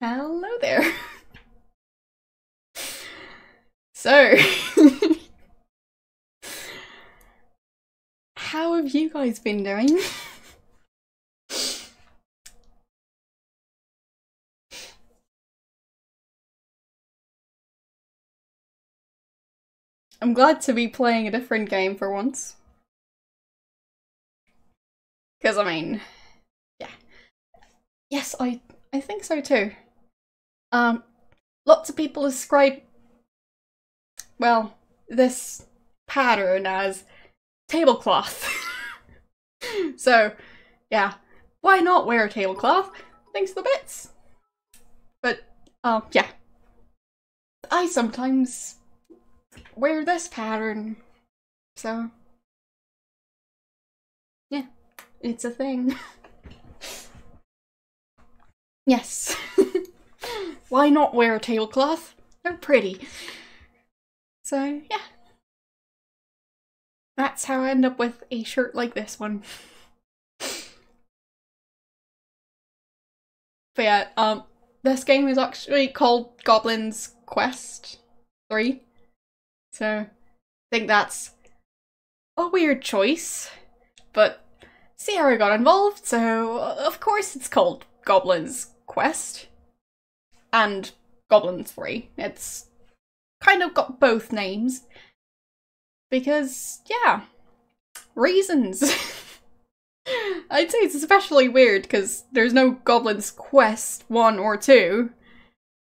Hello there. so, how have you guys been doing? I'm glad to be playing a different game for once. Because, I mean, yeah. Yes, I, I think so too. Um, lots of people describe, well, this pattern as tablecloth. so, yeah, why not wear a tablecloth? Thanks for the bits. But, um, yeah. I sometimes wear this pattern. So, yeah, it's a thing. yes. Why not wear a tablecloth? They're pretty. So, yeah. That's how I end up with a shirt like this one. But yeah, um, this game is actually called Goblins Quest 3. So, I think that's a weird choice, but Sierra got involved, so of course it's called Goblins Quest. And Goblins 3. It's kind of got both names. Because, yeah, reasons. I'd say it's especially weird because there's no Goblins Quest 1 or 2.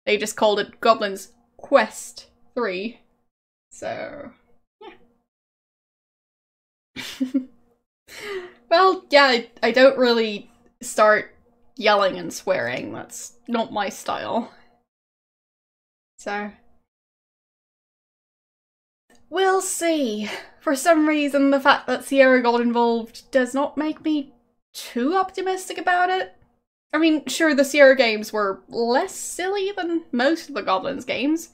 They just called it Goblins Quest 3. So, yeah. well, yeah, I, I don't really start yelling and swearing. That's not my style. So, we'll see. For some reason, the fact that Sierra got involved does not make me too optimistic about it. I mean, sure, the Sierra games were less silly than most of the Goblins games,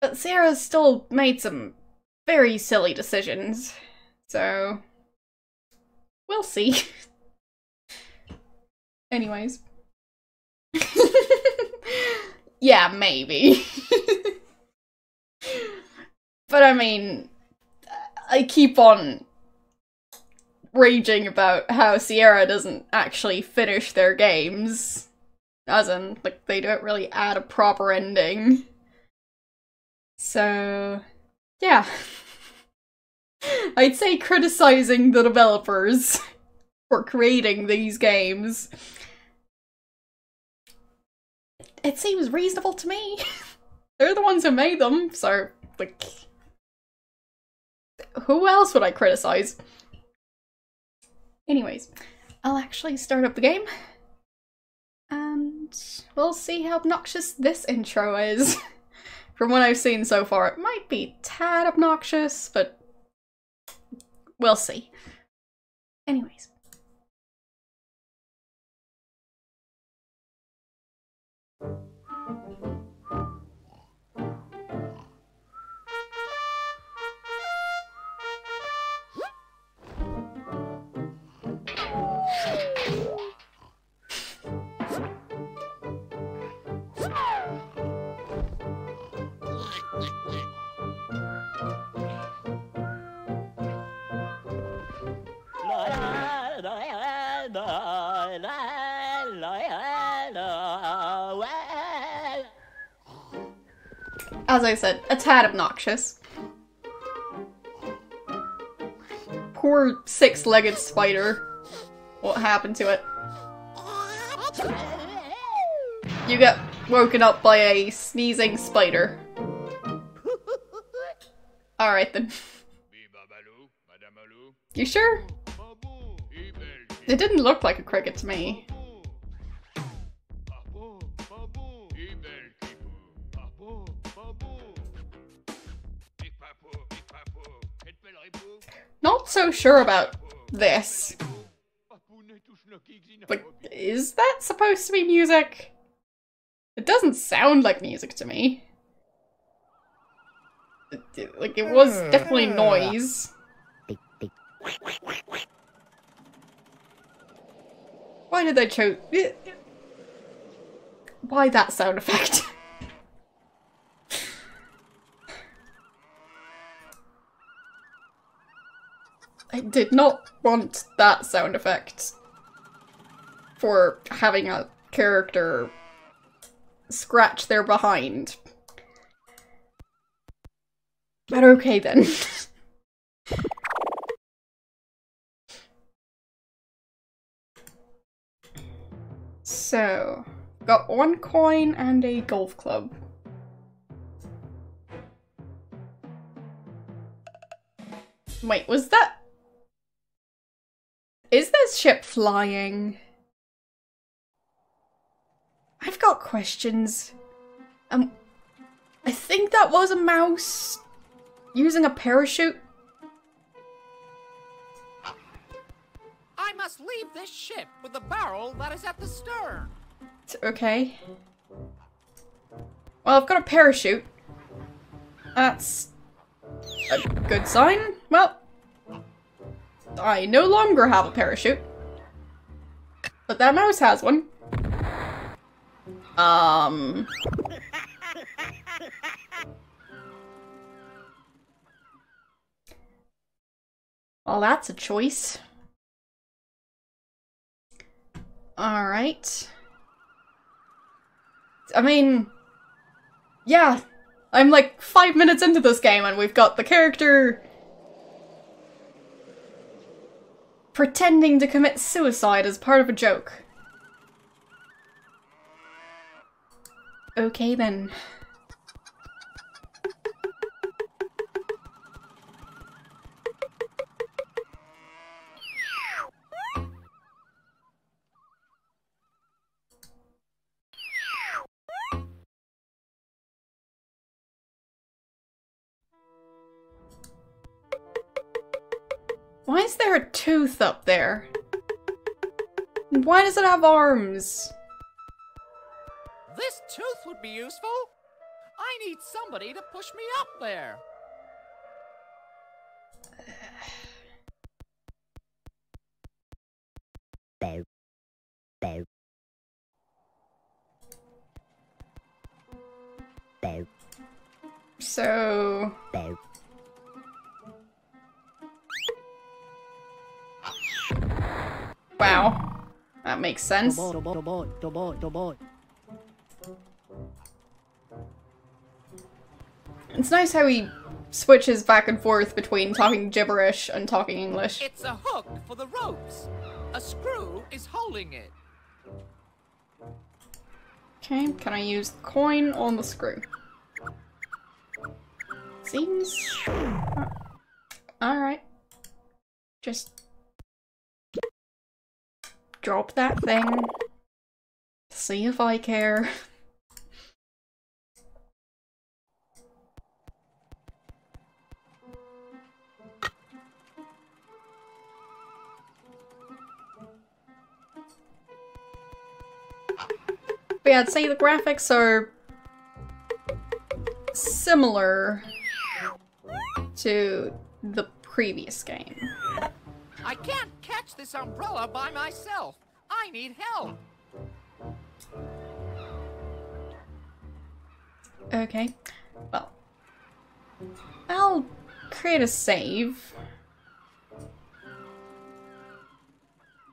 but Sierra's still made some very silly decisions, so we'll see. Anyways. yeah, maybe. but I mean, I keep on raging about how Sierra doesn't actually finish their games. As in, like, they don't really add a proper ending. So, yeah. I'd say criticizing the developers for creating these games. It seems reasonable to me. They're the ones who made them, so, like, who else would I criticize? Anyways, I'll actually start up the game. And we'll see how obnoxious this intro is. From what I've seen so far, it might be tad obnoxious, but we'll see. Anyways. As I said, a tad obnoxious. Poor six-legged spider. What happened to it? You get woken up by a sneezing spider. Alright then. You sure? It didn't look like a cricket to me. So sure about this. Like, is that supposed to be music? It doesn't sound like music to me. Like, it was hmm. definitely noise. Why did they choose... why that sound effect? I did not want that sound effect for having a character scratch their behind. But okay then. so, got one coin and a golf club. Wait, was that is this ship flying? I've got questions. Um, I think that was a mouse using a parachute. I must leave this ship with the barrel that is at the stern. Okay. Well, I've got a parachute. That's a good sign. Well, I no longer have a parachute. But that mouse has one. Um... Well, that's a choice. Alright. I mean... Yeah. I'm like five minutes into this game and we've got the character pretending to commit suicide as part of a joke. Okay then. Is there a tooth up there? Why does it have arms? This tooth would be useful. I need somebody to push me up there. So... Wow. That makes sense. It's nice how he switches back and forth between talking gibberish and talking English. It's a hook for the ropes. A screw is holding it. Okay, can I use the coin on the screw? Seems... Alright. Just drop that thing. See if I care. But yeah, I'd say the graphics are similar to the previous game. I can't catch this umbrella by myself. I need help. Okay. Well. I'll create a save.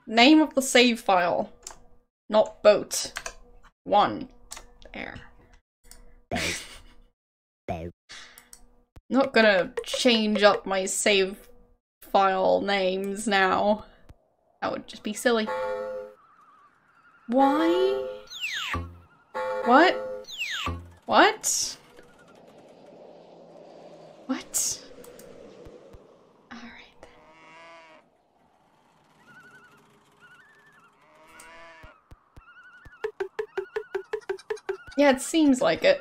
Name of the save file. Not boat. One. There. Not gonna change up my save file names now. That would just be silly. Why? What? What? What? Alright Yeah, it seems like it.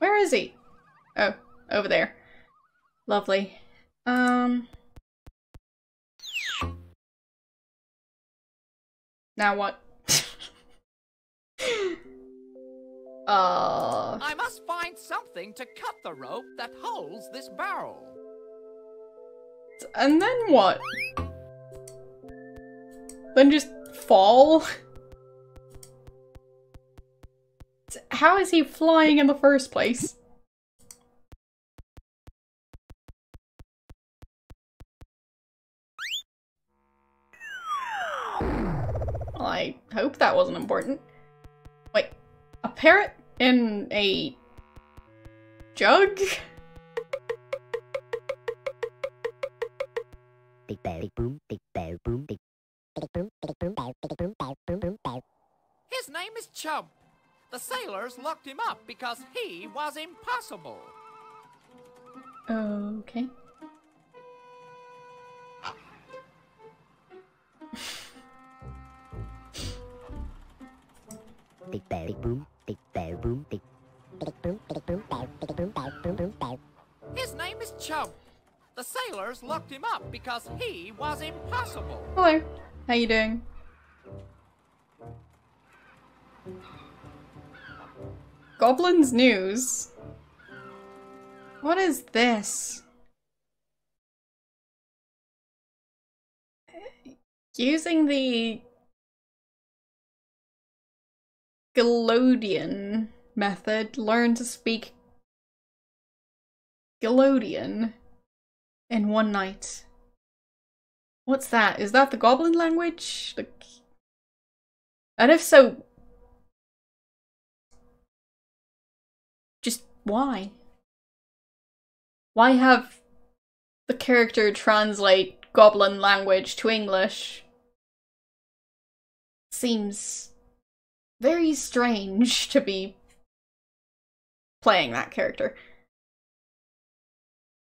Where is he? Oh, over there. Lovely. Um... Now what? uh... I must find something to cut the rope that holds this barrel. And then what? then just fall? How is he flying in the first place? That wasn't important. Wait, a parrot in a jug? Big bow, big boom, big bow, boom, big big boom, big boom, bow, big boom, bow, boom, boom, bow. His name is Chump. The sailors locked him up because he was impossible. Okay. Big boom, bow, boom, boom, boom, big boom, bow, boom, boom, bow. His name is Chump. The sailors locked him up because he was impossible. Hello. How you doing? Goblins news? What is this? Using the Galodian method, learn to speak Galodian in one night. What's that? Is that the goblin language? And if so, just why? Why have the character translate goblin language to English? Seems very strange to be playing that character.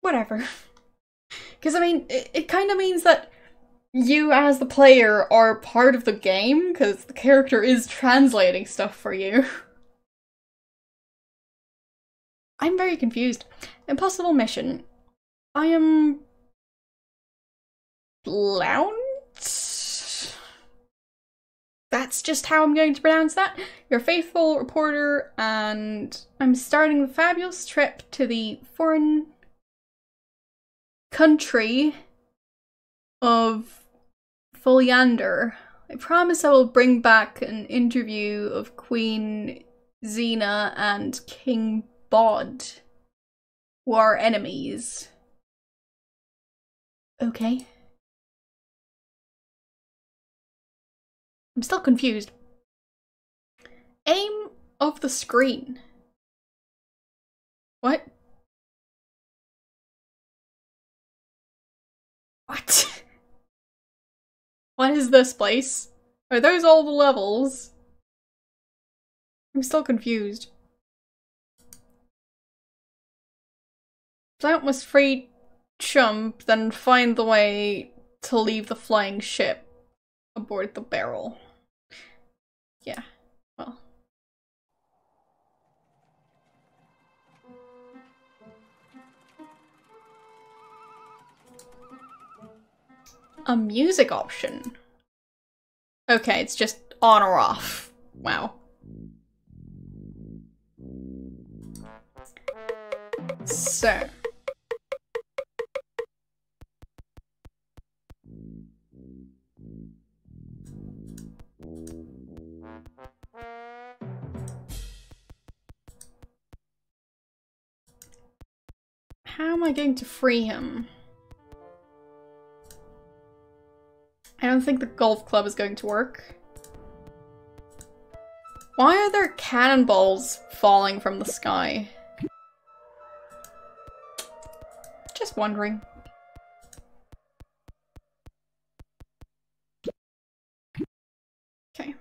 Whatever. Because, I mean, it, it kind of means that you as the player are part of the game, because the character is translating stuff for you. I'm very confused. Impossible mission. I am... Blount? That's just how I'm going to pronounce that. Your faithful reporter, and I'm starting the fabulous trip to the foreign country of Foliandre. I promise I will bring back an interview of Queen Xina and King Bodd, who are enemies. Okay. I'm still confused. Aim of the screen. What? What? what is this place? Are those all the levels? I'm still confused. Blount must free Chump, then find the way to leave the flying ship aboard the barrel. Yeah, well. A music option. Okay, it's just on or off. Wow. So. How am I going to free him? I don't think the golf club is going to work. Why are there cannonballs falling from the sky? Just wondering. Okay.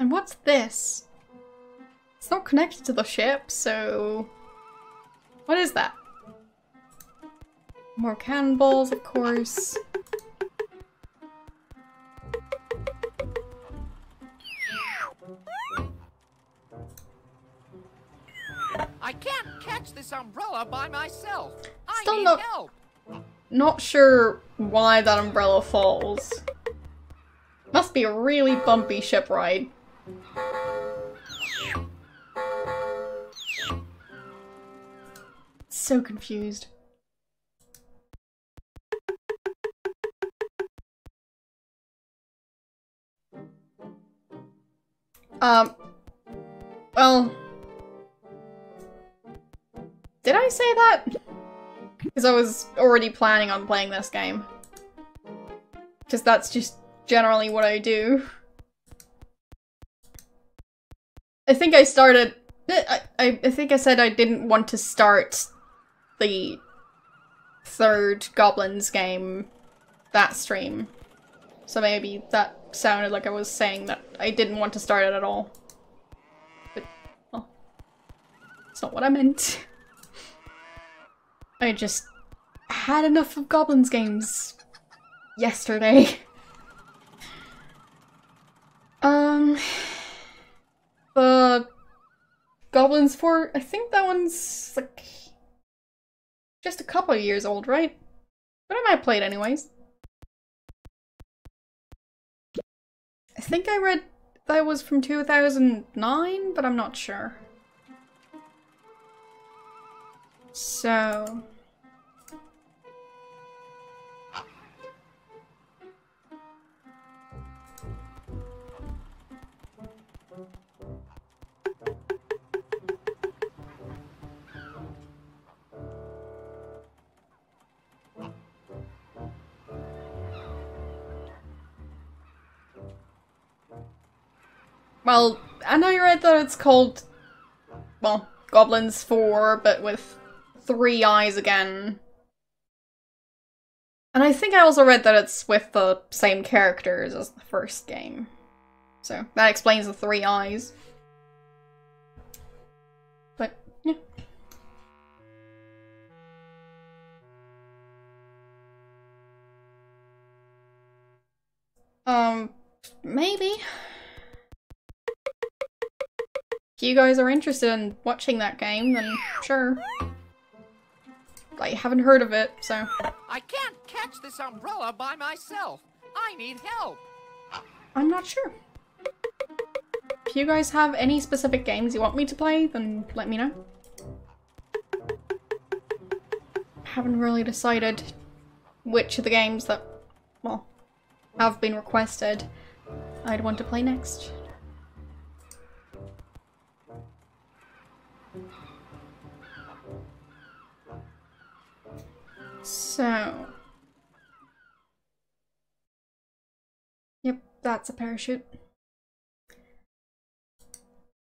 And what's this? It's not connected to the ship, so... What is that? More cannonballs, of course. I can't catch this umbrella by myself. I Still need not- help. Not sure why that umbrella falls. Must be a really bumpy ship ride. so confused. Um, well, did I say that? Because I was already planning on playing this game. Because that's just generally what I do. I think I started I, I, I think I said I didn't want to start the third Goblins game that stream. So maybe that sounded like I was saying that I didn't want to start it at all. But, well, it's not what I meant. I just had enough of Goblins games yesterday. um, the Goblins 4, I think that one's like just a couple of years old, right? But I might play it anyways. I think I read that was from 2009, but I'm not sure. So... Well, I know you read that it's called, well, Goblins 4, but with three eyes again. And I think I also read that it's with the same characters as the first game. So that explains the three eyes. But, yeah. Um, maybe. If you guys are interested in watching that game, then sure. I haven't heard of it, so. I can't catch this umbrella by myself. I need help. I'm not sure. If you guys have any specific games you want me to play, then let me know. Haven't really decided which of the games that, well, have been requested I'd want to play next. So. Yep, that's a parachute.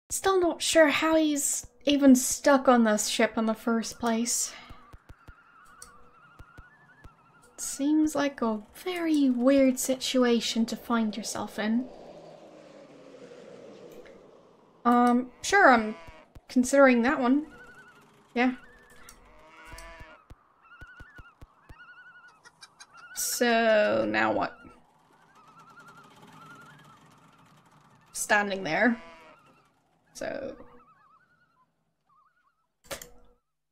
Still not sure how he's even stuck on this ship in the first place. Seems like a very weird situation to find yourself in. Um, sure, I'm considering that one. Yeah. So, now what? Standing there. So...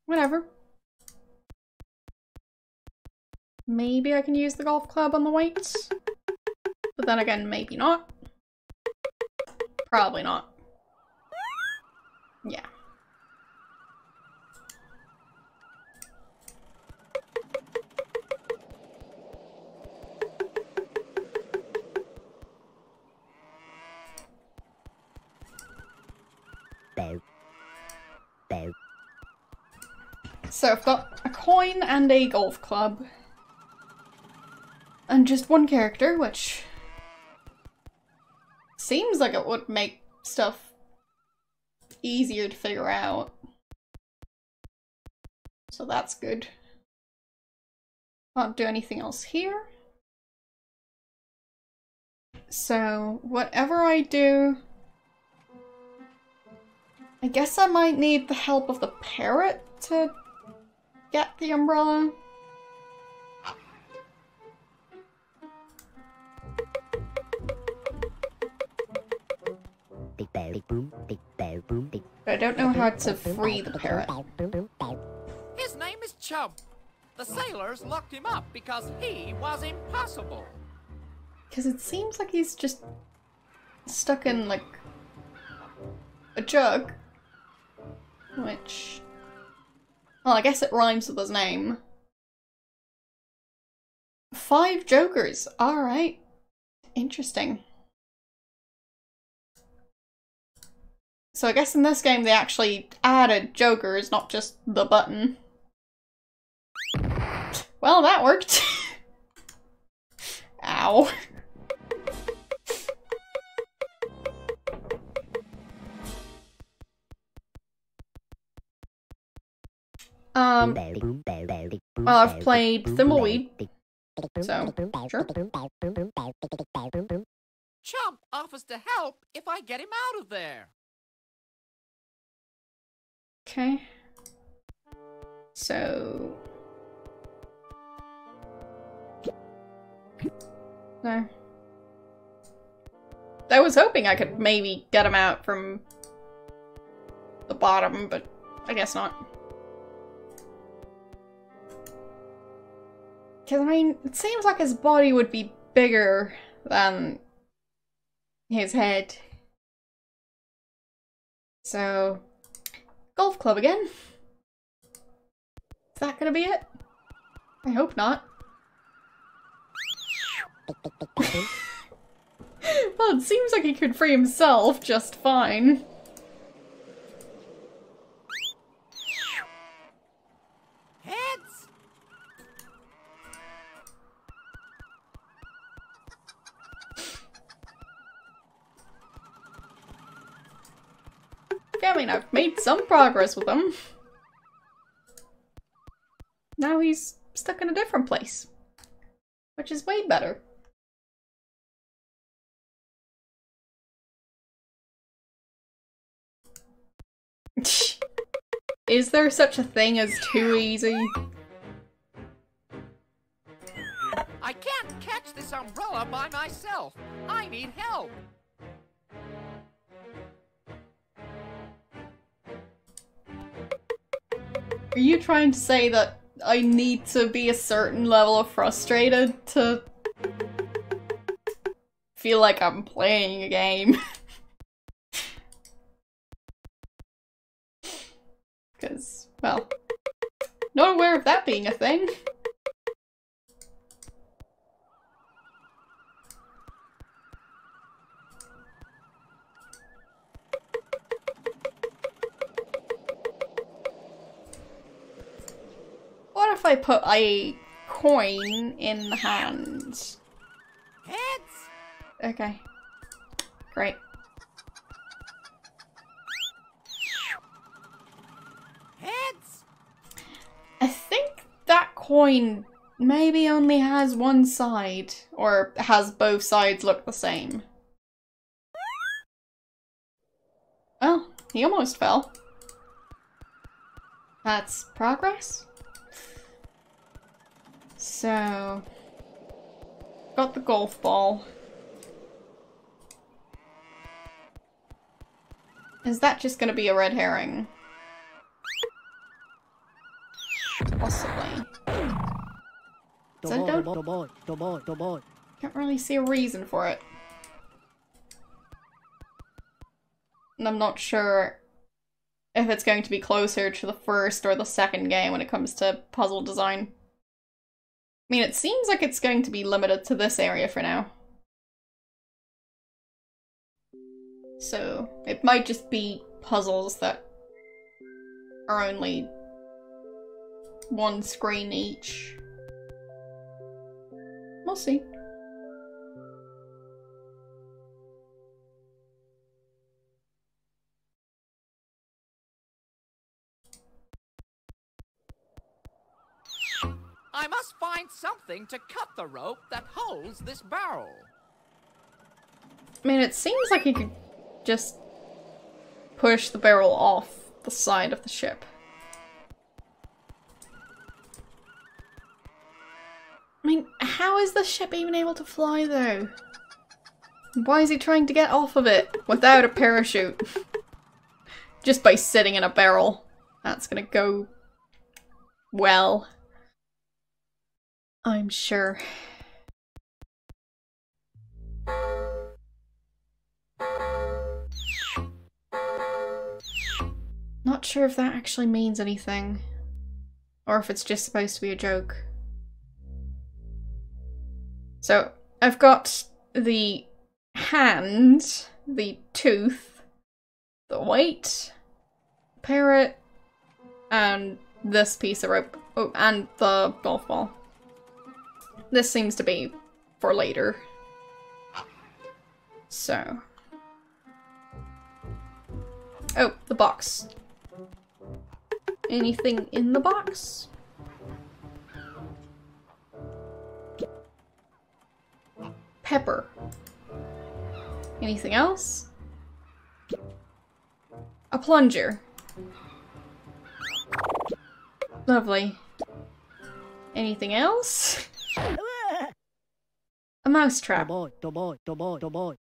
Whatever. Maybe I can use the golf club on the weights? But then again, maybe not. Probably not. Yeah. Bow. Bow. So I've got a coin and a golf club. And just one character, which seems like it would make stuff easier to figure out. So that's good. Can't do anything else here. So whatever I do, I guess I might need the help of the parrot to get the umbrella. Big bow. Big boom. Big bow. Boom. Big. I don't know how to free the bow, parrot. Bow. Boom. Boom. Bow. His name is Chump. The sailors locked him up because he was impossible. Because it seems like he's just stuck in, like, a jug. Which... Well, I guess it rhymes with his name. Five jokers. Alright. Interesting. So I guess in this game they actually added jokers, not just the button. Well, that worked. Ow. Um, Boom, bow, bow, dick, boom, well, I've played dick, boom, bow, Thimbleweed, dick, dick, boom, so, dick, boom, bow, sure. dick, boom, bow, boom, boom, bow, dick, dick, bow, boom, boom. Chump offers to help if I get him out of there. Okay. So. No. I was hoping I could maybe get him out from the bottom, but I guess not. Because, I mean, it seems like his body would be bigger than his head. So, golf club again. Is that gonna be it? I hope not. Well, it seems like he could free himself just fine. Heads! Okay, I mean, I've made some progress with him. Now he's stuck in a different place. Which is way better. Is there such a thing as too easy? I can't catch this umbrella by myself. I need help. Are you trying to say that I need to be a certain level of frustrated to feel like I'm playing a game? Because, well, not aware of that being a thing. What if I put a coin in the hands? Heads! Okay. Great. Heads! I think that coin maybe only has one side, or has both sides look the same. Well, he almost fell. That's progress. So, got the golf ball. Is that just gonna be a red herring? Possibly. So don't-. Can't really see a reason for it. And I'm not sure if it's going to be closer to the first or the second game when it comes to puzzle design. I mean, it seems like it's going to be limited to this area for now. So, it might just be puzzles that are only one screen each. We'll see. I must find something to cut the rope that holds this barrel. I mean, it seems like you could just push the barrel off the side of the ship. I mean, how is the ship even able to fly, though? Why is he trying to get off of it without a parachute? Just by sitting in a barrel. That's gonna go well. I'm sure. Not sure if that actually means anything. Or if it's just supposed to be a joke. So, I've got the hand, the tooth, the white parrot and this piece of rope. Oh, and the golf ball. This seems to be for later. So. Oh, the box. Anything in the box? Pepper. Anything else? A plunger. Lovely. Anything else? A mousetrap. Toboy, toboy, toboy, toboy.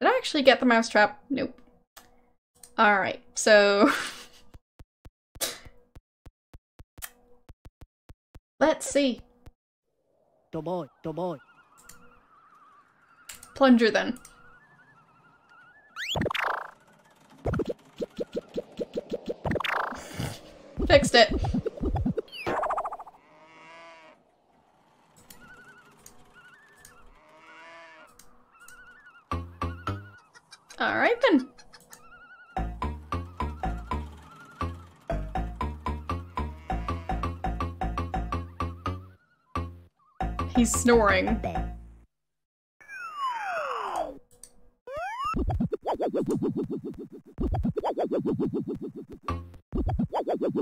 Did I actually get the mousetrap? Nope. Alright, so... Let's see. Plunger then. Fixed it. Alright then. He's snoring.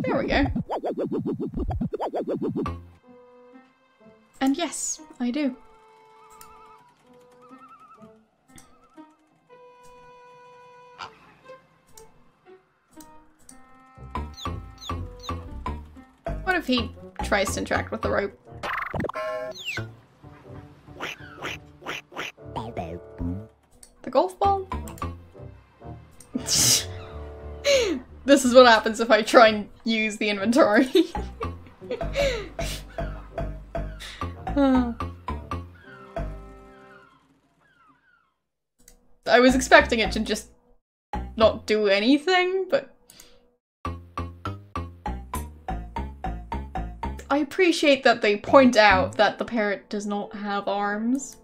There we go. And yes, I do. What if he tries to interact with the rope? The golf ball? this is what happens if I try and use the inventory. I was expecting it to just not do anything, but I appreciate that they point out that the parrot does not have arms.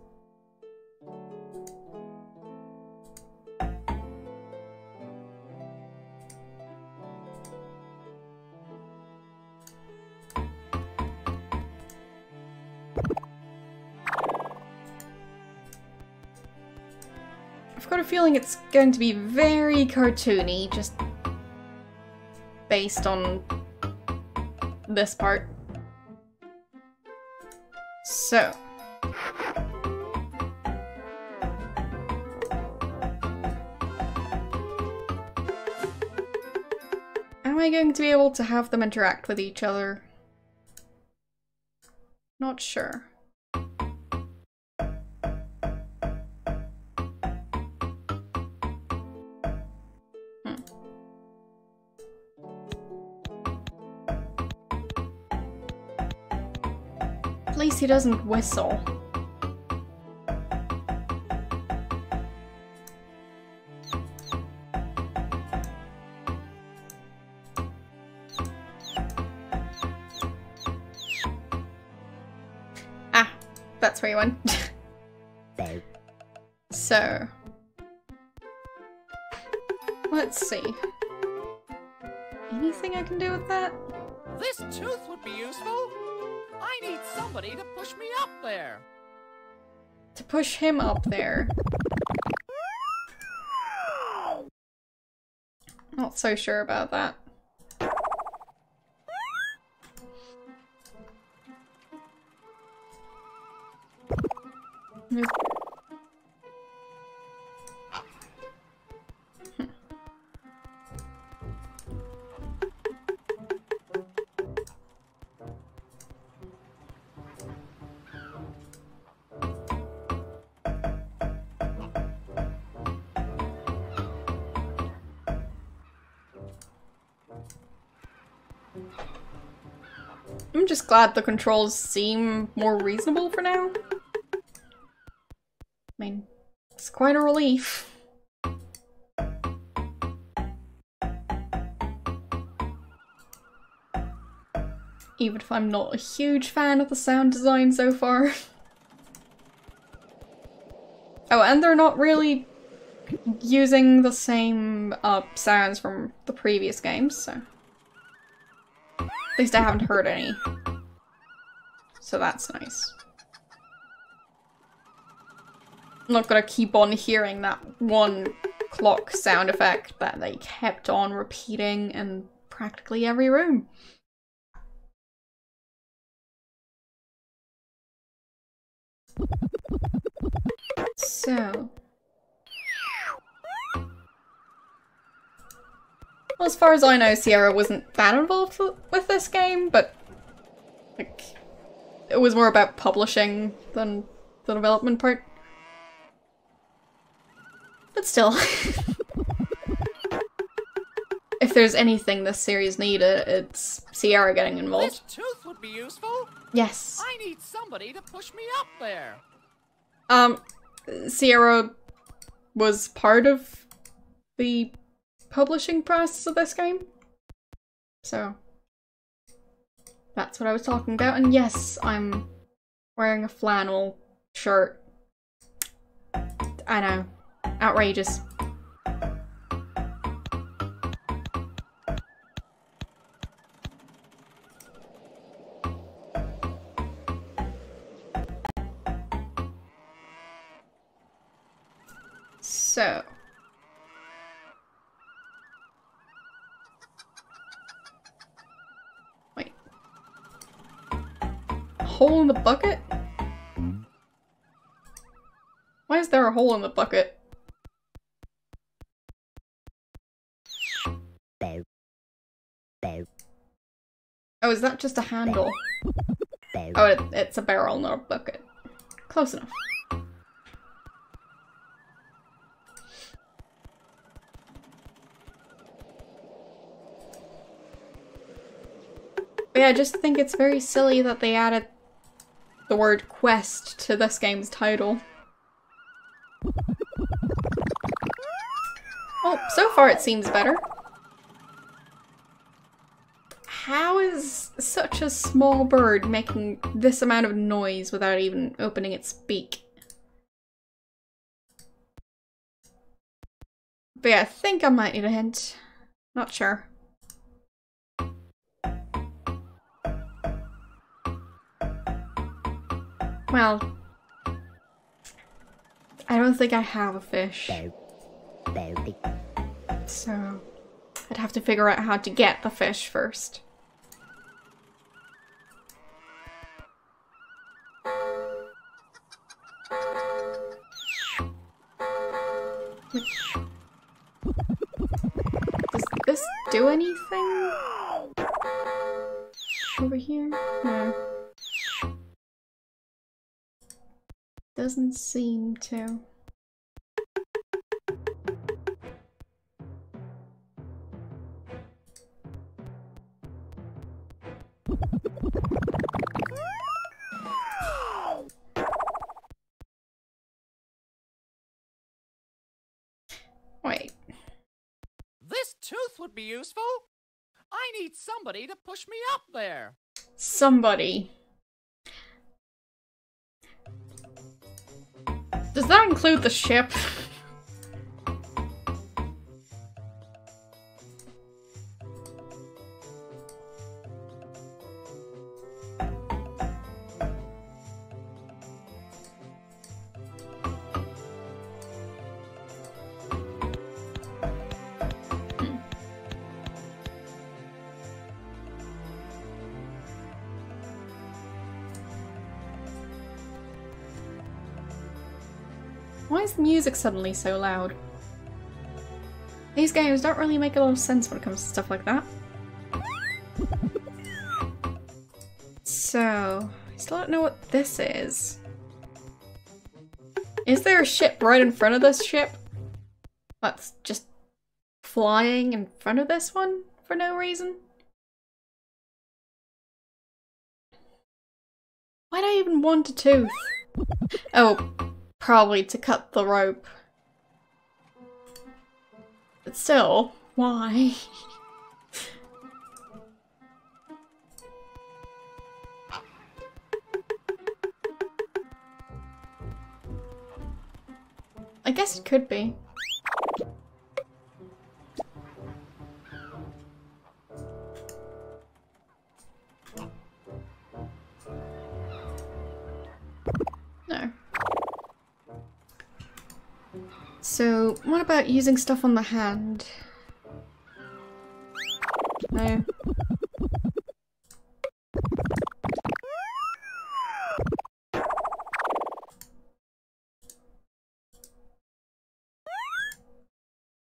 I've got a feeling it's going to be very cartoony, just based on this part. So. Am I going to be able to have them interact with each other? Not sure. He doesn't whistle. Ah, that's where you went. Bear. so, let's see. Anything I can do with that? This tooth would be useful. I need somebody to push me up there. To push him up there. Not so sure about that. Glad the controls seem more reasonable for now. I mean, it's quite a relief. Even if I'm not a huge fan of the sound design so far. Oh, and they're not really using the same uh, sounds from the previous games, so. At least I haven't heard any. So that's nice. I'm not gonna keep on hearing that one clock sound effect that they kept on repeating in practically every room. So. Well, as far as I know, Sierra wasn't that involved with this game, but like, it was more about publishing than the development part. But still. if there's anything this series needed, it's Sierra getting This involved. tooth would be useful. Yes. I need somebody to push me up there. Um, Sierra was part of the publishing process of this game. So, that's what I was talking about. And yes, I'm wearing a flannel shirt. I know. Outrageous. Hole in the bucket? Oh, is that just a handle? Oh, it, it's a barrel, not a bucket. Close enough. But yeah, I just think it's very silly that they added the word quest to this game's title. Well, so far it seems better. How is such a small bird making this amount of noise without even opening its beak? But yeah, I think I might need a hint. Not sure. Well, I don't think I have a fish. So I'd have to figure out how to get the fish first. Does this do anything? Over here? No. Doesn't seem to. Useful. I need somebody to push me up there. Somebody. Does that include the ship? music suddenly so loud? These games don't really make a lot of sense when it comes to stuff like that. So, I still don't know what this is. Is there a ship right in front of this ship? That's just flying in front of this one for no reason? Why'd I even want a tooth? Oh, probably to cut the rope. But still, why? I guess it could be. So, what about using stuff on the hand? No.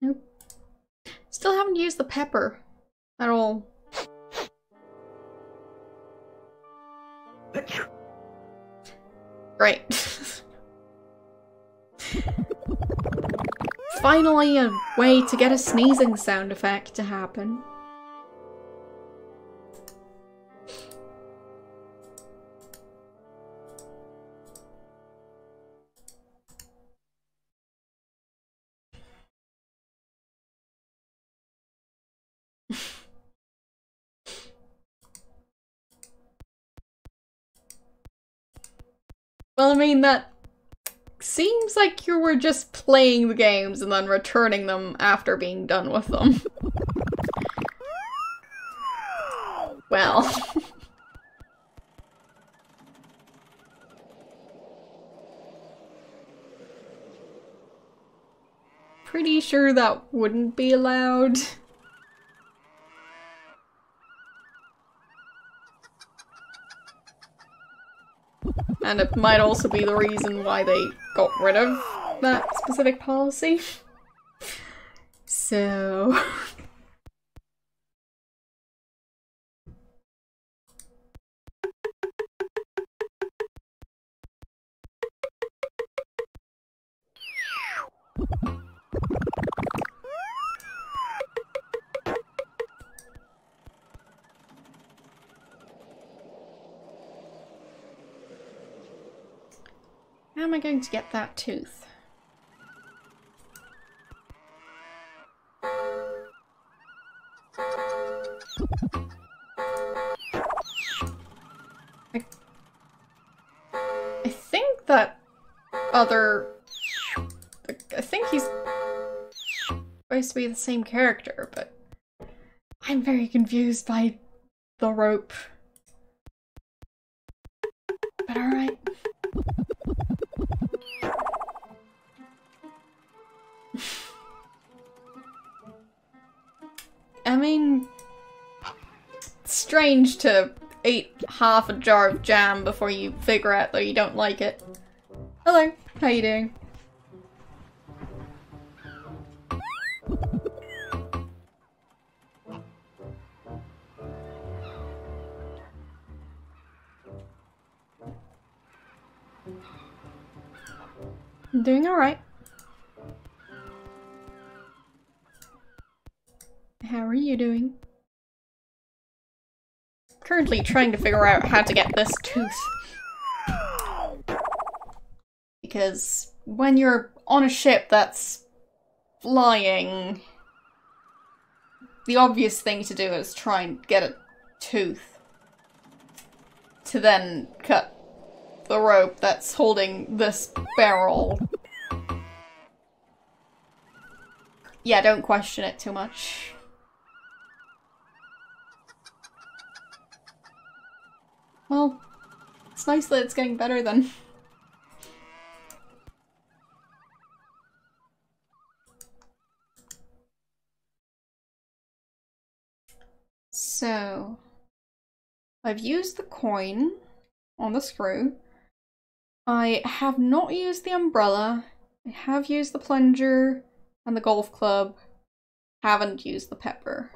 Nope. Still haven't used the pepper at all. Great. Finally a way to get a sneezing sound effect to happen. Well, I mean, that seems like you were just playing the games and then returning them after being done with them. well. Pretty sure that wouldn't be allowed. And it might also be the reason why they got rid of that specific policy. So... I going to get that tooth? I, I think that other... I think he's supposed to be the same character, but I'm very confused by the rope. Strange to eat half a jar of jam before you figure out that you don't like it. Hello, how you doing? Currently trying to figure out how to get this tooth. Because when you're on a ship that's flying, the obvious thing to do is try and get a tooth. To then cut the rope that's holding this barrel. Yeah, don't question it too much. Well, it's nice that it's getting better then. So, I've used the coin on the screw. I have not used the umbrella. I have used the plunger and the golf club. Haven't used the pepper.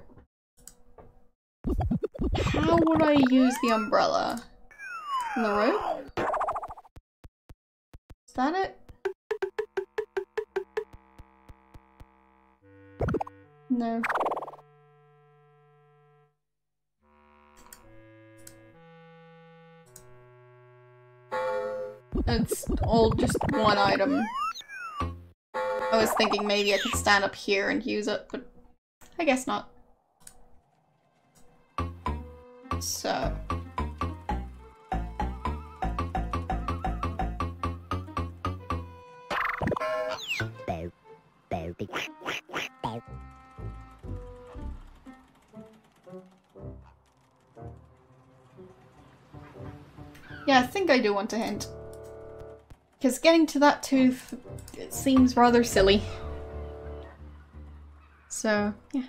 How would I use the umbrella? On the rope? Is that it? No. It's all just one item. I was thinking maybe I could stand up here and use it, but I guess not. So... Yeah, I think I do want to hint. Because getting to that tooth it seems rather silly. So, yeah.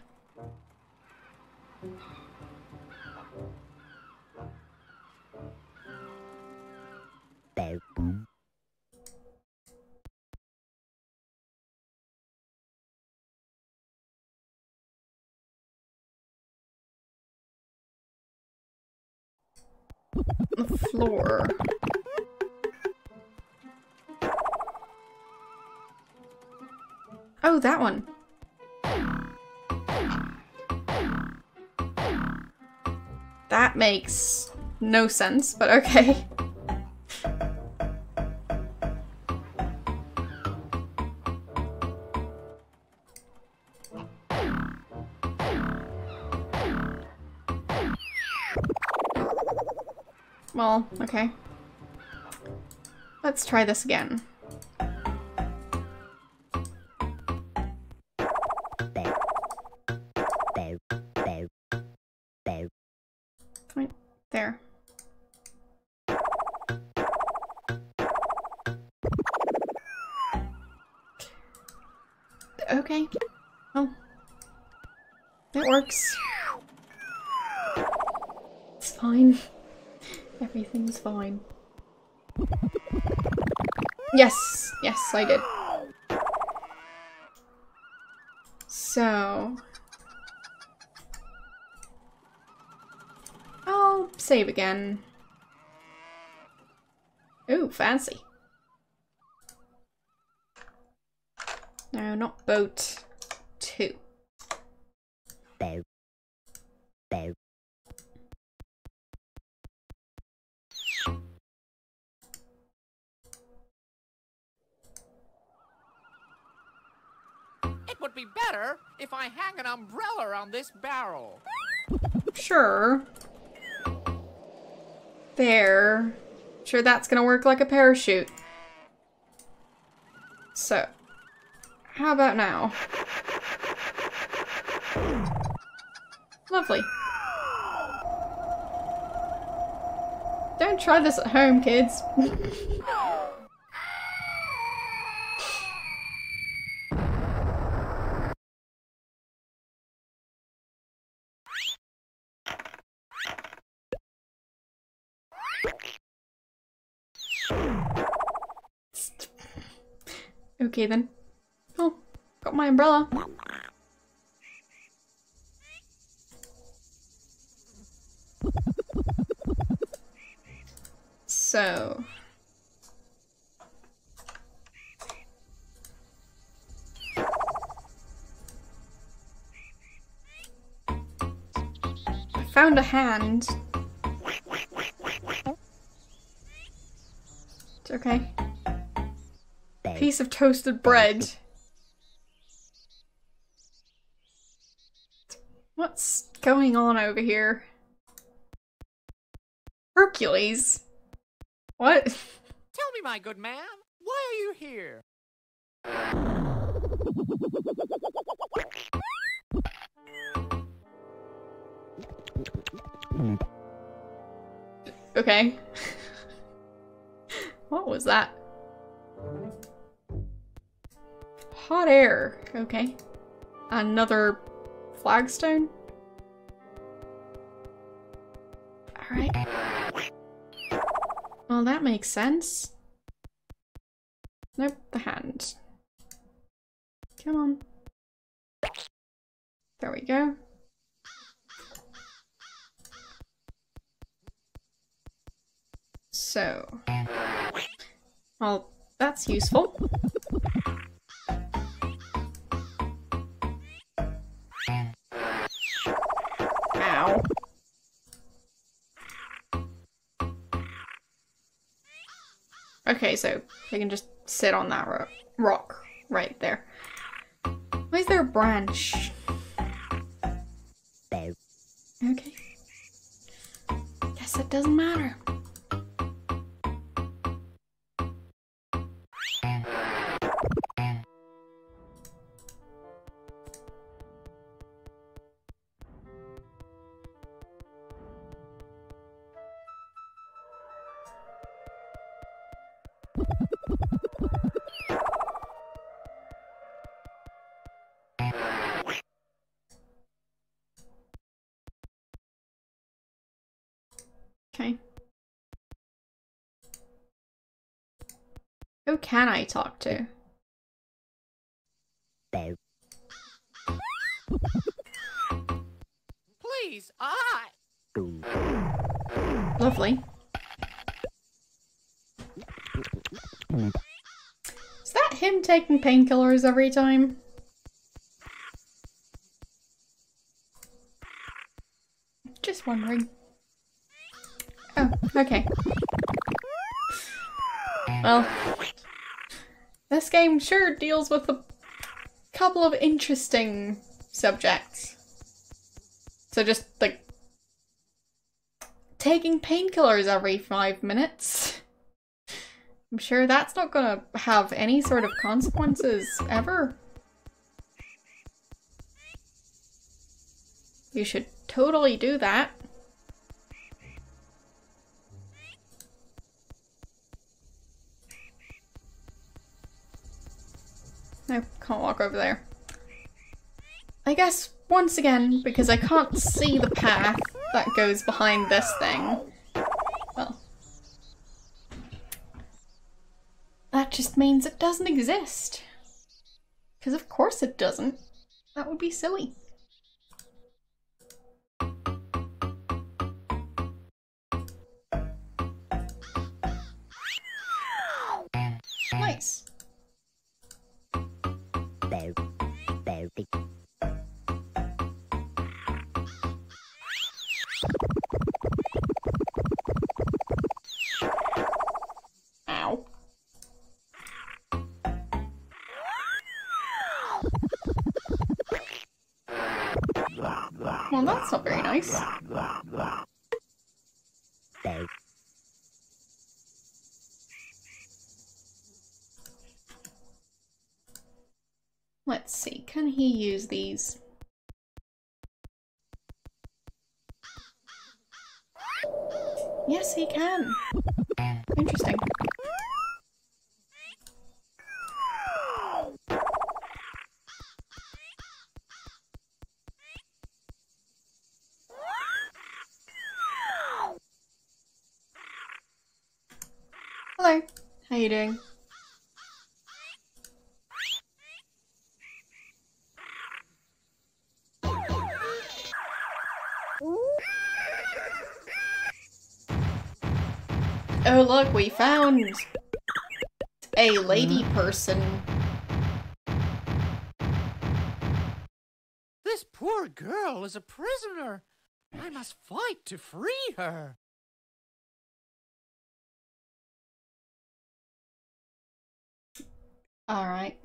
The floor. Oh, that one. That makes no sense, but okay. Okay. Let's try this again. Right there. Okay. Oh. It works. It's fine. Everything's fine. Yes, yes, I did. So, I'll save again. Ooh, fancy. No, not boat two. I hang an umbrella on this barrel. Sure. There. Sure that's gonna work like a parachute. So, how about now? Lovely. Don't try this at home, kids. okay then. Oh, got my umbrella. So. I found a hand. It's okay. Piece of toasted bread. What's going on over here? Hercules? What? Tell me, my good man, why are you here? Okay. what was that? Hot air. Okay. Another flagstone? Alright. Well, that makes sense. Nope, the hand. Come on. There we go. So. Well, that's useful. Okay, so they can just sit on that ro rock right there. Why is there a branch? Okay. Guess it doesn't matter. Can I talk to? Please, I. Lovely. Is that him taking painkillers every time? Just wondering. Oh, okay. Well, this game sure deals with a couple of interesting subjects. So just like taking painkillers every five minutes. I'm sure that's not gonna have any sort of consequences ever. You should totally do that. I can't walk over there. I guess, once again, because I can't see the path that goes behind this thing, well, that just means it doesn't exist. Because of course it doesn't. That would be silly. That's not very nice. Let's see, can he use these? Yes, he can. Interesting. Hello, how you doing? Oh look, we found a lady mm. person. This poor girl is a prisoner. I must fight to free her. Alright.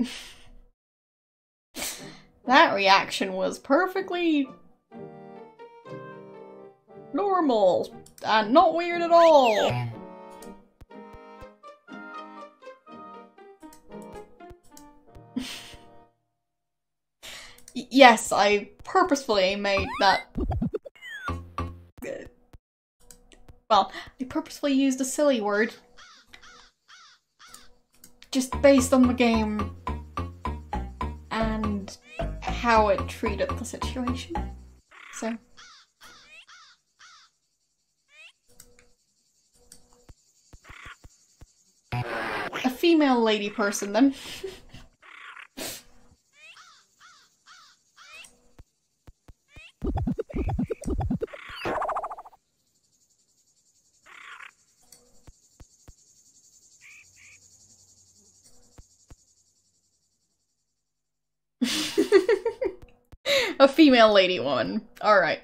that reaction was perfectly normal and not weird at all. Yes, I purposefully made that. Well, I purposefully used a silly word. Just based on the game and how it treated the situation. So. A female lady person, then. A female lady one. Alright.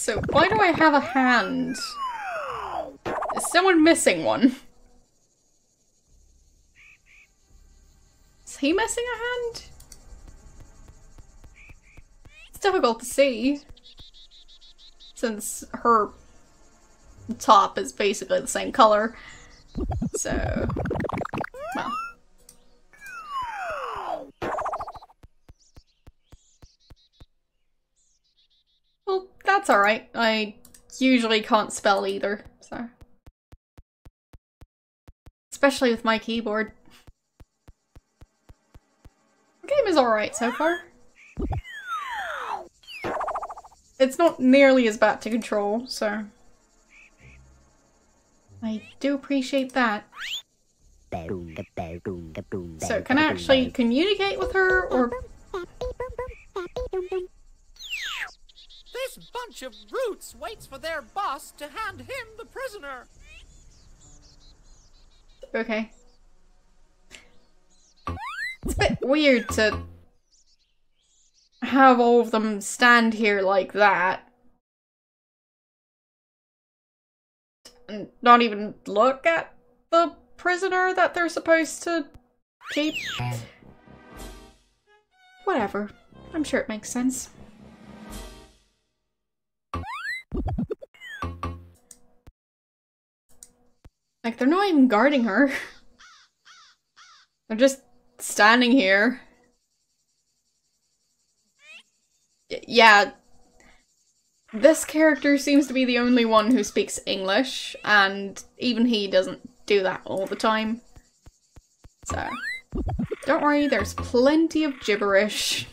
So why do I have a hand? Is someone missing one? Is he missing a hand? It's difficult to see. Since her top is basically the same color. So, I usually can't spell either, so. Especially with my keyboard. The game is alright so far. It's not nearly as bad to control, so. I do appreciate that. So, can I actually communicate with her, or bunch of brutes waits for their boss to hand him the prisoner. Okay. It's a bit weird to have all of them stand here like that. And not even look at the prisoner that they're supposed to keep. Whatever. I'm sure it makes sense. Like, they're not even guarding her. They're just standing here. Y- yeah. This character seems to be the only one who speaks English, and even he doesn't do that all the time. So, don't worry, there's plenty of gibberish.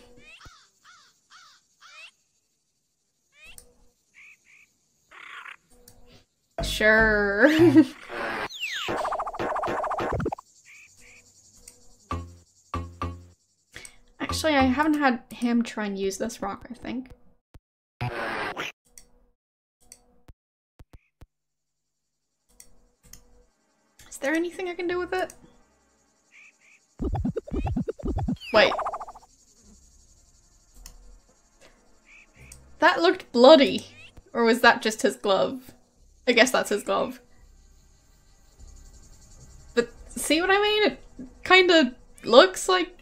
Sure. Actually, I haven't had him try and use this rock, I think. Is there anything I can do with it? Wait. That looked bloody. Or was that just his glove? I guess that's his glove. But see what I mean? It kind of looks like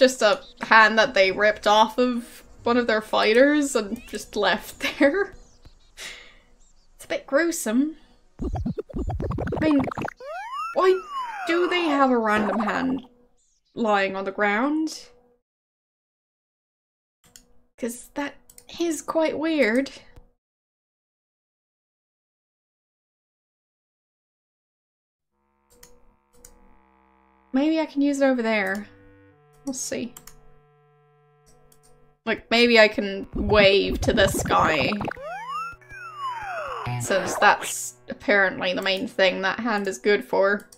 just a hand that they ripped off of one of their fighters and just left there. It's a bit gruesome. I mean, why do they have a random hand lying on the ground? Because that is quite weird. Maybe I can use it over there. See. Like, maybe I can wave to this guy. Since that's apparently the main thing that hand is good for.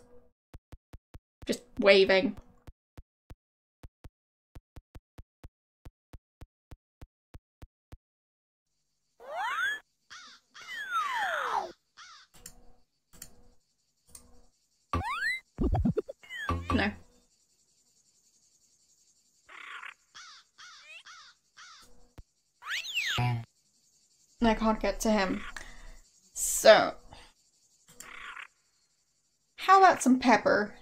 Just waving. No. I can't get to him. So. How about some pepper?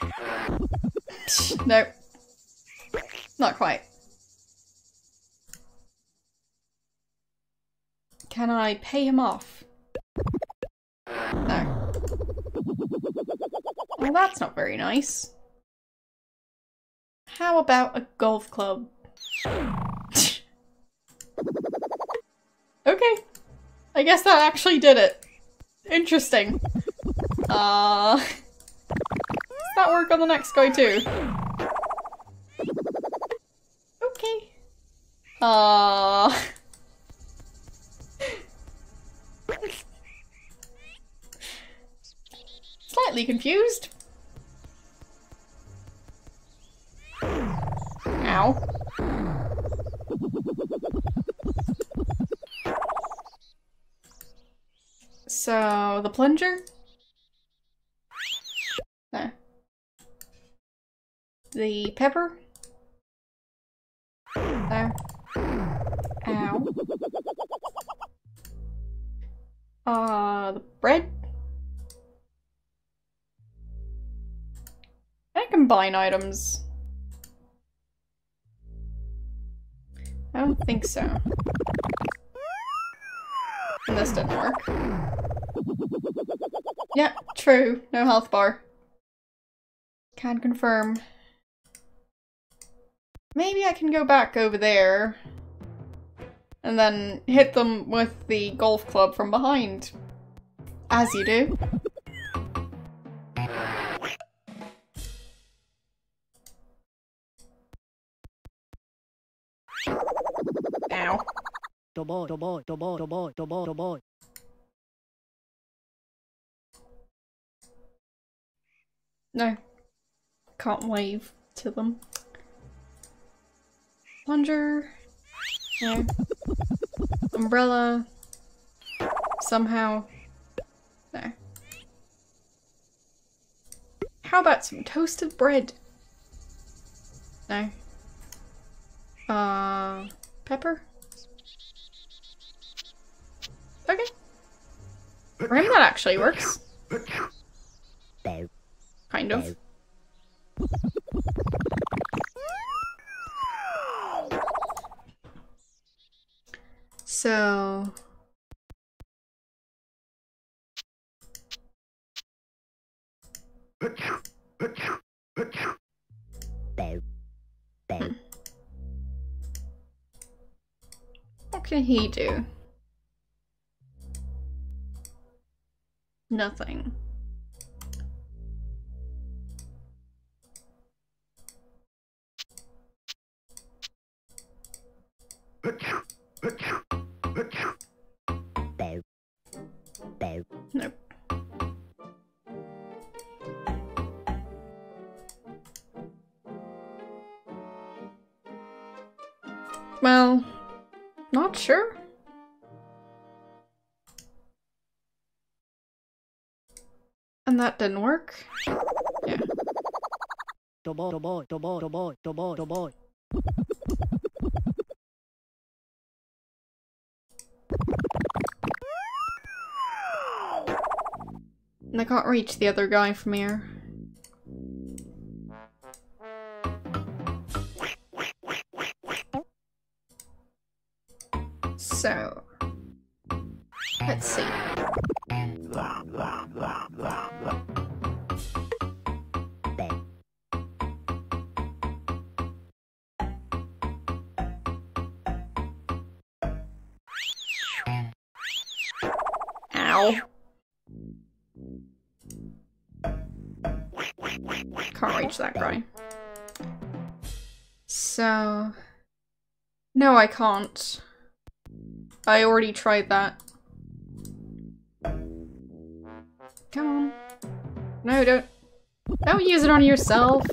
nope. Not quite. Can I pay him off? No. Well, that's not very nice. How about a golf club? okay. I guess that actually did it. Interesting. Uh, does that work on the next guy too? Okay. Uh, slightly confused. Ow. So, the plunger? No. the pepper. There. Ow. Uh, the bread. I combine items? I don't think so. And this didn't work. Yeah, true. No health bar. Can confirm. Maybe I can go back over there and then hit them with the golf club from behind. As you do. The boy, the boy, the boy, the boy, the boy, the boy. No. Can't wave to them. Plunger. No. Umbrella. Somehow. No. How about some toasted bread? No. Uh, pepper? Okay. Rim that actually works. Kind of. So what can he do? Nothing. Nope. Well, not sure. That didn't work. Yeah. And I can't reach the other guy from here. No, I can't. I already tried that. Come on. No, don't. Don't use it on yourself.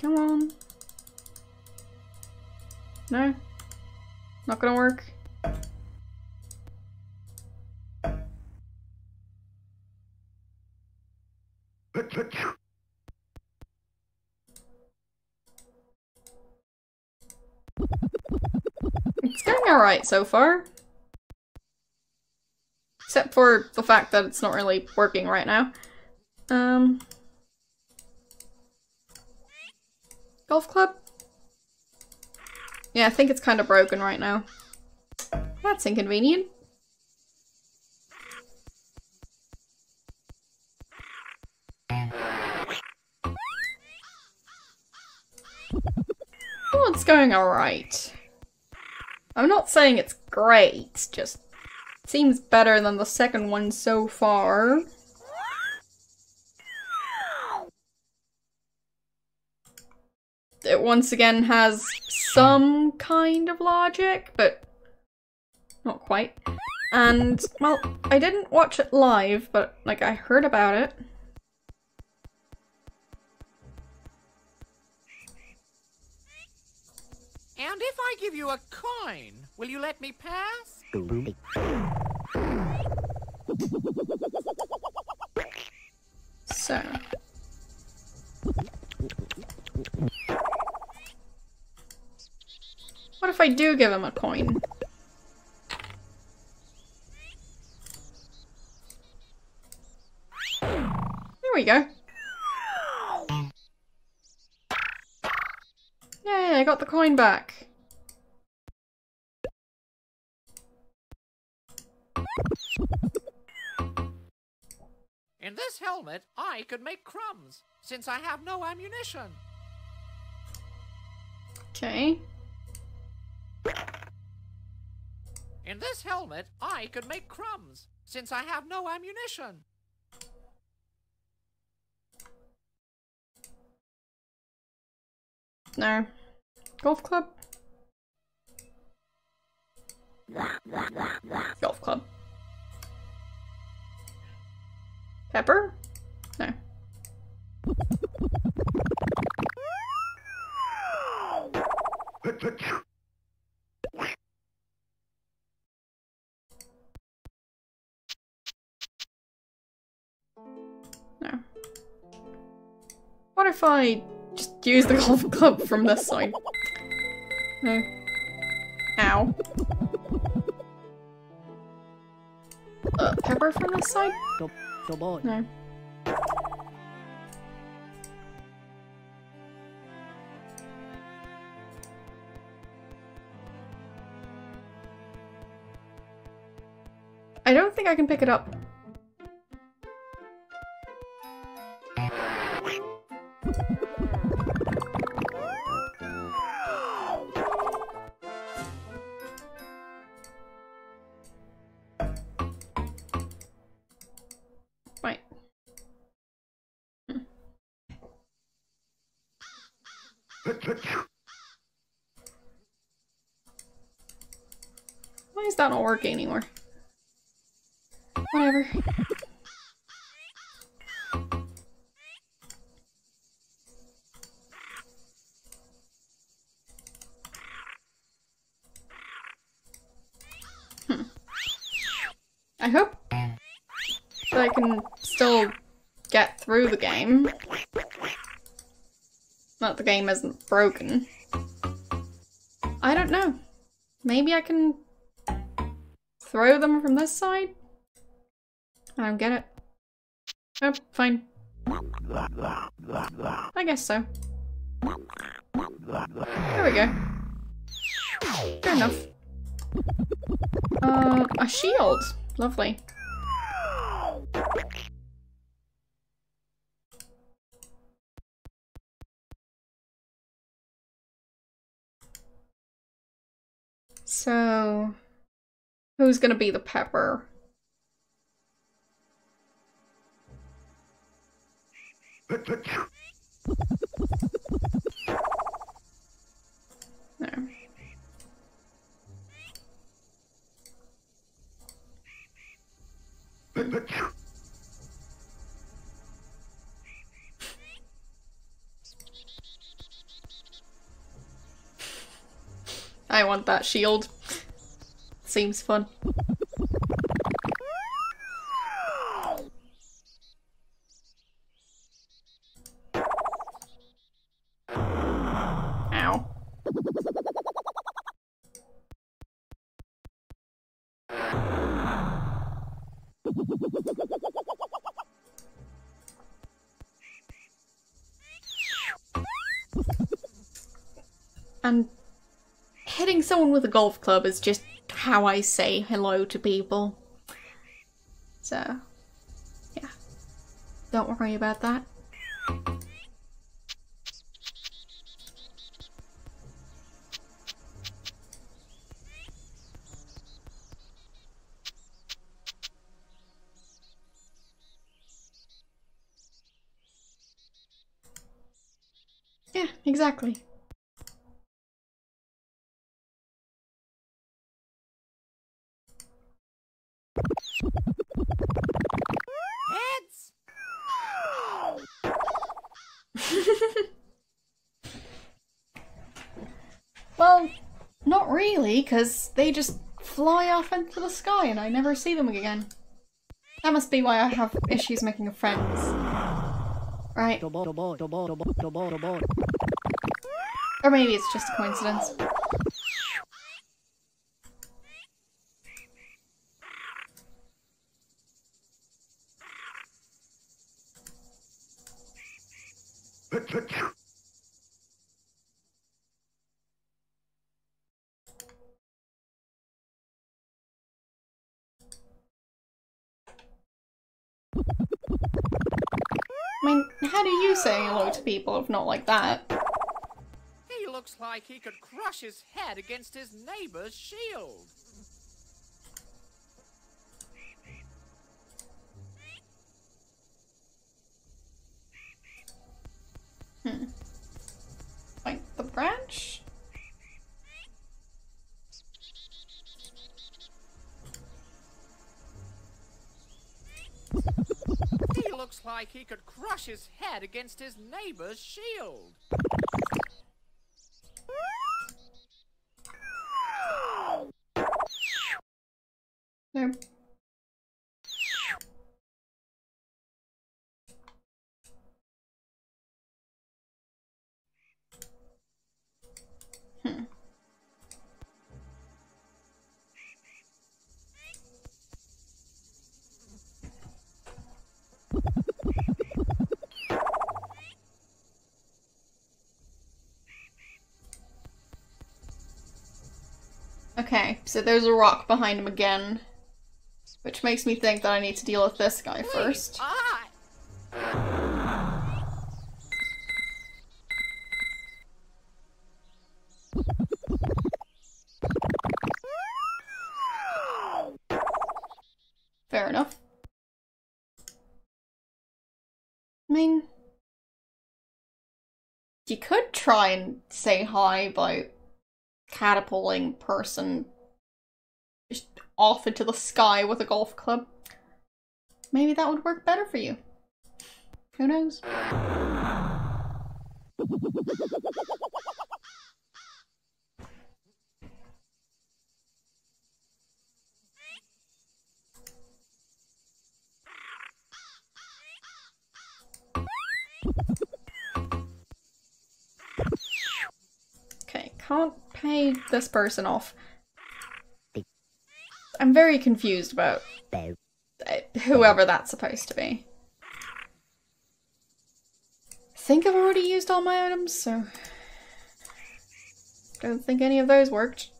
Come on. No. Not gonna work. Alright so far. Except for the fact that it's not really working right now. Um... Golf club? Yeah, I think it's kind of broken right now. That's inconvenient. Oh, it's going alright. I'm not saying it's great, just seems better than the second one so far. It once again has some kind of logic, but not quite. And, well, I didn't watch it live, but, like, I heard about it. And if I give you a coin, will you let me pass? So. What if I do give him a coin? There we go. Yay, I got the coin back. In this helmet, I could make crumbs, since I have no ammunition. Okay. In this helmet, I could make crumbs, since I have no ammunition. No. Golf club? Golf club. Pepper? No. No. What if I just use the golf club from this side? No. Ow. Uh, pepper from this side? Come on. No. I don't think I can pick it up. Not working anymore? Whatever. Hmm. I hope that I can still get through the game. That the game isn't broken. I don't know. Maybe I can throw them from this side? I don't get it. Oh, fine. I guess so. There we go. Good enough. Uh, a shield. Lovely. So, who's gonna be the pepper? No. I want that shield. Seems fun. Ow. And hitting someone with a golf club is just how I say hello to people. So, yeah. Don't worry about that. Yeah, exactly. Because they just fly off into the sky and I never see them again. That must be why I have issues making friends. Right. Or maybe it's just a coincidence. You hello to people if not like that? He looks like he could crush his head against his neighbor's shield. Hmm. Like the branch? Like he could crush his head against his neighbor's shield. No. Hmm. Okay, so there's a rock behind him again. Which makes me think that I need to deal with this guy first. Fair enough. I mean, you could try and say hi by catapulting person off into the sky with a golf club. Maybe that would work better for you. Who knows? Okay, can't pay this person off. I'm very confused about whoever that's supposed to be. I think I've already used all my items, so don't think any of those worked.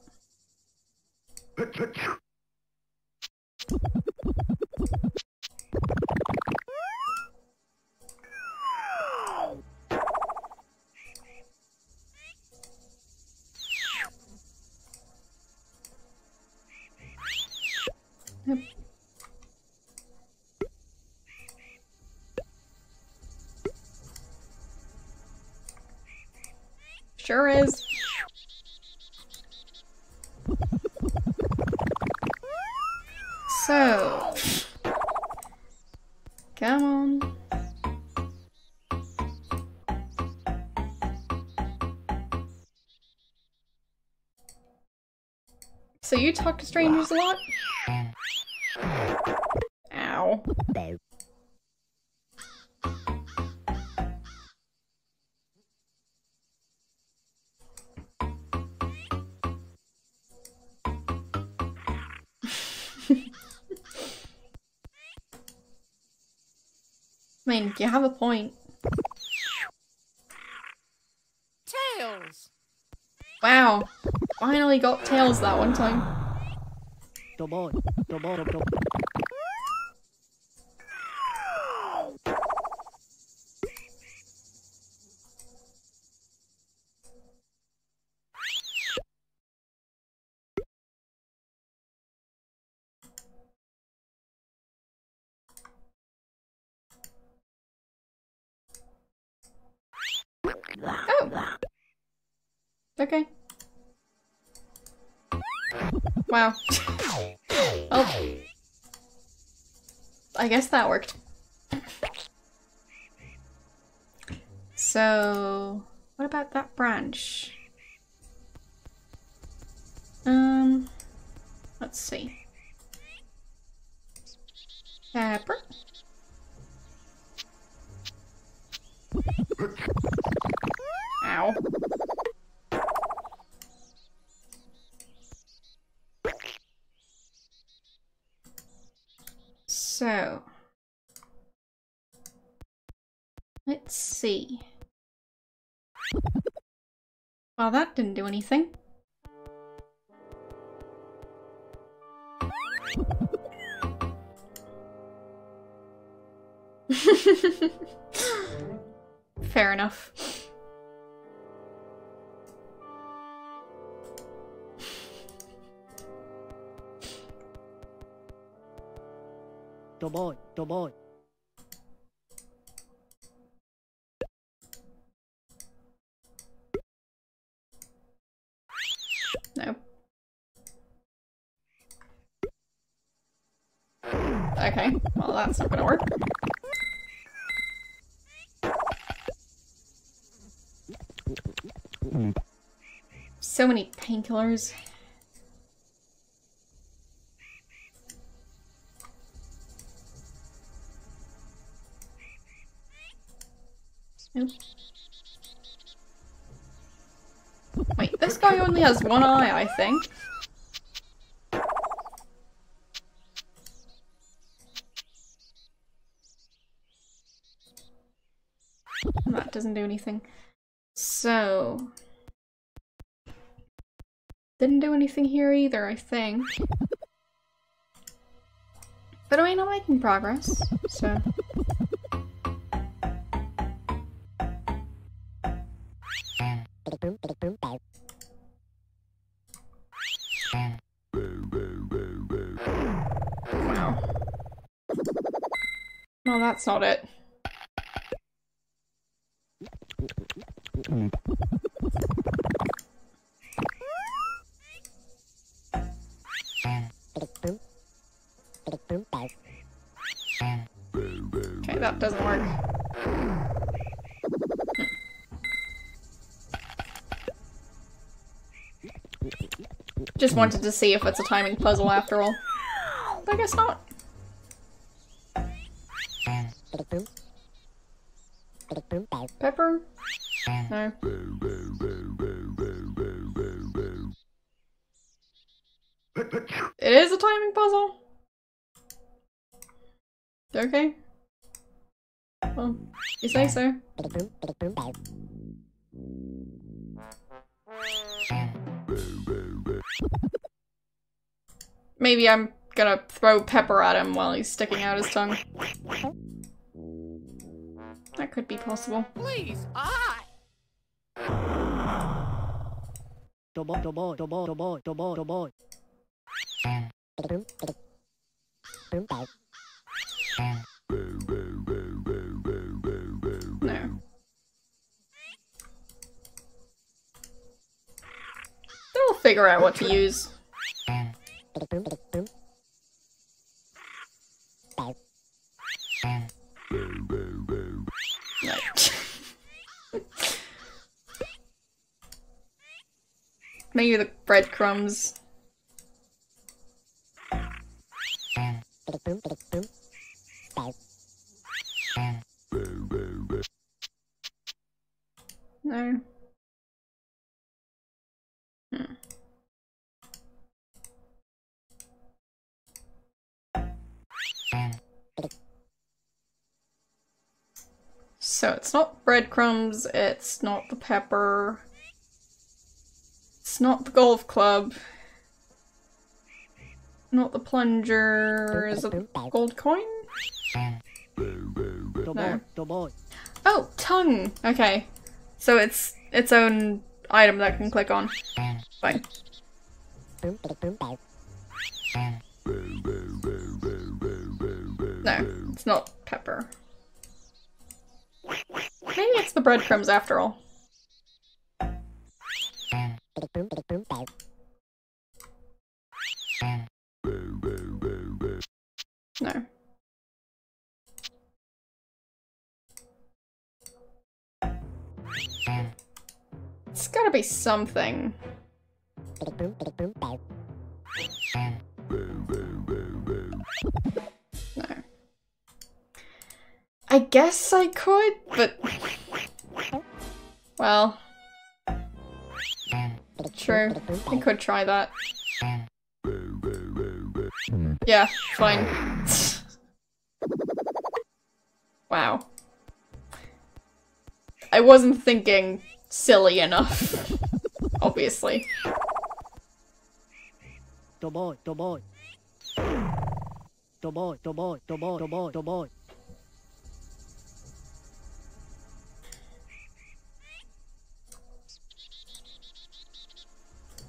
Sure is. So, come on. So you talk to strangers a lot? Ow. I mean, you have a point. Tails! Wow. Finally got tails that one time. Guess that worked. So, what about that branch? Um, let's see. Pepper. Ow. So. Let's see. Well, that didn't do anything. Fair enough. Toboy, toboy. No. Okay, well that's not gonna work. Hmm. So many painkillers. Wait, this guy only has one eye, I think. That doesn't do anything. So... Didn't do anything here either, I think. But I mean, I'm making progress, so... No, that's not it. Okay, that doesn't work. Just wanted to see if it's a timing puzzle after all. I guess not. Pepper? No. It is a timing puzzle? Okay. Well, you say so. Maybe I'm gonna throw pepper at him while he's sticking out his tongue. That could be possible. Please, I. No. They'll figure out what to use. Biddy boom, biddy boom. Bow. No. Maybe the breadcrumbs. No. Hmm. So it's not breadcrumbs, it's not the pepper, it's not the golf club, not the plunger, is it gold coin? Toboy. Oh, tongue! Okay. So it's its own item that I can click on. Fine. Boom, biddy boom, bow. No, it's not pepper. Maybe it's the breadcrumbs after all. No. It's gotta be something. No. I guess I could, but Well. True. I could try that. Yeah, fine. wow. I wasn't thinking silly enough. Obviously.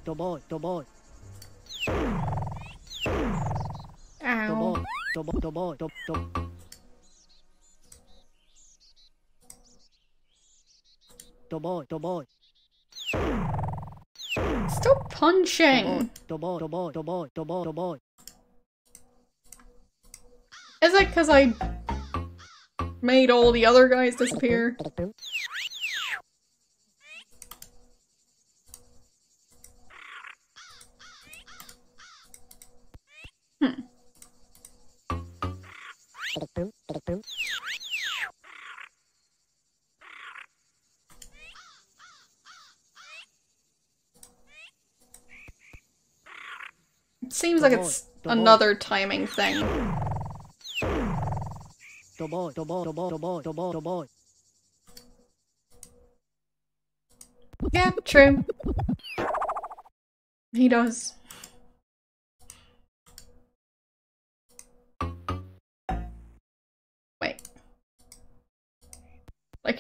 The boy, the the the boy, the boy, Stop punching! the boy, the boy, the boy, the boy, the boy. Is it because I made all the other guys disappear? It seems like it's another timing thing. Yeah, true. He does.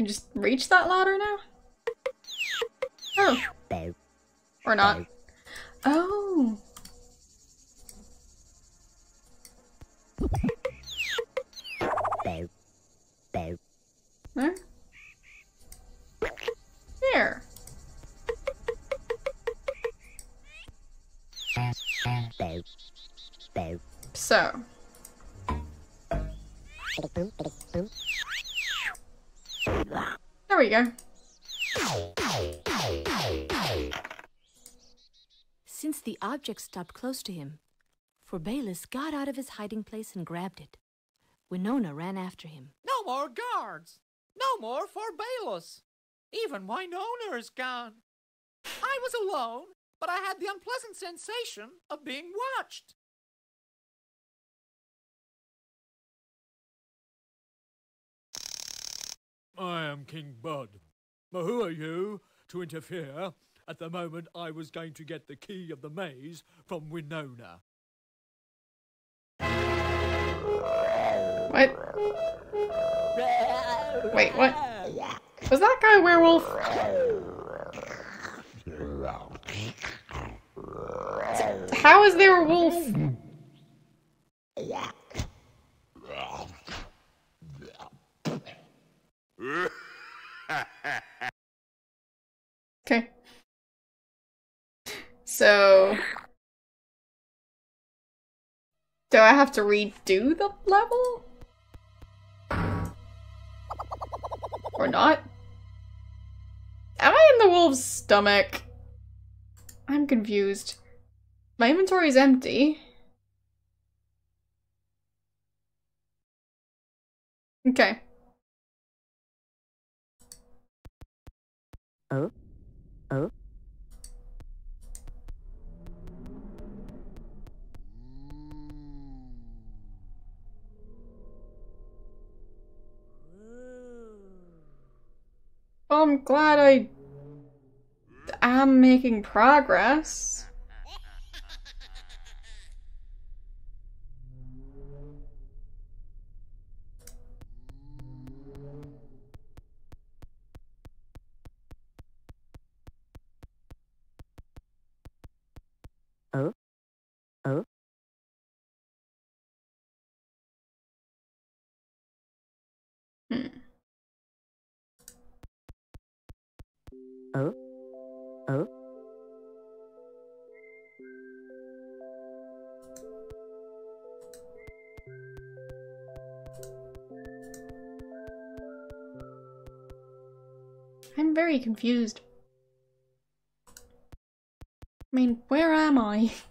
Can just reach that ladder now? Oh. Or not. Oh. There? Here. So. There we go. Since the object stopped close to him, Fourbalus got out of his hiding place and grabbed it. Wynonna ran after him. No more guards. No more for Balus. Even Wynonna is gone. I was alone, but I had the unpleasant sensation of being watched. I am King Bodd. But who are you to interfere at the moment I was going to get the key of the maze from Wynonna? What? Wait, what? Was that guy a werewolf? How is there a wolf? Okay. So. Do I have to redo the level? Or not? Am I in the wolf's stomach? I'm confused. My inventory is empty. Okay. Oh? Oh? I'm glad I am making progress. Oh? Oh? I'm very confused. I mean, where am I?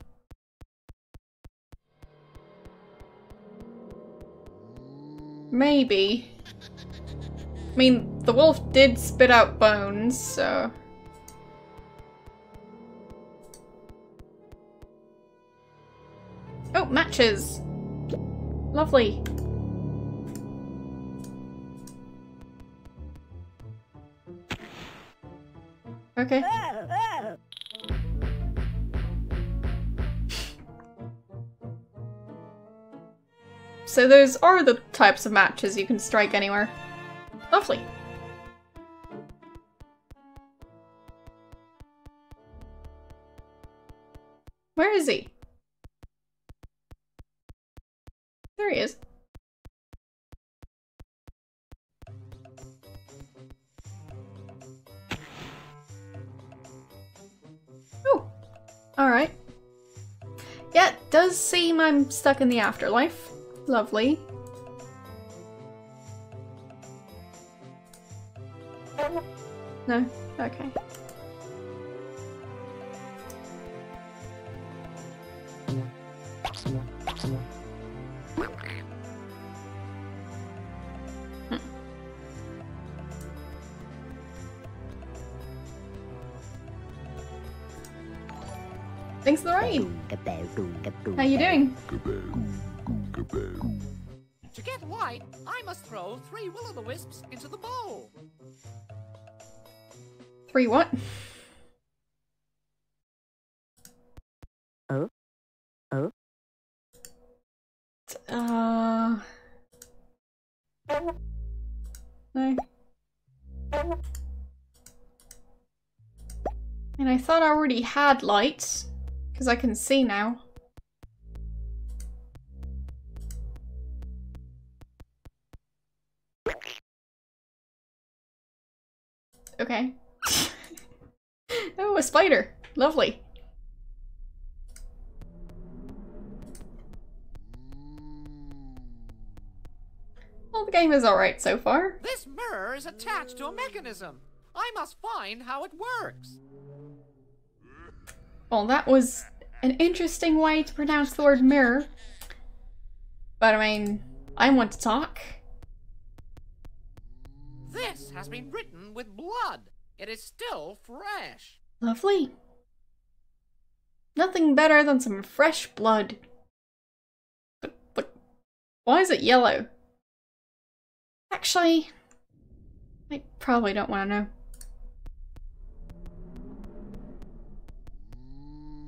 Maybe. I mean, the wolf did spit out bones, so. Oh, matches! Lovely. Okay. So those are the types of matches you can strike anywhere. Lovely. I'm stuck in the afterlife. Lovely. No? Okay. How you doing? To get light, I must throw three will-o'-the-wisps into the bowl. Three what? Oh? Oh? Uh. No. And I thought I already had lights, because I can see now. Spider. Lovely. Well, the game is alright so far. This mirror is attached to a mechanism. I must find how it works. Well, that was an interesting way to pronounce the word mirror. But I mean, I want to talk. This has been written with blood. It is still fresh. Lovely. Nothing better than some fresh blood. But, but why is it yellow? Actually, I probably don't want to know.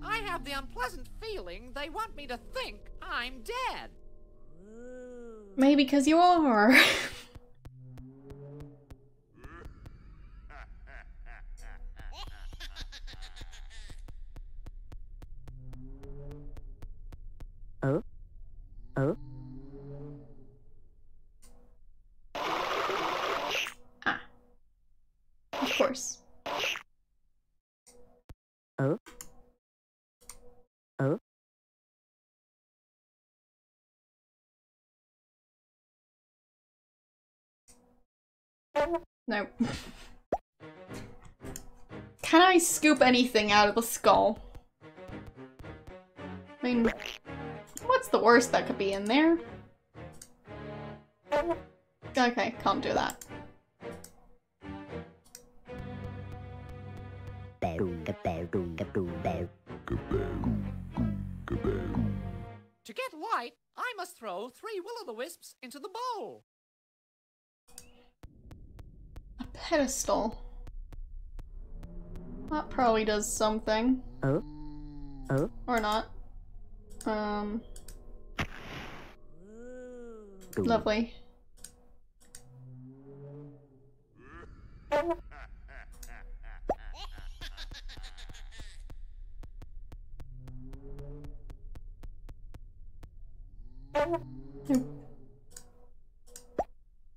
I have the unpleasant feeling they want me to think I'm dead. Maybe because you are. Oh? ah. Of course. Oh? Oh? Nope. Can I scoop anything out of the skull? I mean, what's the worst that could be in there? Okay, can't do that. To get light, I must throw three will-o'-the-wisps into the bowl. A pedestal. That probably does something. Oh? Oh? Or not. Um, lovely.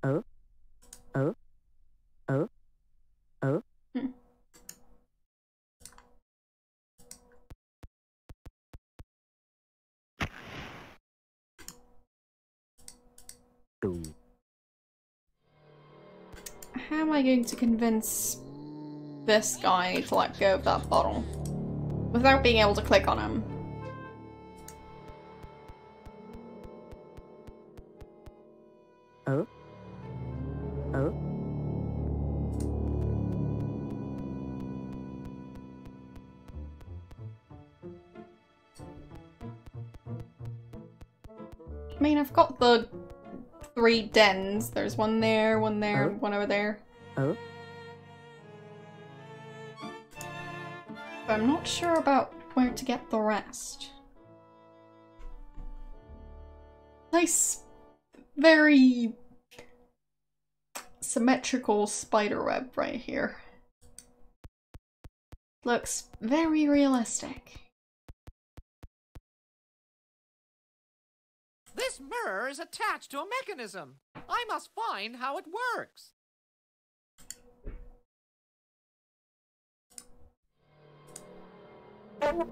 Oh? Oh? How am I going to convince this guy to let go of that bottle? Without being able to click on him. Oh? Oh? I mean, I've got the three dens. There's one there, one there, oh. one over there. Oh, I'm not sure about where to get the rest. Nice, very symmetrical spider web right here. Looks very realistic. This mirror is attached to a mechanism. I must find how it works. No.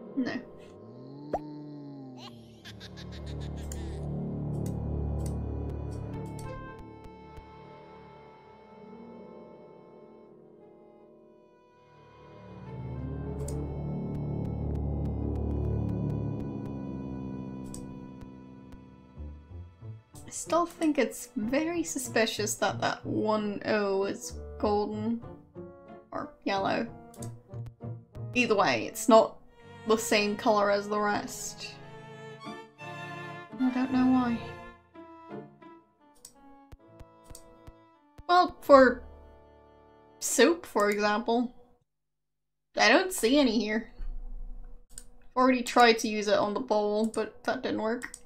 I still think it's very suspicious that that one O is golden or yellow. Either way, it's not the same color as the rest. I don't know why. Well, for soup, for example, I don't see any here. Already tried to use it on the bowl, but that didn't work.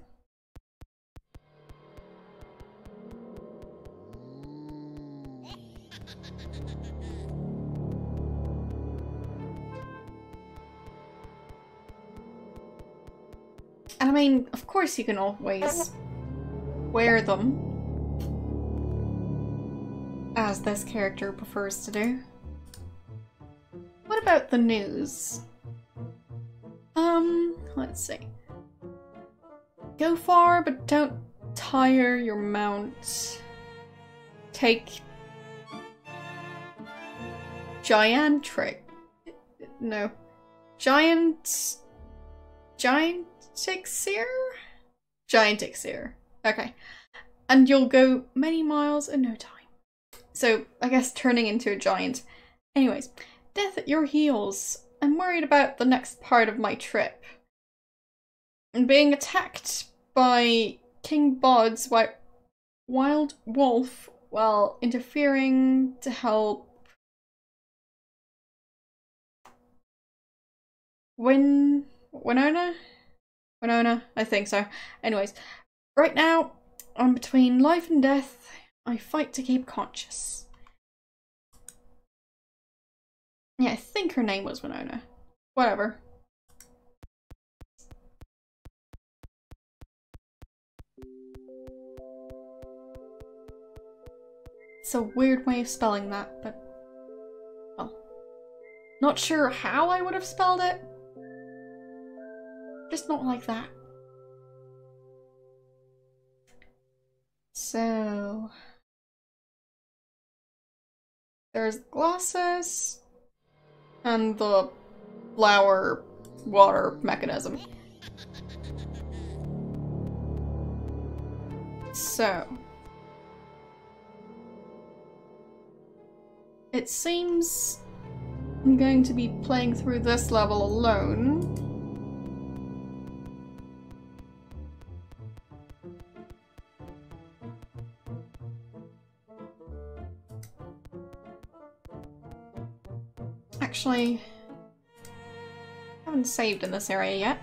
And I mean, of course you can always wear them. As this character prefers to do. What about the news? Um, let's see. Go far, but don't tire your mount. Take giant trick. No. Giant giant elixir? Giant elixir. Okay. And you'll go many miles in no time. So, I guess turning into a giant. Anyways, death at your heels. I'm worried about the next part of my trip. And being attacked by King Bodd's wi- wild wolf while interfering to help Win Wynonna? Wynonna? I think so. Anyways, right now I'm between life and death. I fight to keep conscious. Yeah, I think her name was Wynonna. Whatever. It's a weird way of spelling that, but well. Not sure how I would have spelled it. Just not like that. So there's glasses and the flower water mechanism. So it seems I'm going to be playing through this level alone. Actually, haven't saved in this area yet.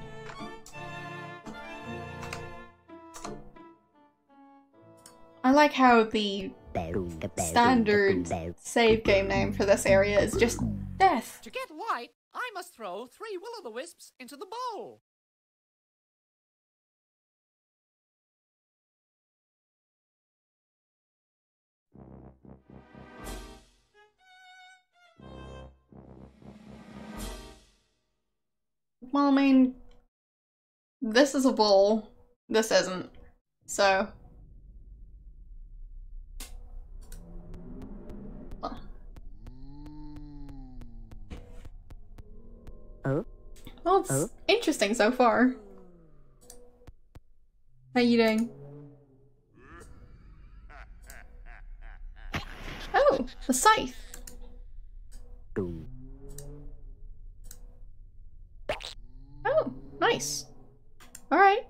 I like how the standard save game name for this area is just Death. To get light, I must throw three will o' the wisps into the bowl. Well, I mean, this is a bowl. This isn't. So. Oh? Well, it's Oh? interesting so far. How you doing? Oh, the scythe. Nice. Alright.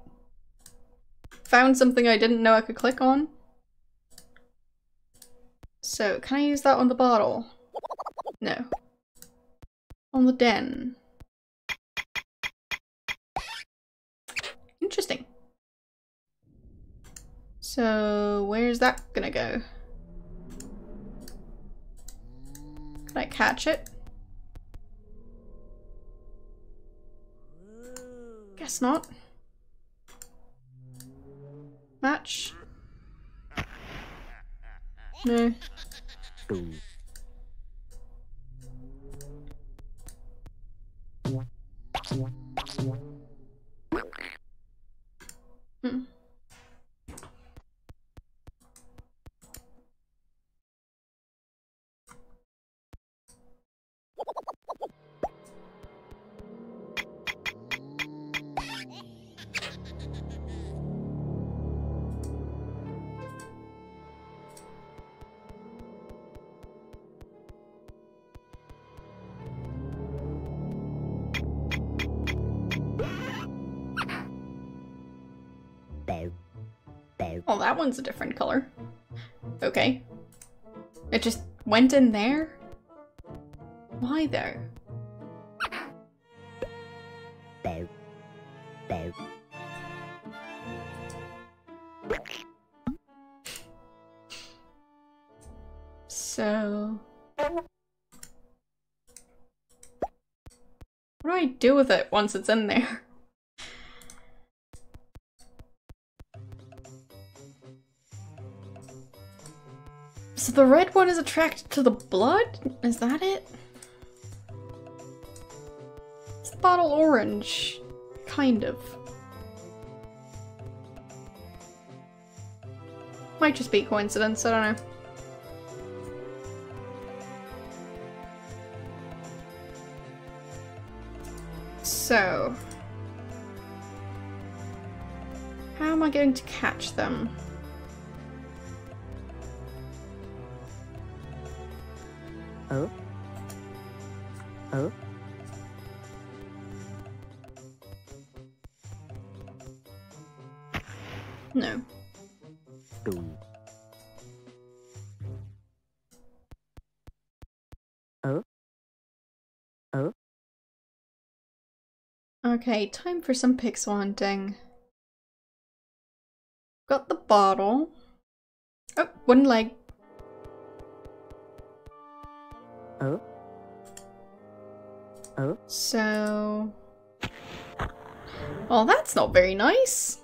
found something I didn't know I could click on. So, can I use that on the bottle? No. On the den. Interesting. So, where's that gonna go? Can I catch it? Guess not. Match? No. Boom. That one's a different color. Okay. It just went in there? Why though? Bow. Bow. So... What do I do with it once it's in there? The red one is attracted to the blood? Is that it? It's the bottle orange. Kind of. Might just be coincidence, I don't know. So... How am I going to catch them? Okay, time for some pixel hunting. Got the bottle. Oh, one leg. Oh. Oh. So... Oh, that's not very nice.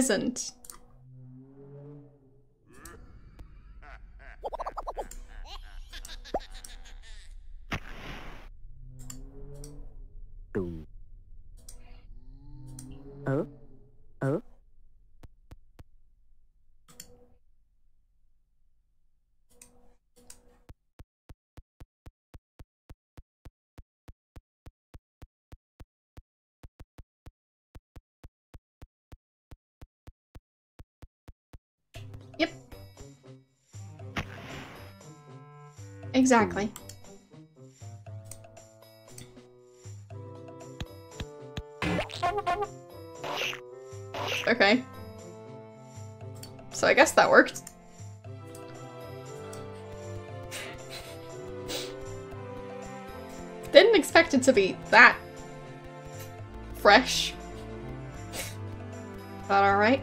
Who Exactly. Okay. So I guess that worked. Didn't expect it to be that fresh. That alright?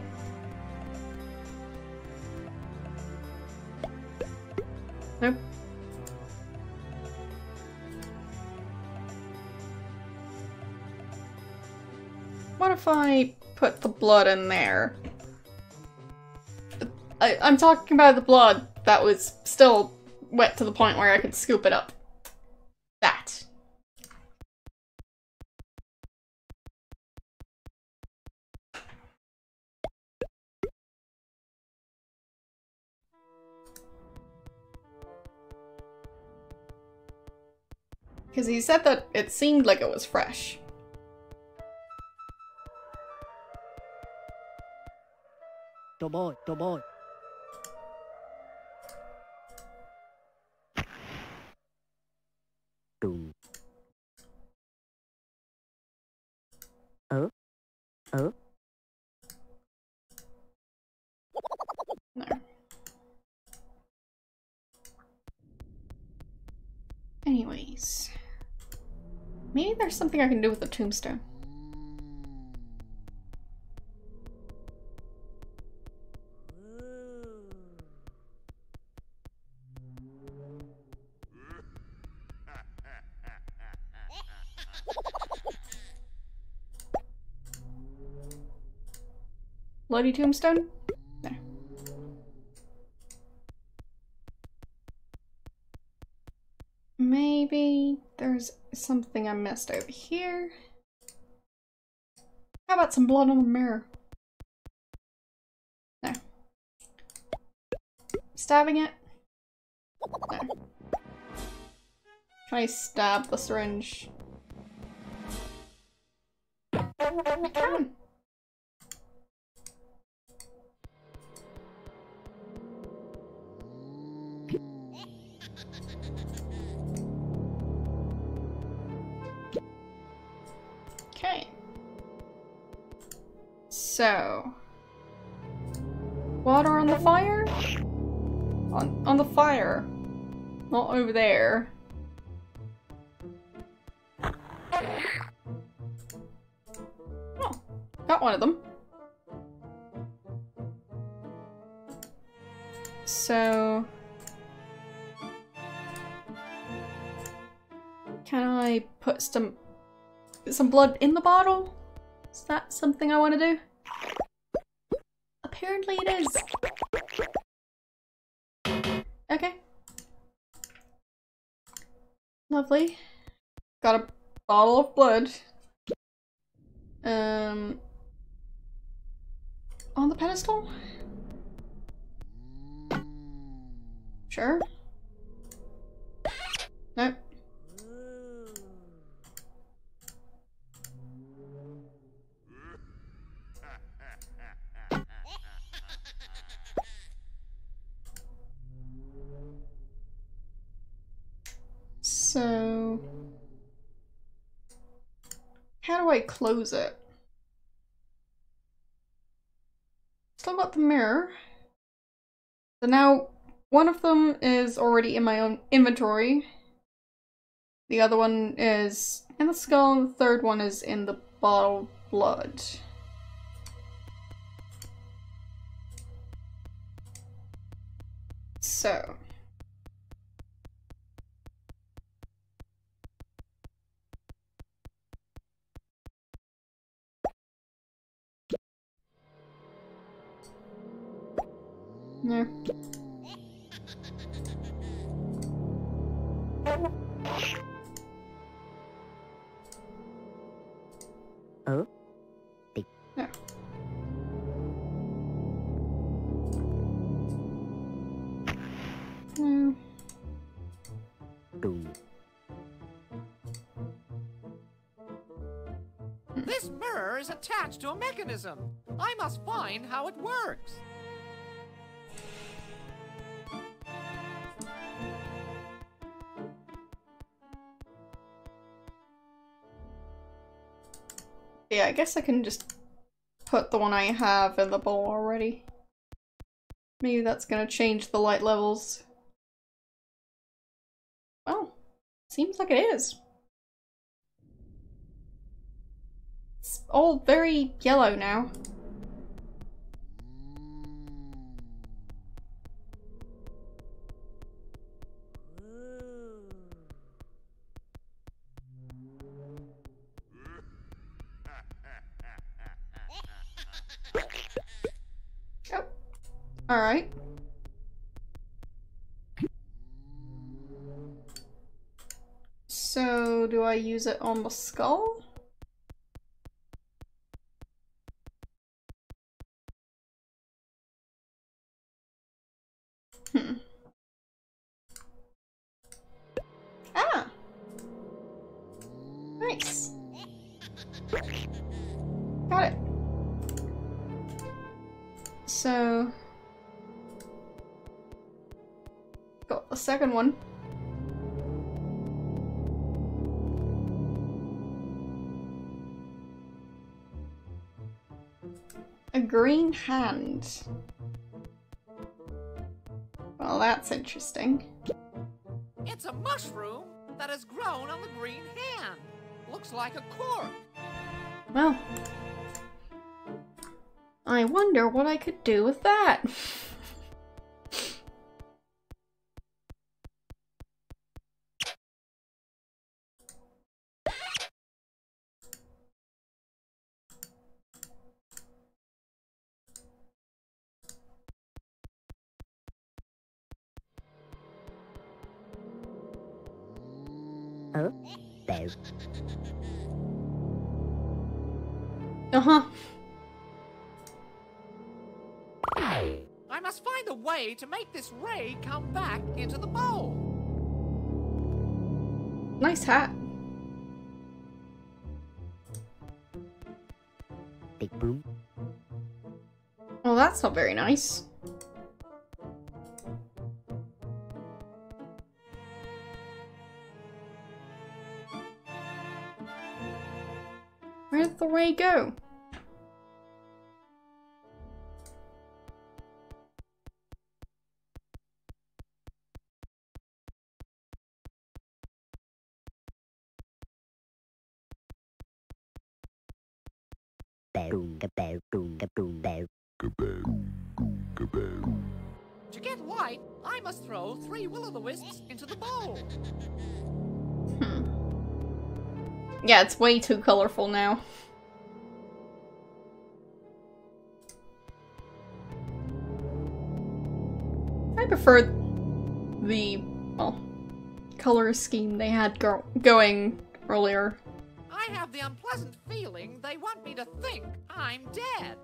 I put the blood in there? I, am talking about the blood that was still wet to the point where I could scoop it up. That. Because he said that it seemed like it was fresh. The boy, the boy. Boom. Oh? Oh? No. Anyways. Maybe there's something I can do with the tombstone. Bloody tombstone? There. Maybe there's something I missed over here. How about some blood on the mirror? No. Stabbing it? No. Can I stab the syringe? I can. So. Water on the fire? On, on the fire. Not over there. Oh, got one of them. So... Can I put some some blood in the bottle? Is that something I want to do? Apparently it is. Okay. Lovely. Got a bottle of blood. Um. On the pedestal? Sure. Nope. So... How do I close it? Still got the mirror. So now one of them is already in my own inventory. The other one is in the skull and the third one is in the bottle of blood. So... No. Oh? No. No. This mirror is attached to a mechanism. I must find how it works. Yeah, I guess I can just put the one I have in the bowl already. Maybe that's gonna change the light levels. Well, seems like it is. It's all very yellow now. Alright. So, do I use it on the skull? Hand. Well, that's interesting. It's a mushroom that has grown on the green hand. Looks like a cork. Well, I wonder what I could do with that. way to make this ray come back into the bowl. Nice hat. Big boom. Well, that's not very nice. Where did the ray go? Throw three will-o'-the-wisps into the bowl. Hmm. Yeah, it's way too colorful now. I prefer the, well, color scheme they had go going earlier. I have the unpleasant feeling they want me to think I'm dead.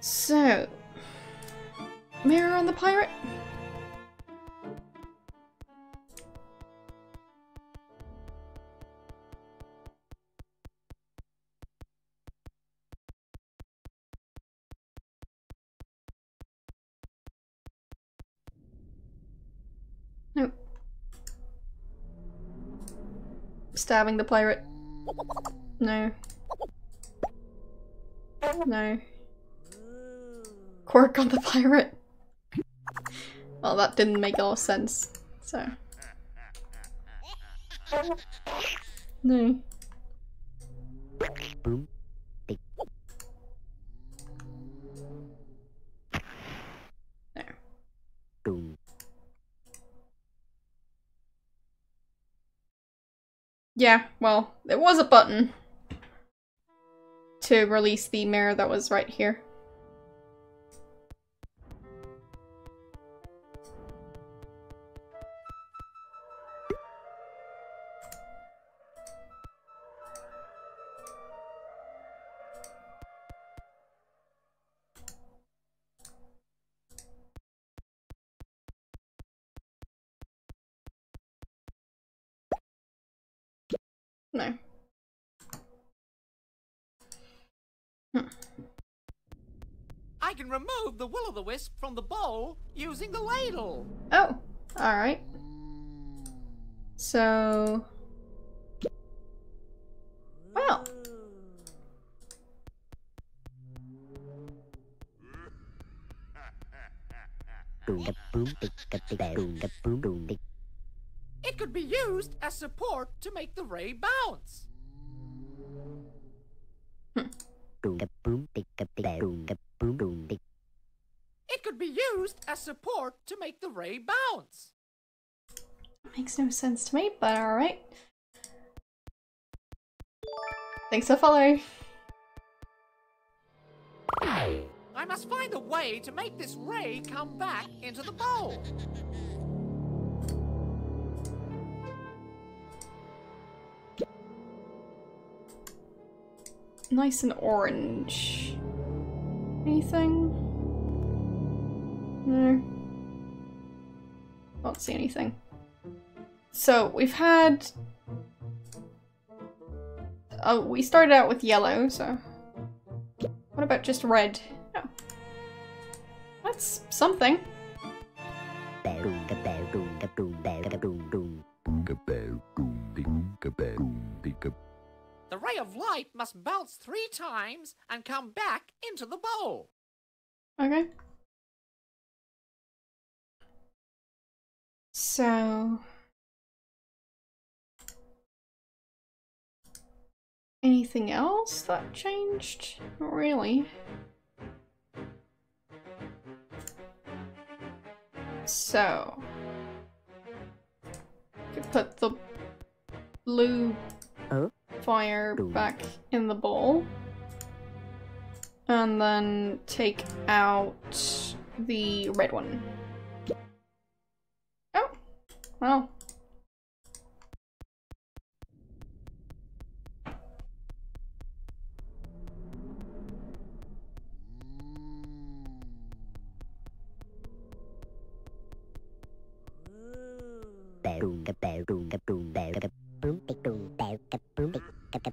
So, mirror on the pirate? Nope. Stabbing the pirate. No. No. Cork on the pirate. Well, that didn't make a lot of sense. So. No. There. Yeah, well, there was a button to release the mirror that was right here. Remove the will-o'-the-wisp from the bowl using the ladle. Oh, alright. So. Well. Boom. ga Boom. Big. ga Big. Bear. Boom. ga Boom. Boom. Big. It could be used as support to make the ray bounce. Boom. It could be used as support to make the ray bounce. Makes no sense to me, but alright. Thanks for following. I must find a way to make this ray come back into the bowl. Nice and orange. Anything? No. Don't see anything. So we've had oh, we started out with yellow, so. What about just red? Oh. That's something. Boonga boonga boom boonga boom boom. The ray of light must bounce three times and come back into the bowl. Okay. So. Anything else that changed? Not really. So. Could put the blue Huh? fire back in the bowl. And then take out the red one.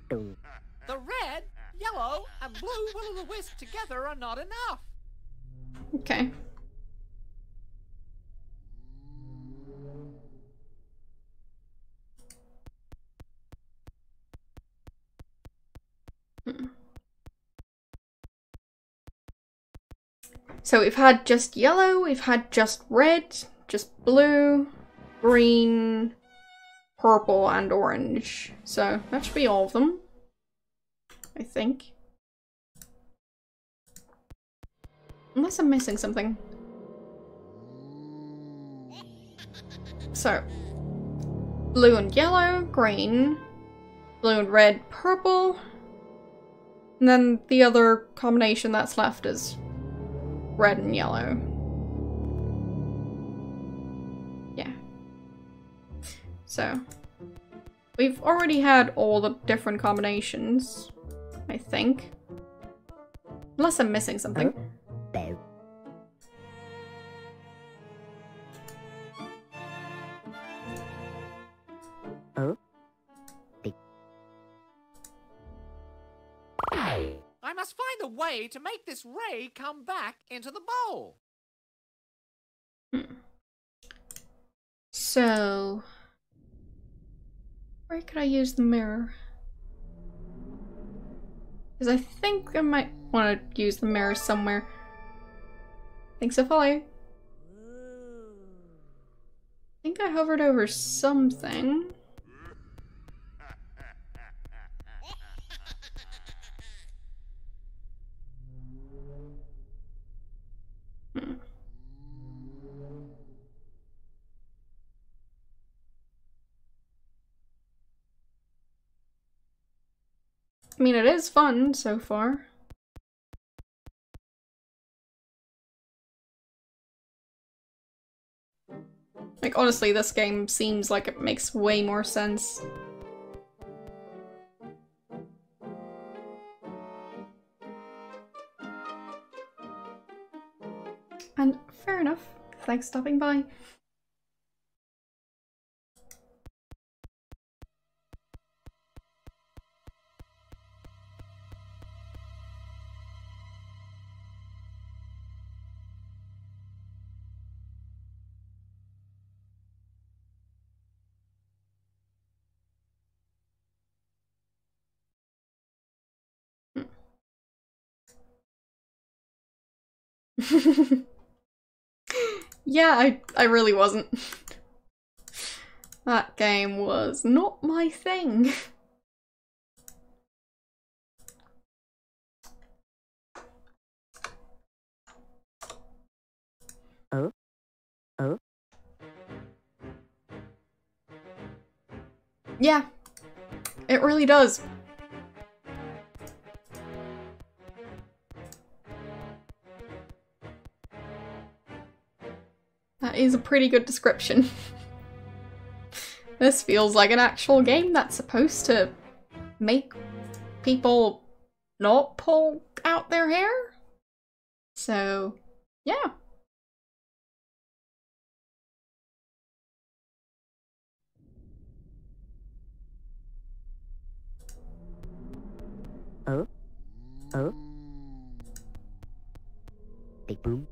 Boom. The red, yellow, and blue will o' the wisp together are not enough. Okay. So we've had just yellow, we've had just red, just blue, green, purple, and orange. So that should be all of them. I think. Unless I'm missing something. So, blue and yellow, green, blue and red, purple, and then the other combination that's left is red and yellow. Yeah. So, we've already had all the different combinations, I think. Unless I'm missing something. Bo. A way to make this ray come back into the bowl. Hmm. So, where could I use the mirror? Because I think I might want to use the mirror somewhere. Thanks a follow. I think I hovered over something. I mean, it is fun so far. Like, honestly, this game seems like it makes way more sense. And fair enough. Thanks for stopping by. yeah, I I really wasn't. that game was not my thing. Oh? Oh? Yeah, it really does. Is a pretty good description. this feels like an actual game that's supposed to make people not pull out their hair. So, yeah. Oh? Oh? Big boom.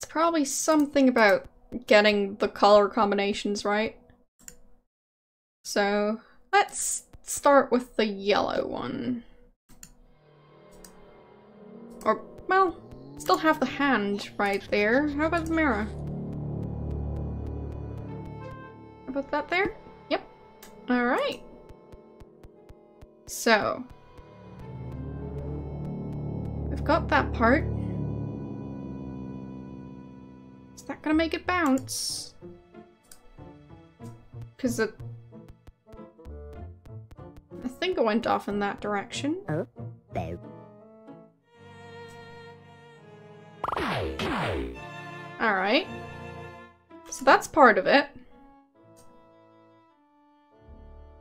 It's probably something about getting the color combinations right. So let's start with the yellow one. Or, well, still have the hand right there. How about the mirror? How about that there? Yep. Alright. So. We've got that part. That gonna make it bounce? Because it... I think it went off in that direction. Oh? Alright. So that's part of it.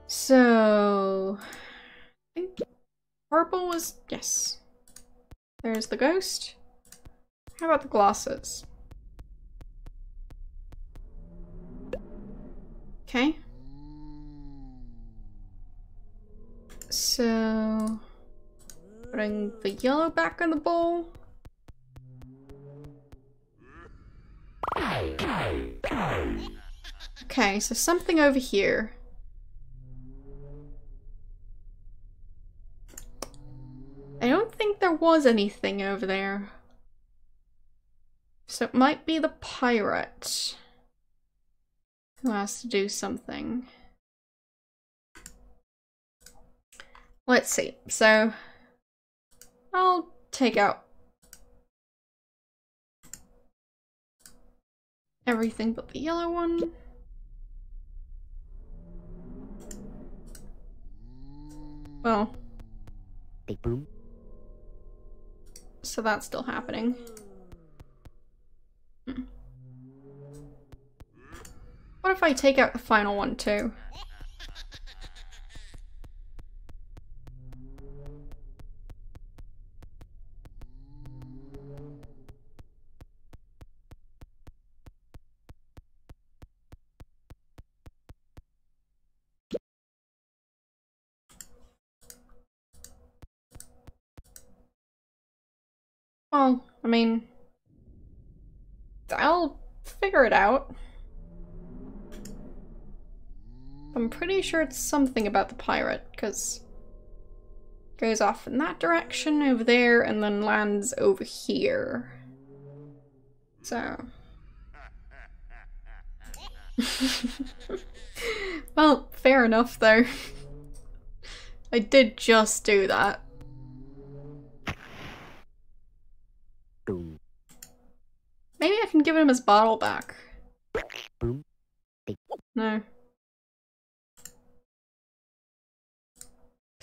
So... I think purple was... yes. There's the ghost. How about the glosses? Okay. So... Putting the yellow back in the bowl. Okay, so something over here. I don't think there was anything over there. So it might be the pirate who has to do something. Let's see. So I'll take out everything but the yellow one. Well, Big boom. so that's still happening. What if I take out the final one too? Well, I mean, I'll figure it out. I'm pretty sure it's something about the pirate, because goes off in that direction over there and then lands over here. So. well, fair enough though. I did just do that. Maybe I can give him his bottle back. No.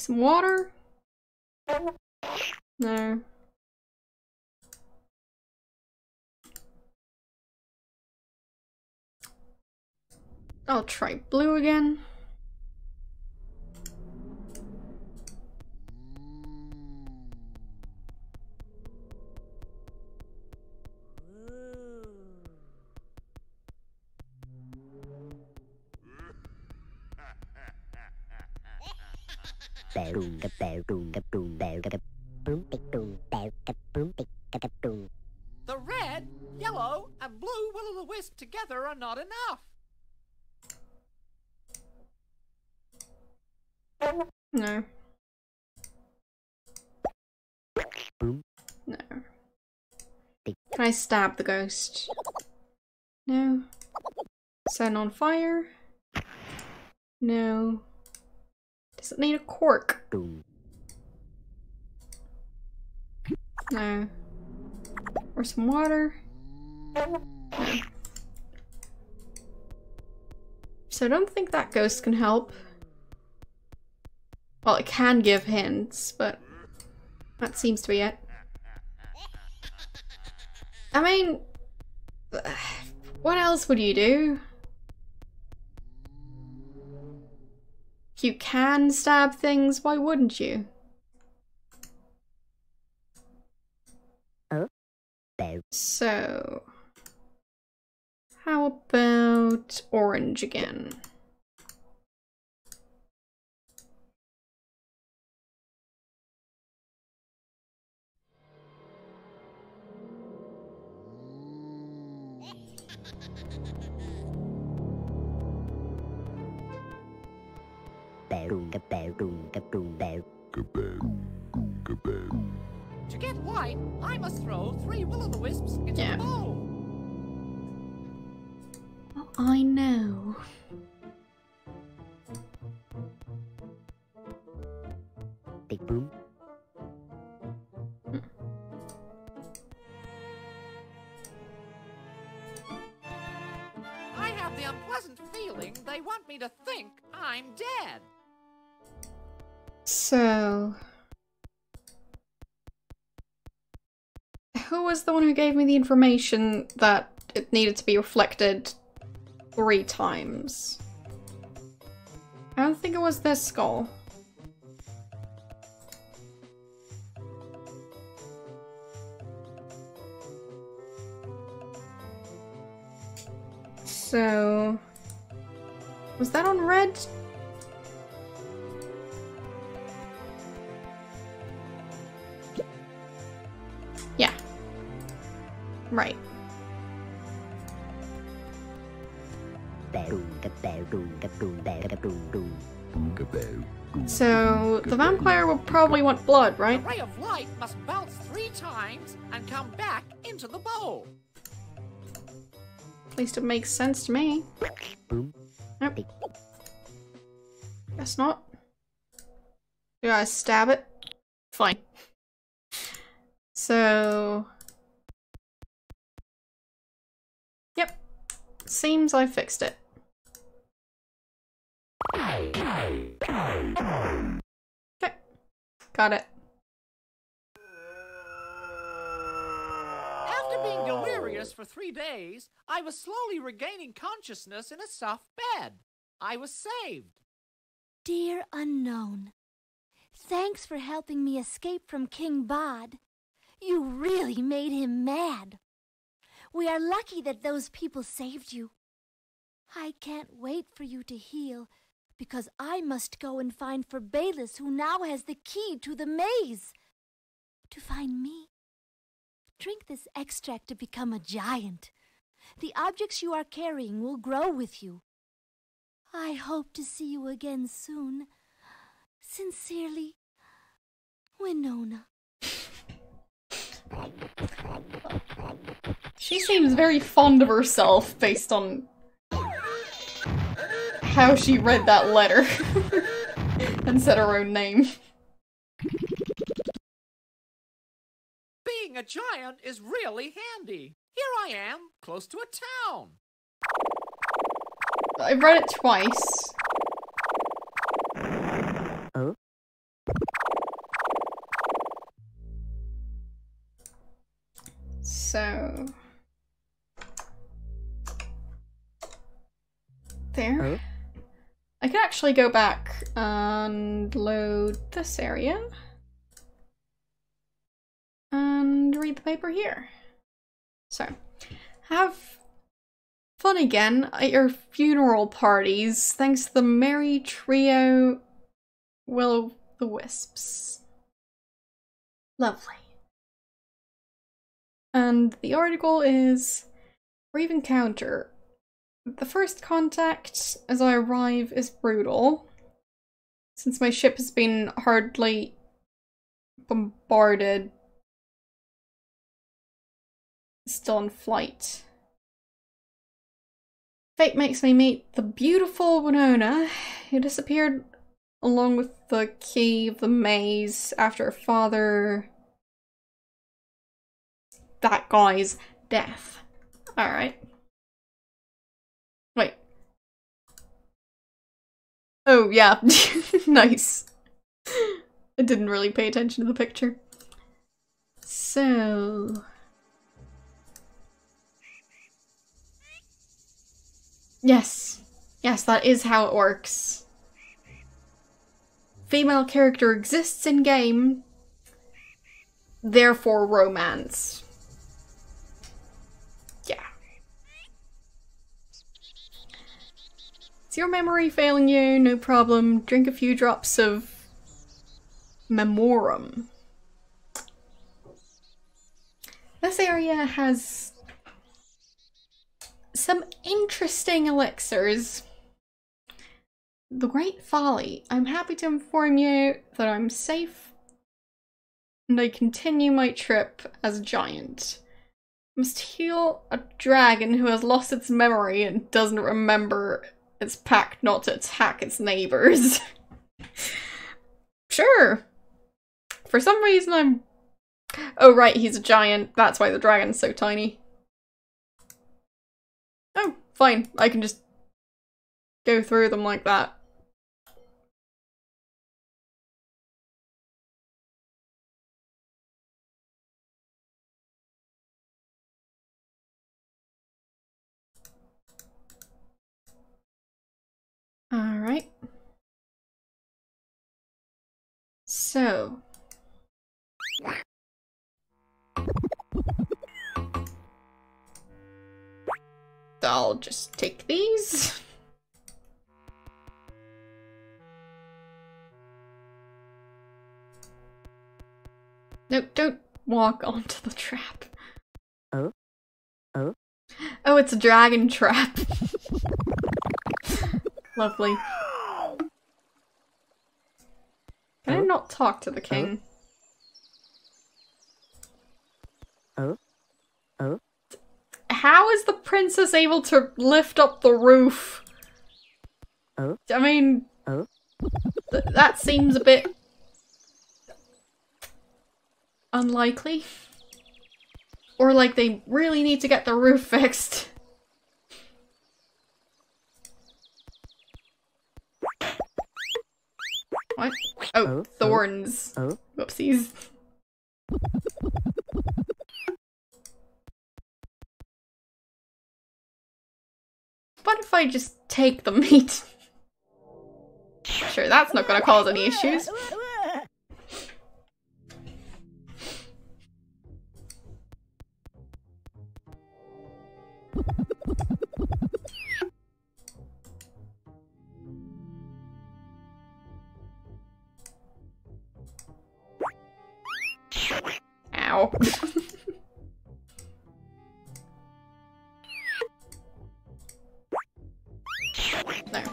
Some water? No. I'll try blue again. The red, yellow, and blue will o' the wisp together are not enough. No. No. Can I stab the ghost? No. Set on fire? No. Does it need a cork? No. Or some water? No. So I don't think that ghost can help. Well, it can give hints, but that seems to be it. I mean, what else would you do? If you can stab things, why wouldn't you? Bow. So, how about orange again? I must throw three will-o'-the-wisps into Yeah. the bowl. Oh, I know. Big boom. I have the unpleasant feeling they want me to think I'm dead. So, who was the one who gave me the information that it needed to be reflected three times? I don't think it was this skull. So, was that on red? Right. So the vampire will probably want blood, The right? ray of light must bounce three times and come back into the bowl. At least it makes sense to me. Boom. Nope. Guess not. Do I stab it? Fine. So. Seems I fixed it. Okay. Got it. After being delirious for three days, I was slowly regaining consciousness in a soft bed. I was saved. Dear Unknown, thanks for helping me escape from King Bodd. You really made him mad. We are lucky that those people saved you. I can't wait for you to heal, because I must go and find Fourbalus, who now has the key to the maze. To find me, drink this extract to become a giant. The objects you are carrying will grow with you. I hope to see you again soon. Sincerely, Wynonna. She seems very fond of herself based on how she read that letter and said her own name. Being a giant is really handy. Here I am, close to a town. I've read it twice. Oh. So. There. Oh. I can actually go back and load this area. And read the paper here. So, have fun again at your funeral parties thanks to the merry trio Will the Wisps. Lovely. And the article is Brief Encounter. The first contact as I arrive is brutal. Since my ship has been hardly bombarded, still in flight. Fate makes me meet the beautiful Wynonna, who disappeared along with the key of the maze after her father. that guy's death. Alright. Oh, yeah. nice. I didn't really pay attention to the picture. So... Yes. Yes, that is how it works. Female character exists in game, therefore romance. Is your memory failing you? No problem. Drink a few drops of Memorum. This area has some interesting elixirs. The Great Folly. I'm happy to inform you that I'm safe and I continue my trip as a giant. Must heal a dragon who has lost its memory and doesn't remember its pact not to attack its neighbors. sure. For some reason I'm... Oh right, he's a giant. That's why the dragon's so tiny. Oh, fine. I can just go through them like that. So. I'll just take these. No, don't walk onto the trap. Oh? Oh? Oh, it's a dragon trap. Lovely. Can I not talk to the king? Oh? Oh? How is the princess able to lift up the roof? Oh? I mean, Oh? th- that seems a bit unlikely. Or like they really need to get the roof fixed. What? Oh, Oh, oh, thorns. Oh? Whoopsies. What if I just take the meat? Sure, that's not gonna cause any issues. Ow. there.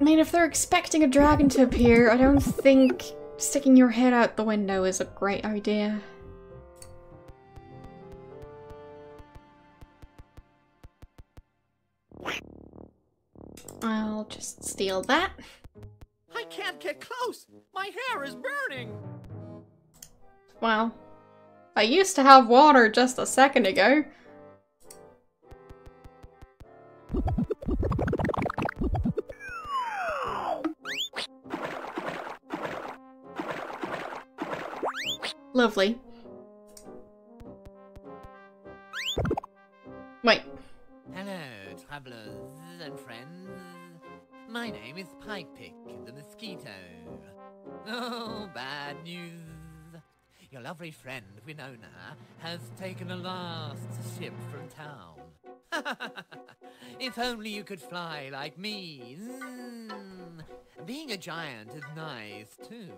I mean, if they're expecting a dragon to appear, I don't think sticking your head out the window is a great idea. I'll just steal that. I can't get close. My hair is burning. Well, I used to have water just a second ago. Lovely. Wait, Hello, travelers and friends. My name is Pipepick the Mosquito. Oh, bad news. Your lovely friend Wynonna has taken a last ship from town. if only you could fly like me. Mm. Being a giant is nice too.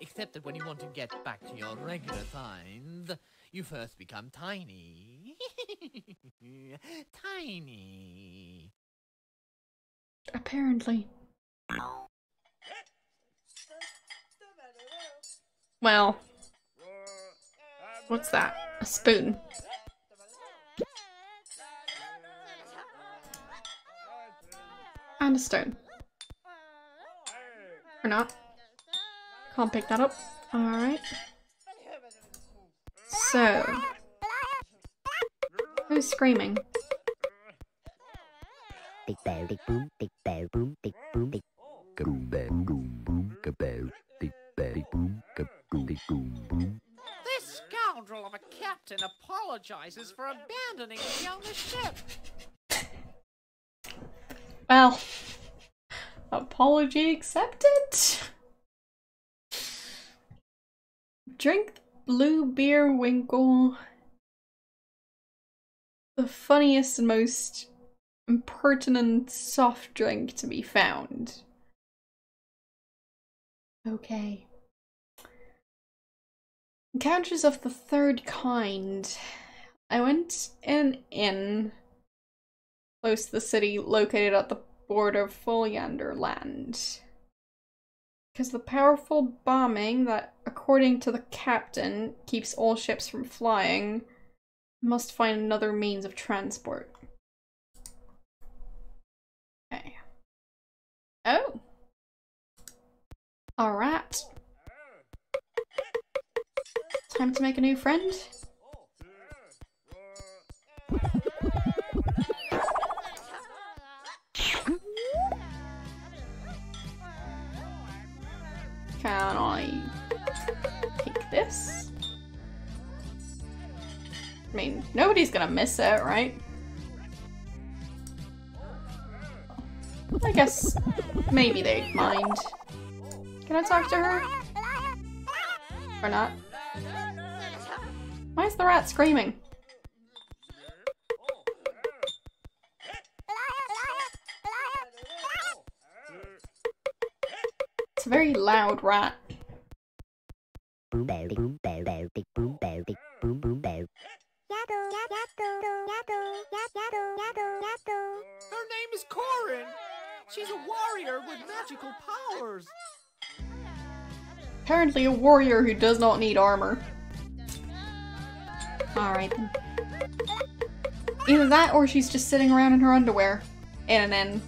Except that when you want to get back to your regular size, you first become tiny. tiny. apparently. Well, what's that? A spoon. And a stone. Or not. Can't pick that up. Alright. So. Who's screaming? Big bear, big boom, big bear, boom, big boom, big boom, boom, boom, big boom, boom. This scoundrel of a captain apologizes for abandoning me on the ship. Well, apology accepted. Drink blue beer winkle. The funniest and most impertinent soft drink to be found. Okay. Encounters of the third kind. I went in inn close to the city located at the border of Foliandre land. Because the powerful bombing that, according to the captain, keeps all ships from flying, must find another means of transport. Alright. Time to make a new friend. Can I pick this? I mean, nobody's gonna miss it, right? I guess maybe they'd mind. Can I talk to her? Or not? Why is the rat screaming? It's a very loud rat. Her name is Corin. She's a warrior with magical powers. Apparently a warrior who does not need armor. Alright then. Either that or she's just sitting around in her underwear. In an inn.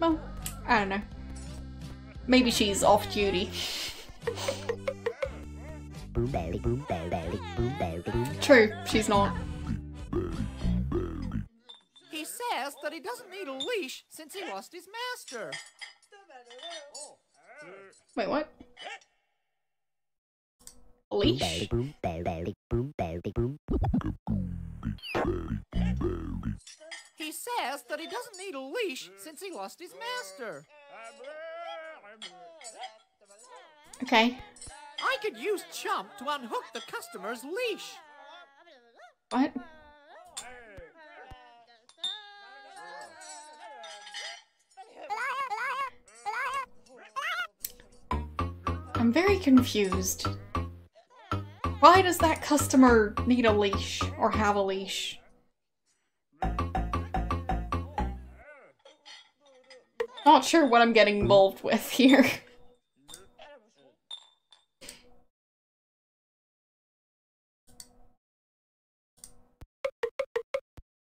Well, I don't know. Maybe she's off duty. Boom bow big boom bow bow big boom bow big boom. True, she's not. He says that he doesn't need a leash since he lost his master. Wait, what? A Boom bow leash? big boom bow bow big boom bow big boom. He says that he doesn't need a leash since he lost his master. Okay. I could use Chump to unhook the customer's leash. What? I'm very confused. Why does that customer need a leash or have a leash? Not sure what I'm getting involved with here.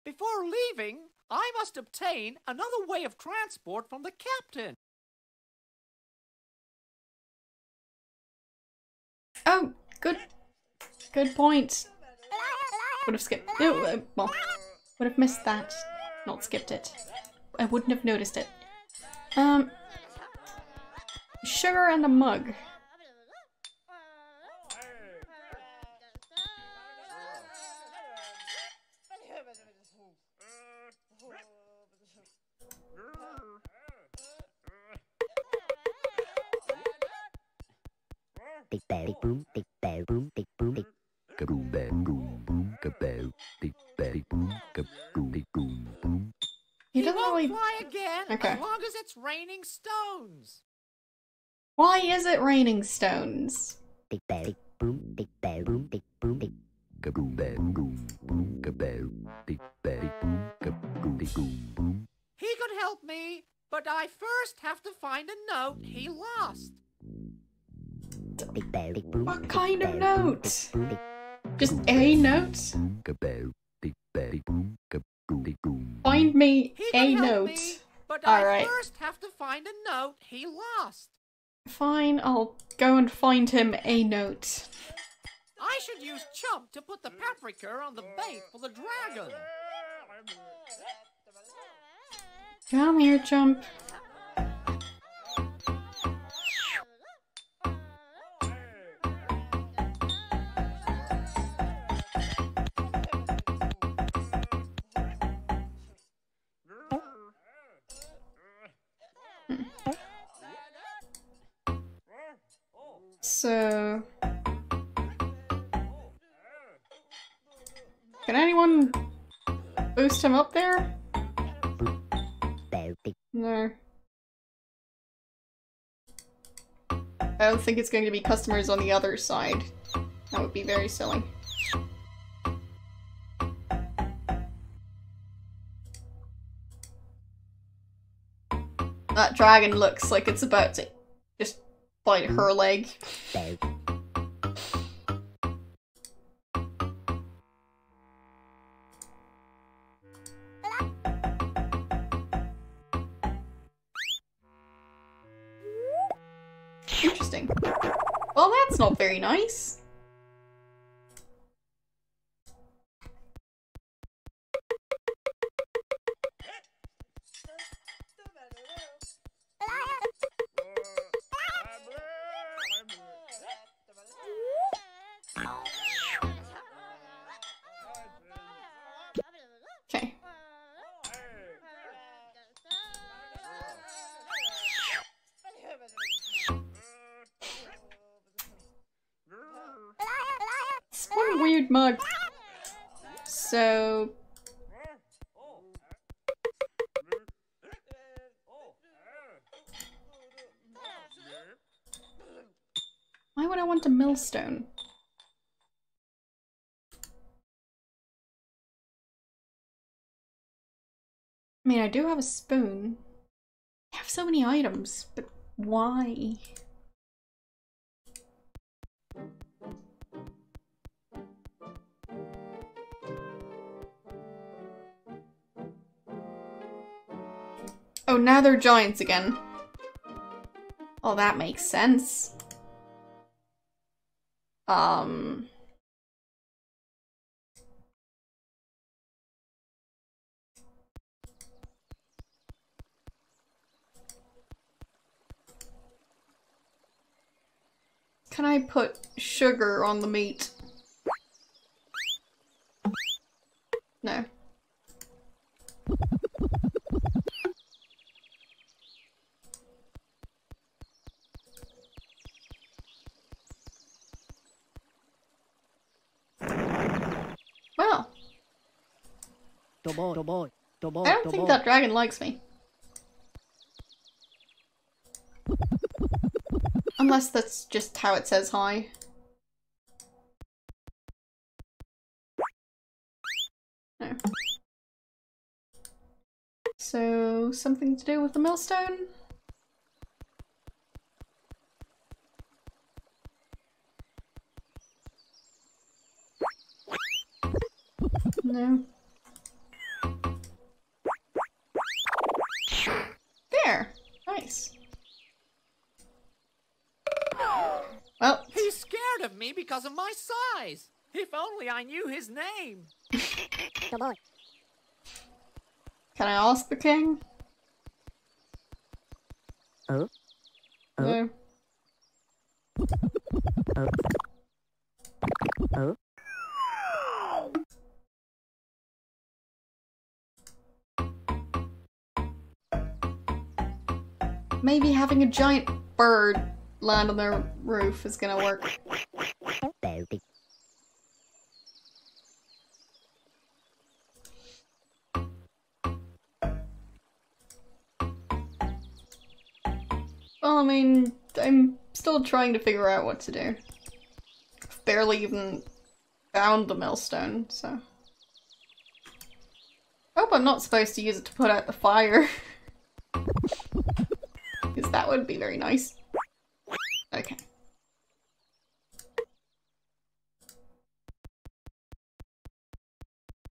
Before leaving, I must obtain another way of transport from the captain. Oh, good, good point. Would have skipped. No, uh, well, would have missed that. Not skipped it. I wouldn't have noticed it. Um, sugar and a mug. He He doesn't won't fly again Okay. as long as it's raining stones. Why is it raining stones? Big bow big boom big bow boom big boom big. Kaboom, bam, boom, boom, kabow, big, bang, boom, kaboom, big, boom, boom. He could help me, but I first have to find a note he lost. Big bow big boom. What kind of bow, note? big boom big. Just a note? Boom, kabow, big, bang, boom, kaboom, big, boom. Find me He a note. me, but All I right. first have to find a note he lost. Fine, I'll go and find him a note. I should use Chump to put the paprika on the bait for the dragon. Come here, Chump. Him up there? No. I don't think it's going to be customers on the other side. That would be very silly. That dragon looks like it's about to just bite her leg. Very nice. Want? I mean, I do have a spoon. I have so many items, but why? Oh, now they're giants again. Oh, that makes sense. Um. Can I put sugar on the meat? No. Well, to boy, to boy, to boy, I don't think boy. that dragon likes me. Unless that's just how it says hi. No. So, something to do with the millstone? No. Because of my size. If only I knew his name. To boy, can I ask the king? Oh? Oh? No. oh, Maybe having a giant bird land on their roof is gonna work. Well, I mean, I'm still trying to figure out what to do. I've barely even found the millstone, so. Hope I'm not supposed to use it to put out the fire. Because that would be very nice. Okay.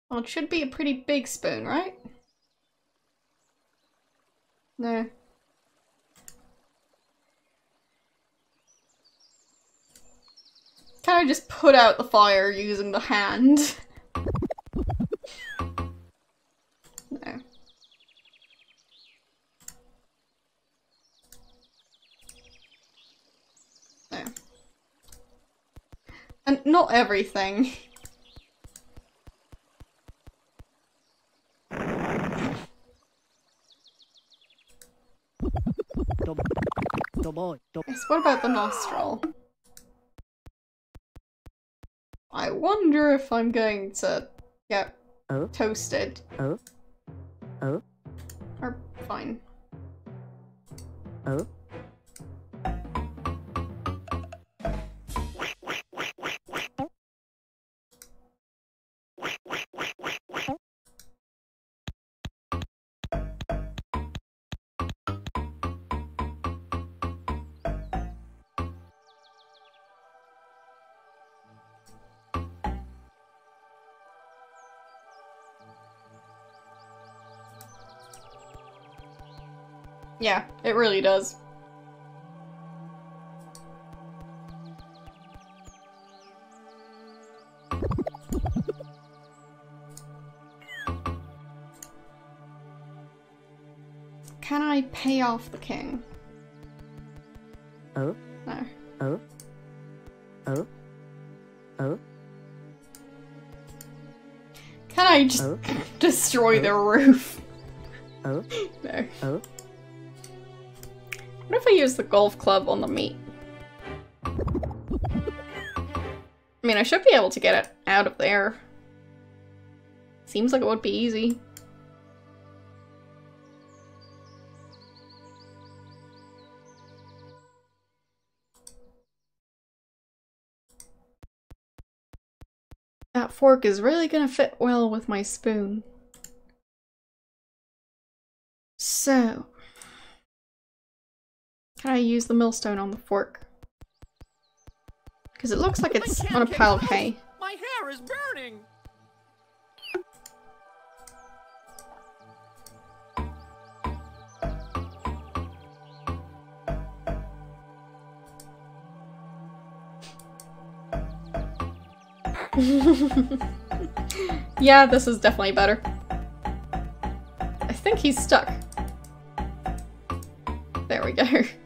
Well, it should be a pretty big spoon, right? No. Can I just put out the fire using the hand? no. No. And not everything. to, to boy, to, Yes, what about the nostril? I wonder if I'm going to get Oh. toasted. Oh. Oh. Or fine. Oh. Yeah, it really does. Can I pay off the king? Oh. No. Oh. Oh. Oh. Can I just Oh. destroy oh? the roof? Oh. No. Oh. What if I use the golf club on the meat? I mean, I should be able to get it out of there. Seems like it would be easy. That fork is really gonna fit well with my spoon. So, can I use the millstone on the fork? Because it looks like it's on a pile of hay. My hair is burning. yeah, this is definitely better. I think he's stuck. There we go.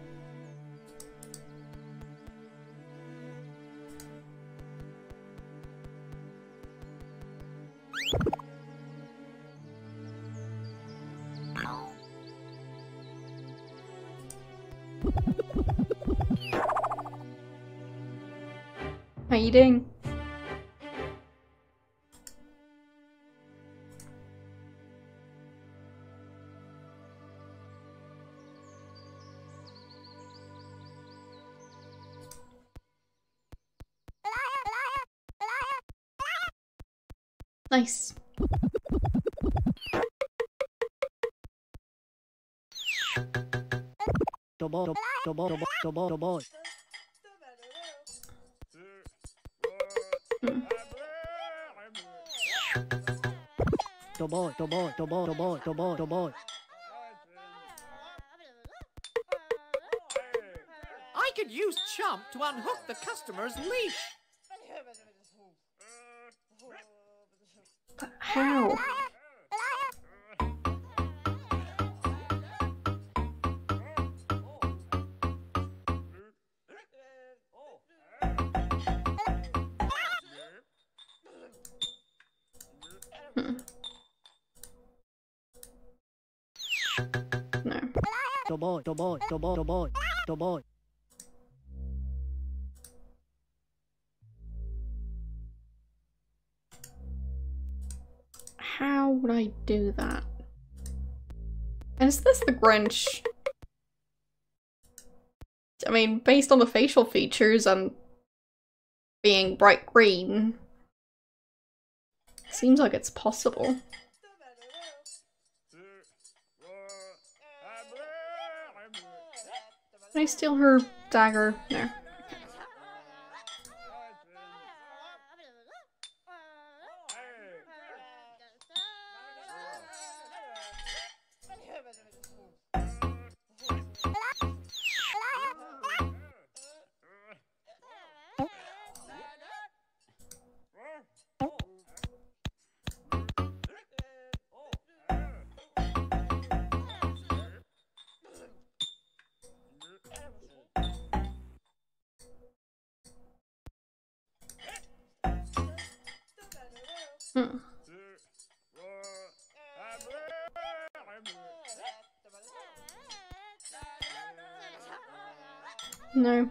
Doing? Nice. Tobo, tobo, tobo, tobo, tobo, I could use Chump to unhook the customer's leash. But how? Tobo, tobo, tobo, tobo, tobo. How would I do that? And is this the Grinch? I mean, based on the facial features and being bright green, seems like it's possible. Can I steal her dagger? No. No.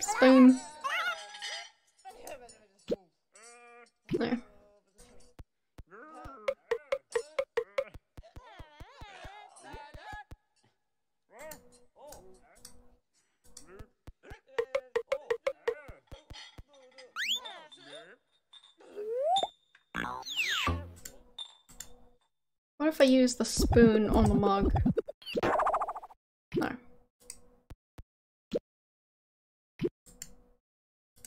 Spoon. The spoon on the mug? No.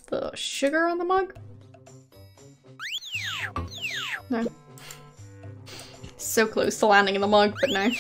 The sugar on the mug? No. So close to landing in the mug, but no.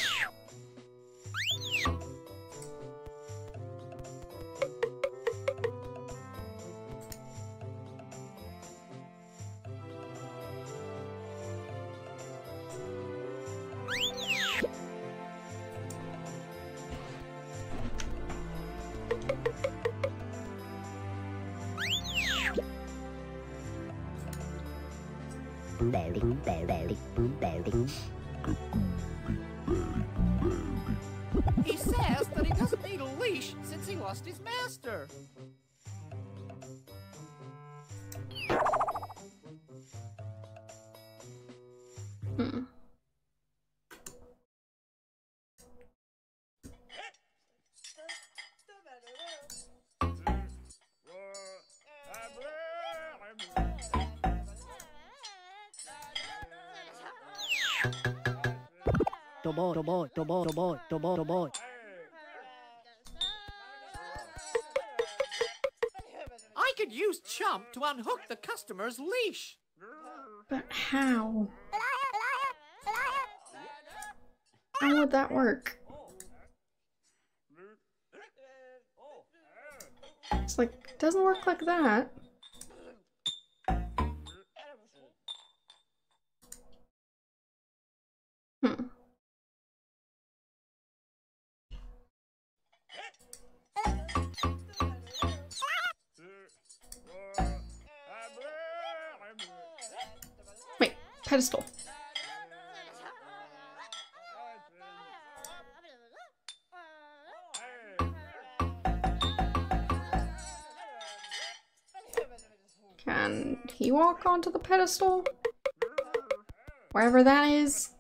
Boy, to boy, to boy, to boy, to boy, to boy. I could use Chump to unhook the customer's leash. But how? How would that work? It's like, it doesn't work like that. Pedestal. Can he walk onto the pedestal? Wherever that is.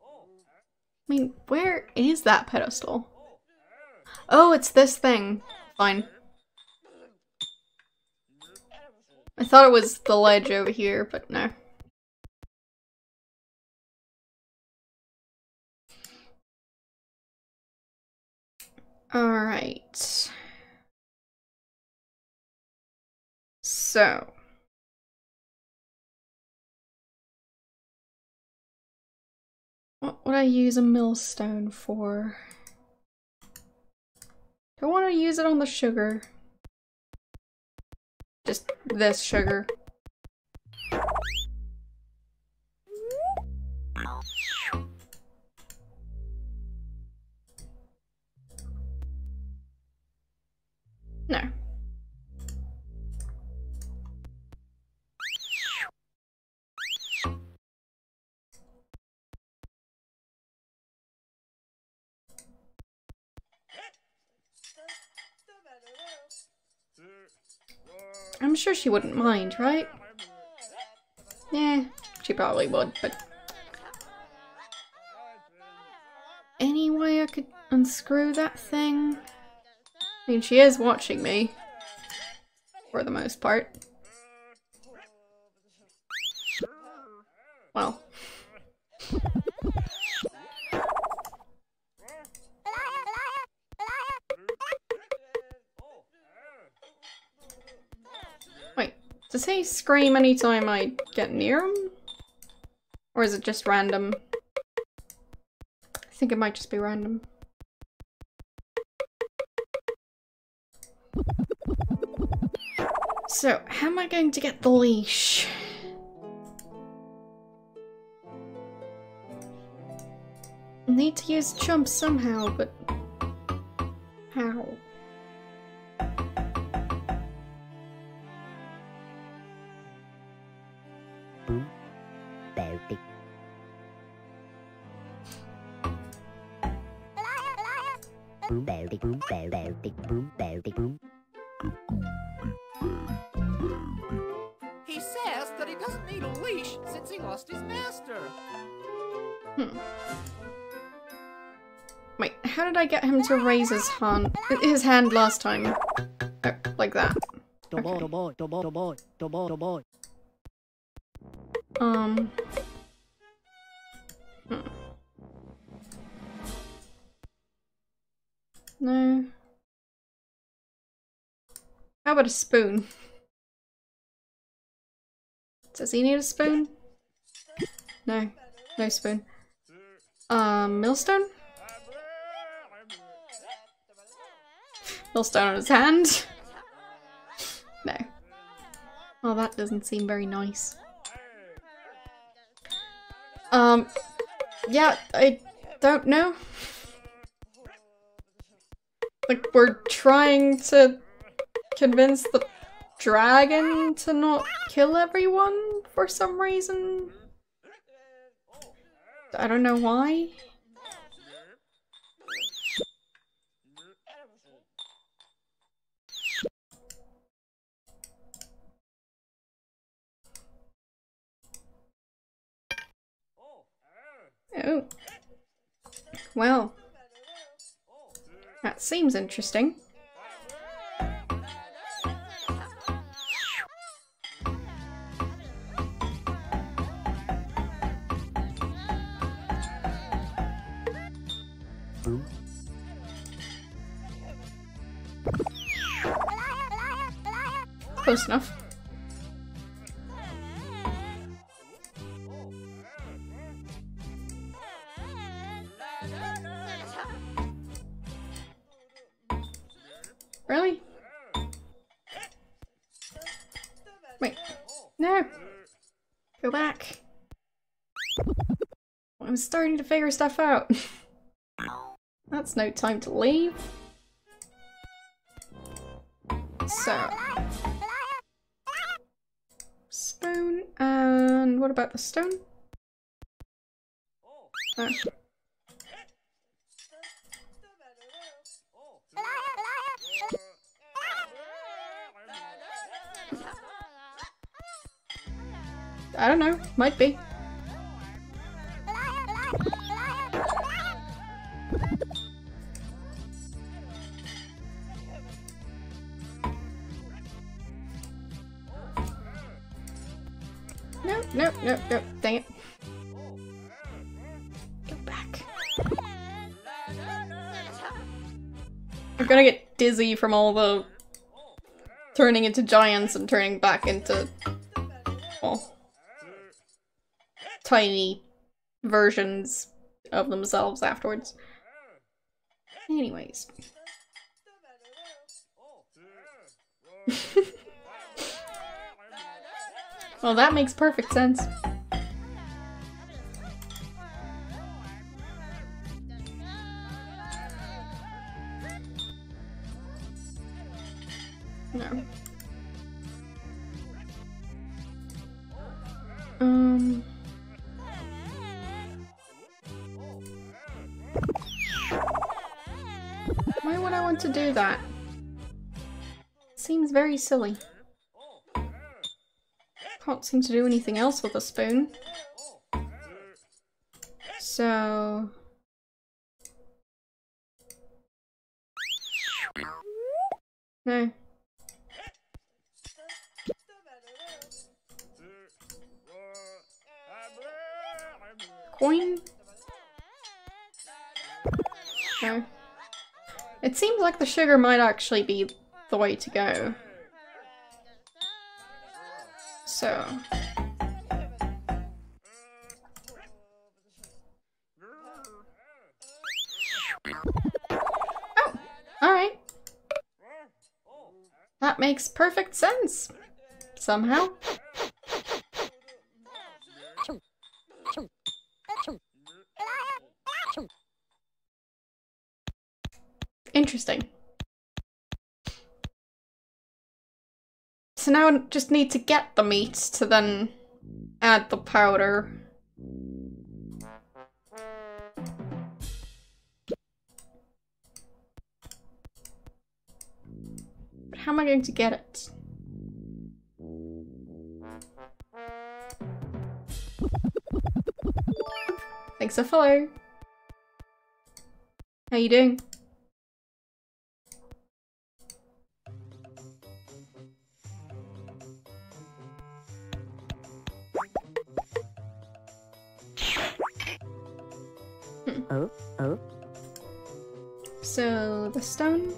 I mean, where is that pedestal? Oh, it's this thing. Fine. I thought it was the ledge over here, but no. Alright. So. What would I use a millstone for? Do I want to use it on the sugar? Just this sugar. No. I'm sure she wouldn't mind, right? Yeah, she probably would, but... Any way I could unscrew that thing? I mean, she is watching me. For the most part. Well. Wait, he scream anytime I get near him? Or is it just random? I think it might just be random. So, how am I going to get the leash? Need to use chump somehow, but how? I get him to raise his hand, his hand last time? Oh, like that. Boy. Um. hmm. No. How about a spoon? Does he need a spoon? No. No spoon. Um, millstone? Millstone on his hand? No. Well, that doesn't seem very nice. Um, yeah, I don't know. Like, we're trying to convince the dragon to not kill everyone for some reason. I don't know why. Oh. Well. That seems interesting. Close enough. Starting to figure stuff out. That's no time to leave. So. Stone, and what about the stone? Oh. I don't know, might be. Dizzy from all the turning into giants and turning back into, well, tiny versions of themselves afterwards. Anyways. well, that makes perfect sense. Very silly. Can't seem to do anything else with a spoon. So... No. Coin? No. It seems like the sugar might actually be the way to go. So... Oh! Alright. That makes perfect sense. Somehow. Interesting. Now I just need to get the meats to then add the powder. But how am I going to get it? Thanks for follow. How you doing? Oh, oh. So the stone.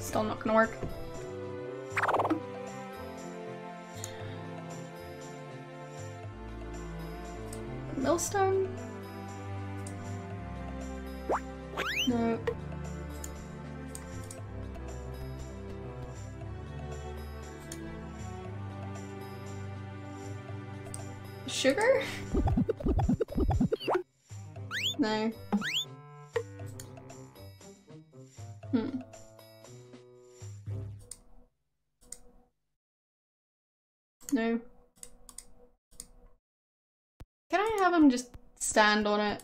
Still not gonna work. Millstone? Stand on it?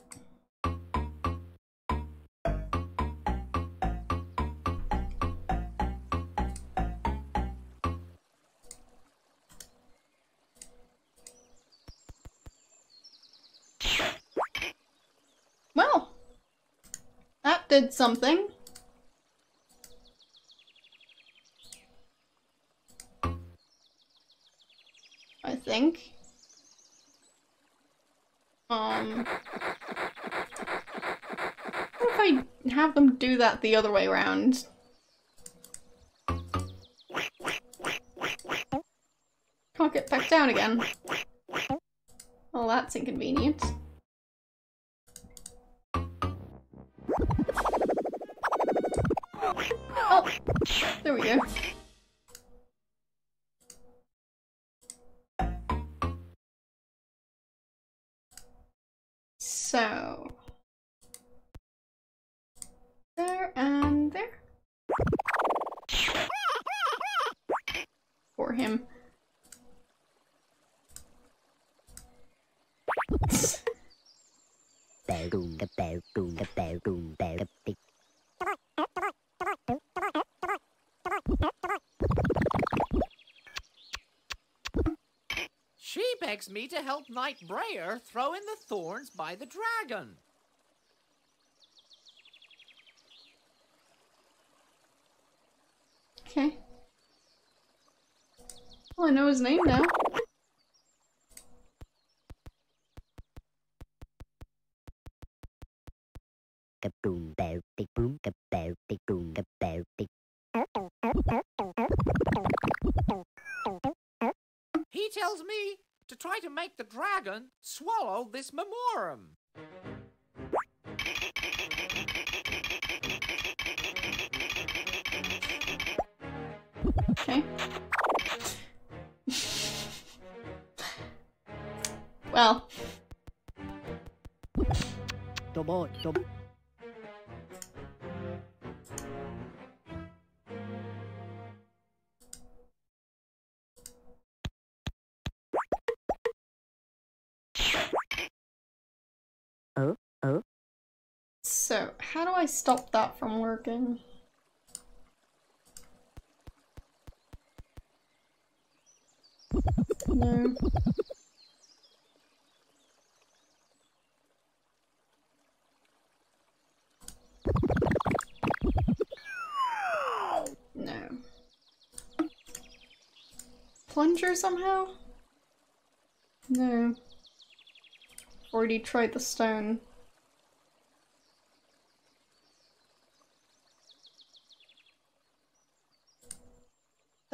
Well, that did something. I think. Um. What if I have them do that the other way around? Can't get back down again. Well, that's inconvenient. Me to help Knight Brayer throw in the thorns by the dragon. Okay. Well, I know his name now. Dragon swallow this memorum. Okay. well, The boy, I stop that from working? No. No. Plunger somehow? No. Already tried the stone.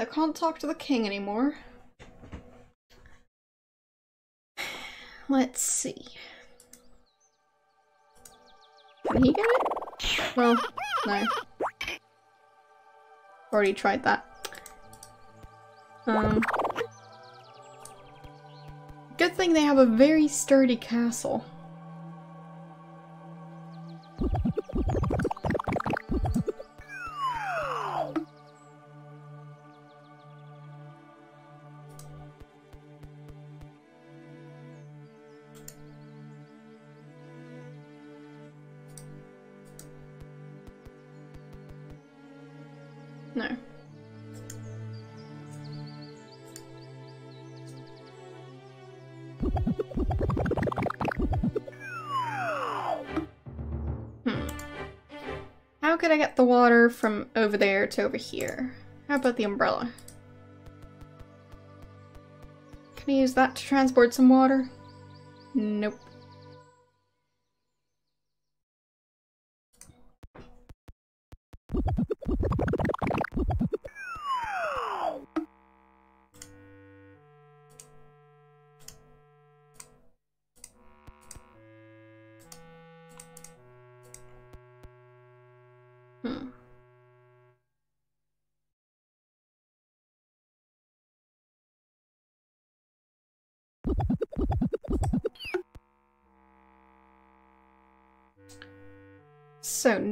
I can't talk to the king anymore. Let's see. Can he get it? Well, no. Already tried that. Um. Good thing they have a very sturdy castle. Water from over there to over here? How about the umbrella? Can I use that to transport some water? Nope.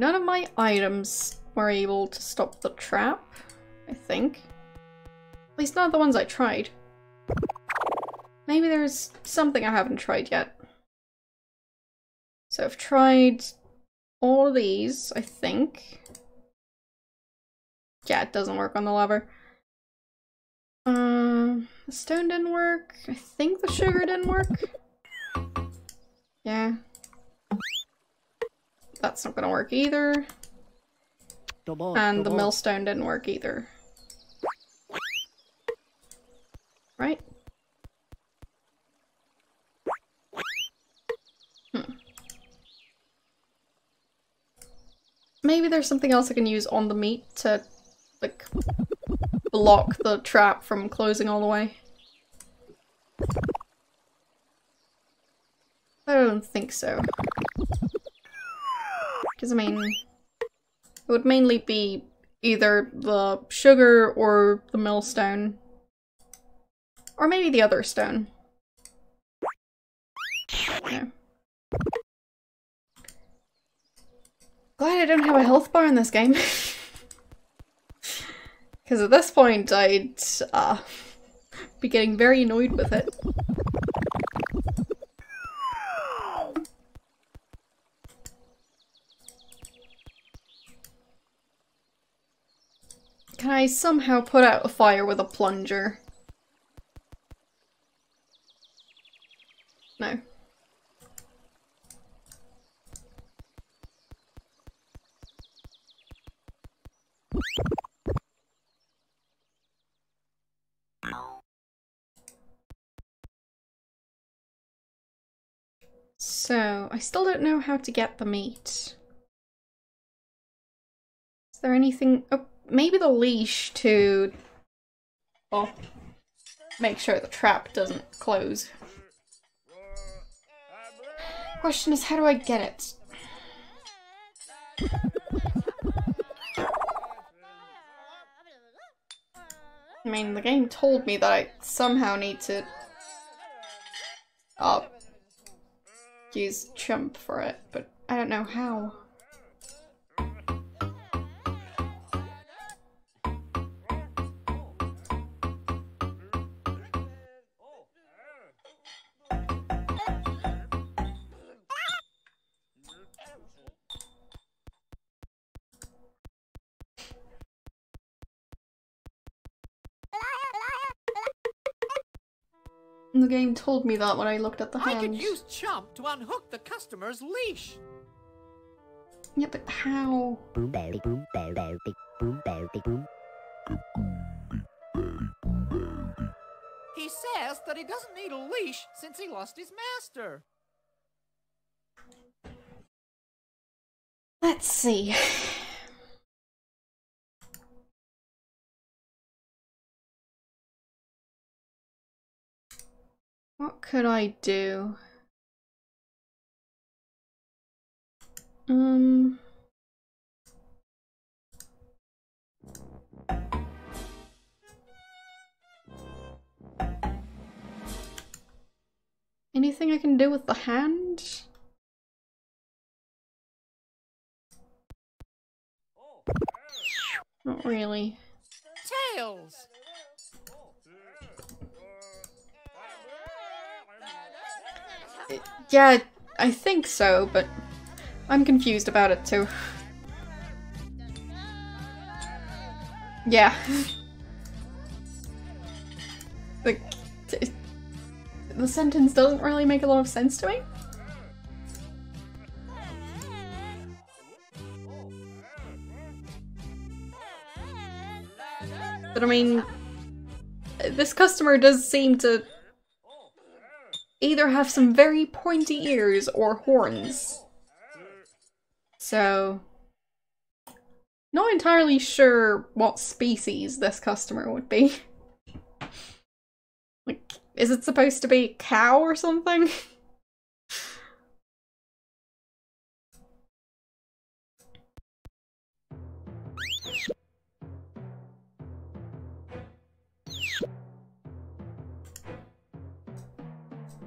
None of my items were able to stop the trap, I think. At least none of the ones I tried. Maybe there's something I haven't tried yet. So I've tried all these, I think. Yeah, it doesn't work on the lever. Um, the stone didn't work. I think the sugar didn't work. Yeah. That's not gonna work either. And the millstone didn't work either. Right? Hmm. Maybe there's something else I can use on the meat to, like, block the trap from closing all the way. I don't think so. Because, I mean, it would mainly be either the sugar or the millstone. Or maybe the other stone. No. Glad I don't have a health bar in this game. Because at this point I'd uh, be getting very annoyed with it. Can I somehow put out a fire with a plunger? No. So, I still don't know how to get the meat. Is there anything... Oh, maybe the leash to... Make sure the trap doesn't close. Question is, how do I get it? I mean, the game told me that I somehow need to... Uh, use chump for it, but I don't know how. The game told me that when I looked at the I hand. could use Chump to unhook the customer's leash. Yeah, but how? Boom, belly, boom, belly, belly, boom, belly, boom. He says that he doesn't need a leash since he lost his master. Let's see. What could I do? Um. Anything I can do with the hand? Not really. Tails! Yeah, I think so, but I'm confused about it too. Yeah. Like, the sentence doesn't really make a lot of sense to me. But I mean, this customer does seem to either have some very pointy ears or horns. So, not entirely sure what species this customer would be. Like, is it supposed to be a cow or something?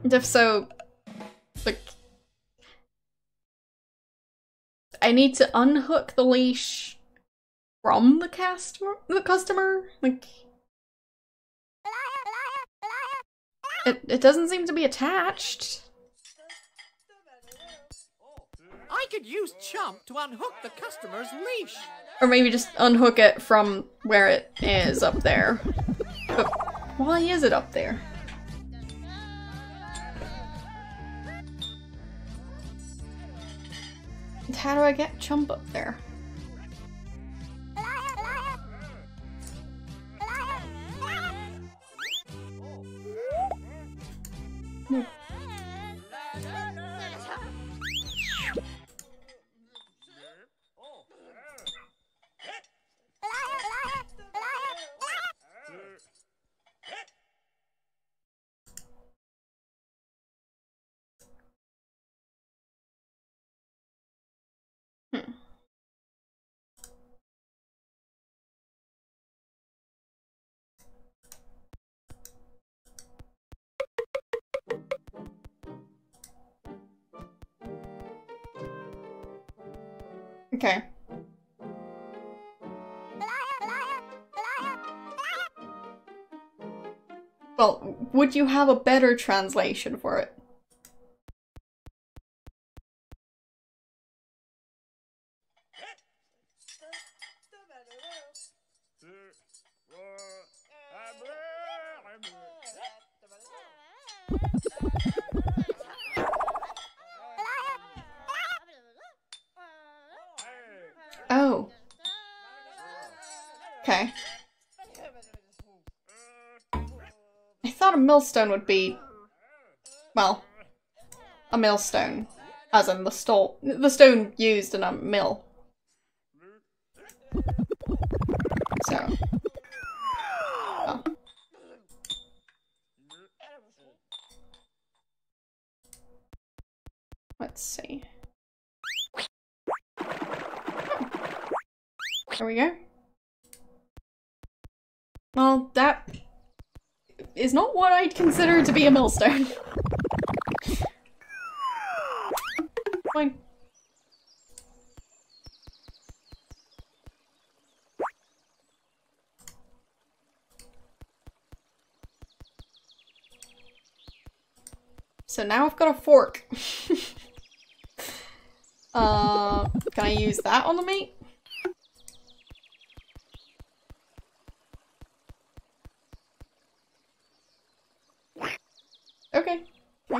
if so, like, I need to unhook the leash from the customer. The customer, like, it it doesn't seem to be attached. I could use Chump to unhook the customer's leash. Or maybe just unhook it from where it is up there. But why is it up there? How do I get Chump up there? Okay. Well, would you have a better translation for it? Millstone would be, well, a millstone, as in the stone, the stone used in a mill. So. Oh. Let's see. There we go. Well, that is not what I'd consider to be a millstone. Fine. So now I've got a fork. uh, can I use that on the meat? Okay, I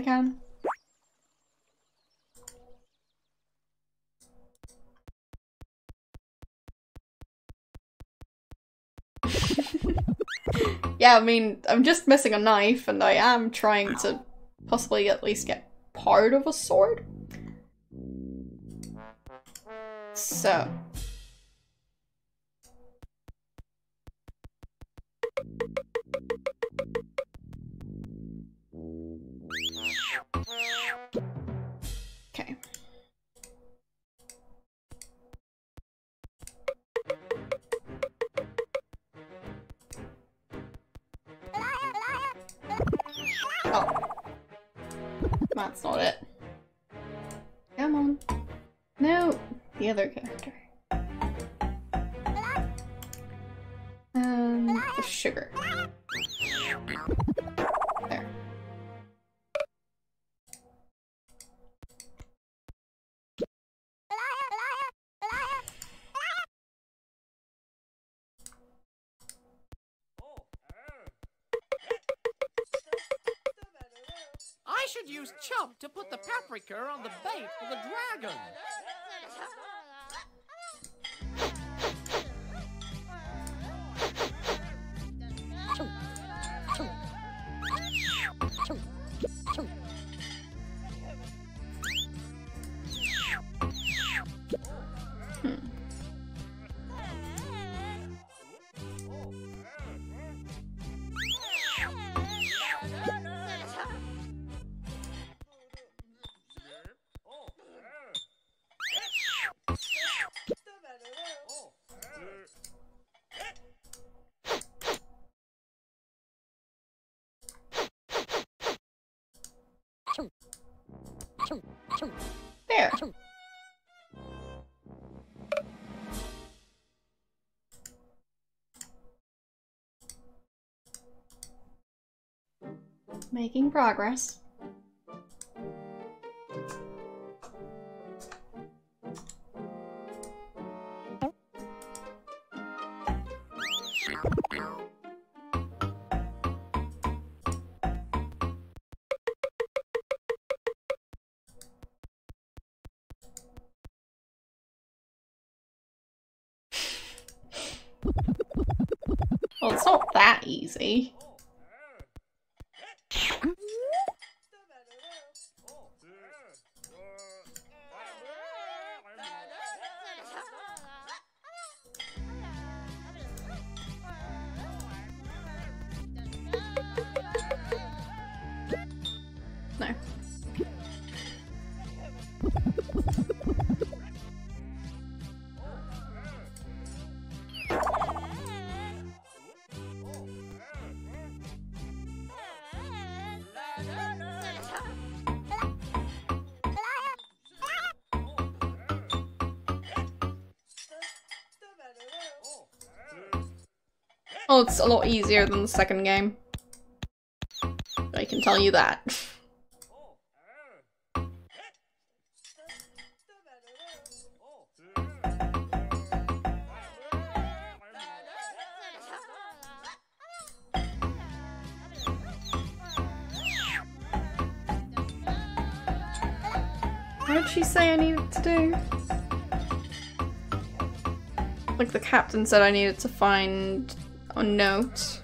yeah, I mean, I'm just missing a knife, and I am trying to possibly at least get part of a sword. So. That's not it. Come on. No, the other character. Um, the sugar. Paprika on the bait for the dragon. Making progress. Well, it's not that easy. It's a lot easier than the second game. I can tell you that. What did she say I needed to do? Like the captain said I needed to find a note.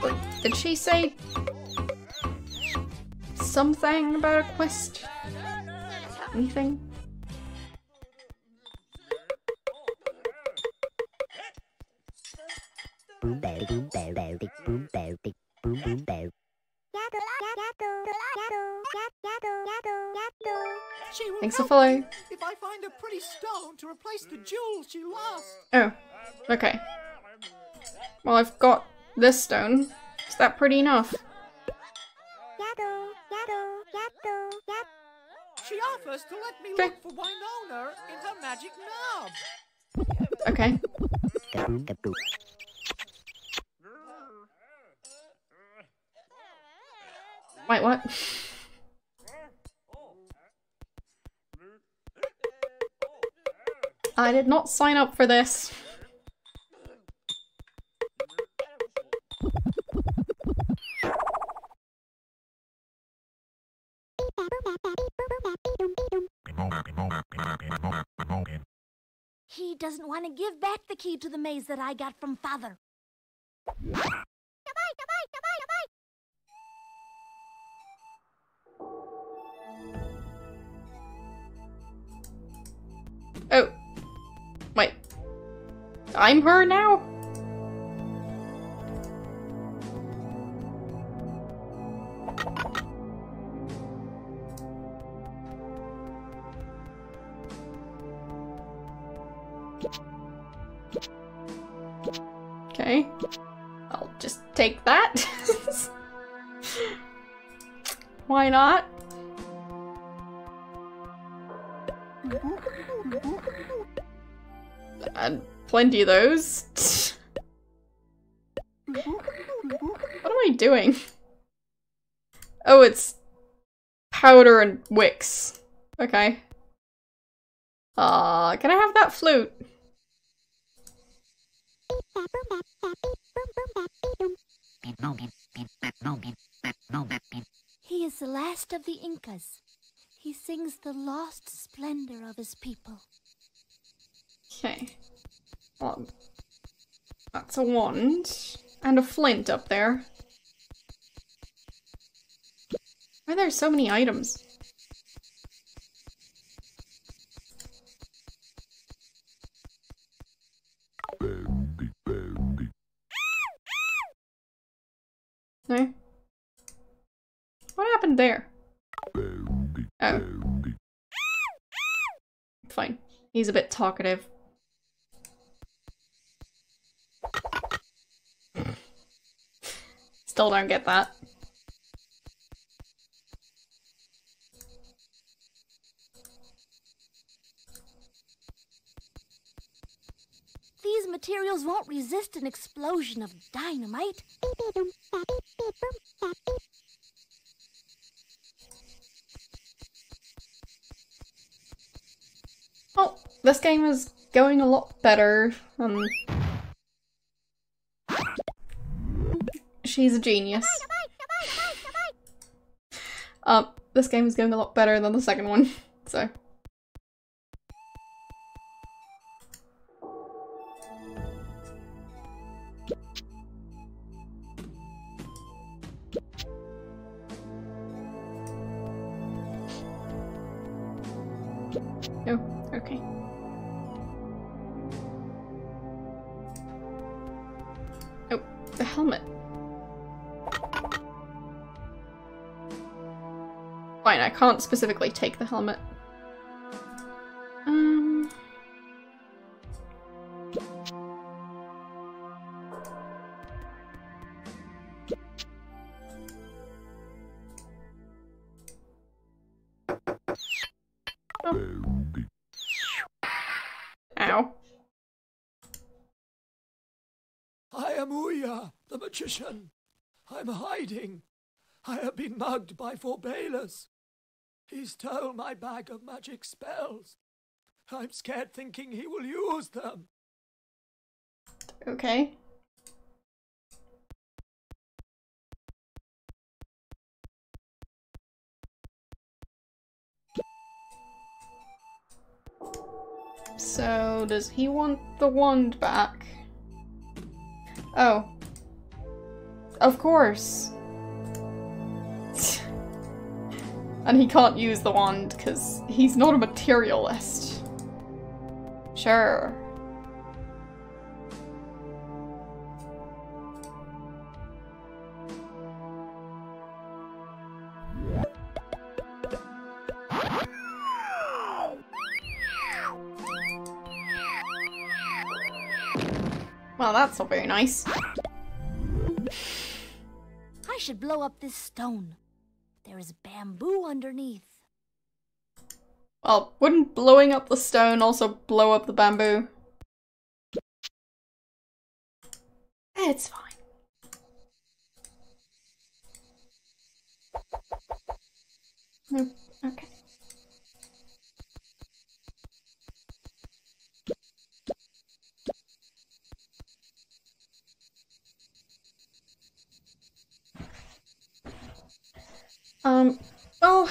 But did she say something about a quest? Anything? Boom bow, boom bow, bow, dick, boom bow, dick, boom boom bow. She will Thanks for help follow. if I find a pretty stone to replace the jewels she lost. Oh, okay. Well, I've got this stone. Is that pretty enough? She offers to let me Okay. look for Wynonna in her magic knob. Okay. Kaboom, kaboom. Wait, what? I did not sign up for this. Doesn't want to give back the key to the maze that I got from father. Oh. Wait. I'm her now? Not? And plenty of those. what am I doing? Oh, it's powder and wicks. Okay. Uh, can I have that flute? He is the last of the Incas. He sings the lost splendor of his people. Okay. Well, that's a wand. And a flint up there. Why are there so many items? Bandy, bandy. No? Happened there? Oh. Fine. He's a bit talkative. Still don't get that. These materials won't resist an explosion of dynamite. Well, this game is going a lot better. Um, she's a genius. Um, this game is going a lot better than the second one, so. Can't specifically take the helmet. Um. Ow. I am Uya, the magician. I'm hiding. I have been mugged by Fourbalus. He stole my bag of magic spells. I'm scared thinking he will use them. Okay. So, does he want the wand back? Oh. Of course. And he can't use the wand because he's not a materialist. Sure. Well, that's not very nice. I should blow up this stone. Is bamboo underneath. Well, wouldn't blowing up the stone also blow up the bamboo? It's fine. Nope. Okay. Um, well,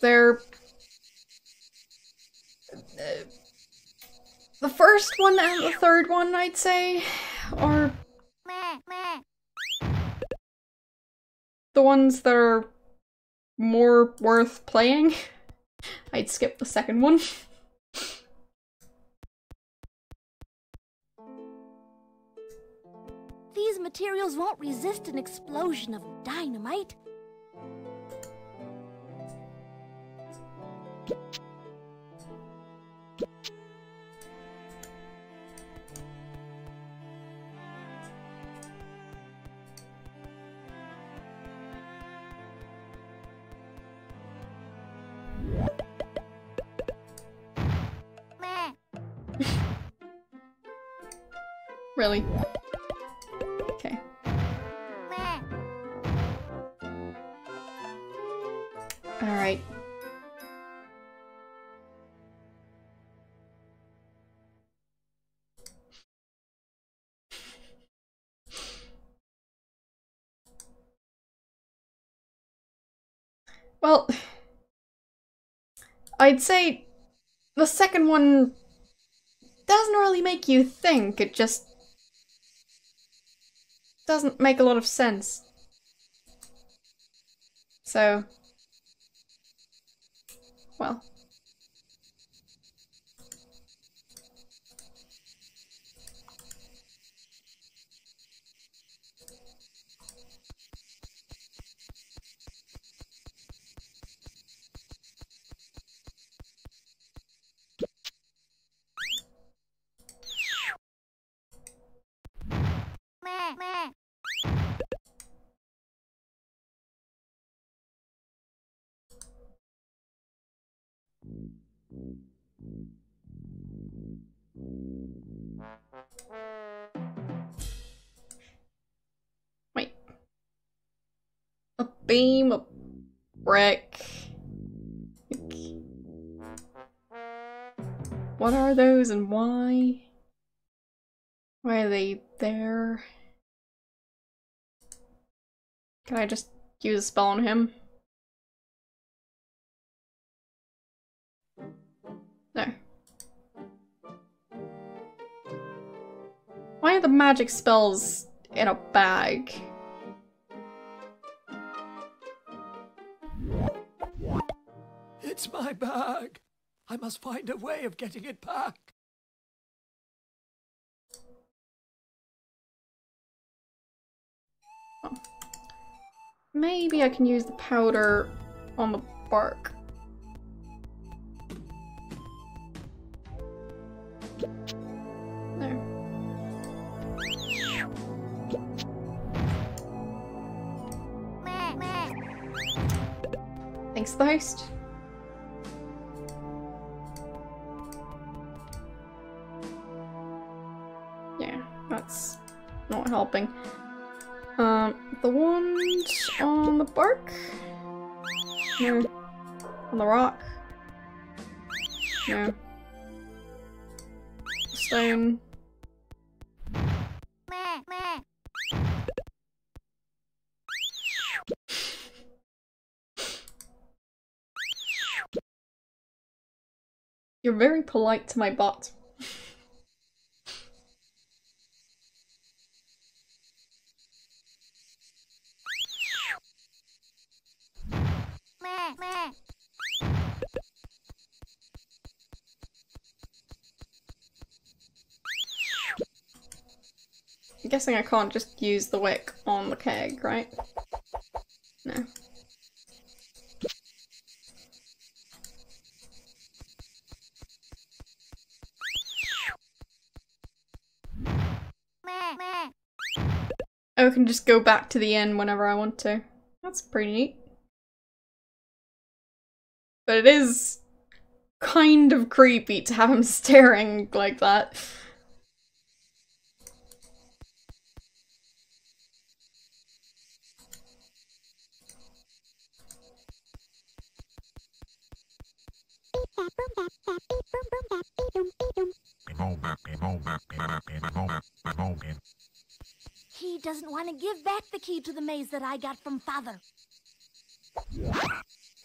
they're the first one and the third one, I'd say, are the ones that are more worth playing. I'd skip the second one. These materials won't resist an explosion of dynamite. Really? Well, I'd say the second one doesn't really make you think, it just doesn't make a lot of sense. So, well. Wait. A beam, a brick. What are those and why? Why are they there? Can I just use a spell on him? No. Why are the magic spells in a bag? It's my bag. I must find a way of getting it back. Maybe I can use the powder on the bark. The host. Yeah, that's not helping. Um, the ones on the bark? No. On the rock? No. Stone. You're very polite to my bot. I'm guessing I can't just use the wick on the keg, right? No. Oh, I can just go back to the end whenever I want to. That's pretty neat. But it is kind of creepy to have him staring like that. He doesn't want to give back the key to the maze that I got from father.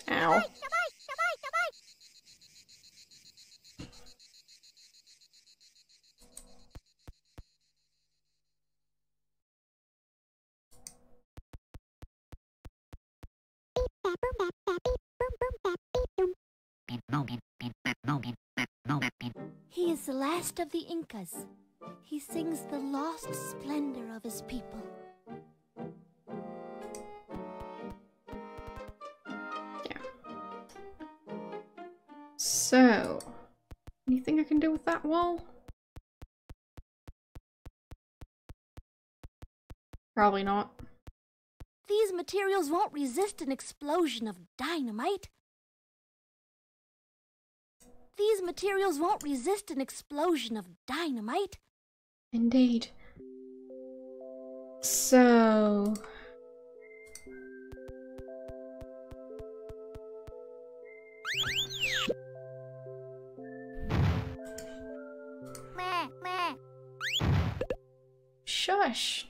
Ow. He is the last of the Incas. He sings the lost splendor of his people. Yeah. So, anything I can do with that wall? Probably not. These materials won't resist an explosion of dynamite. These materials won't resist an explosion of dynamite. Indeed. So... Shush.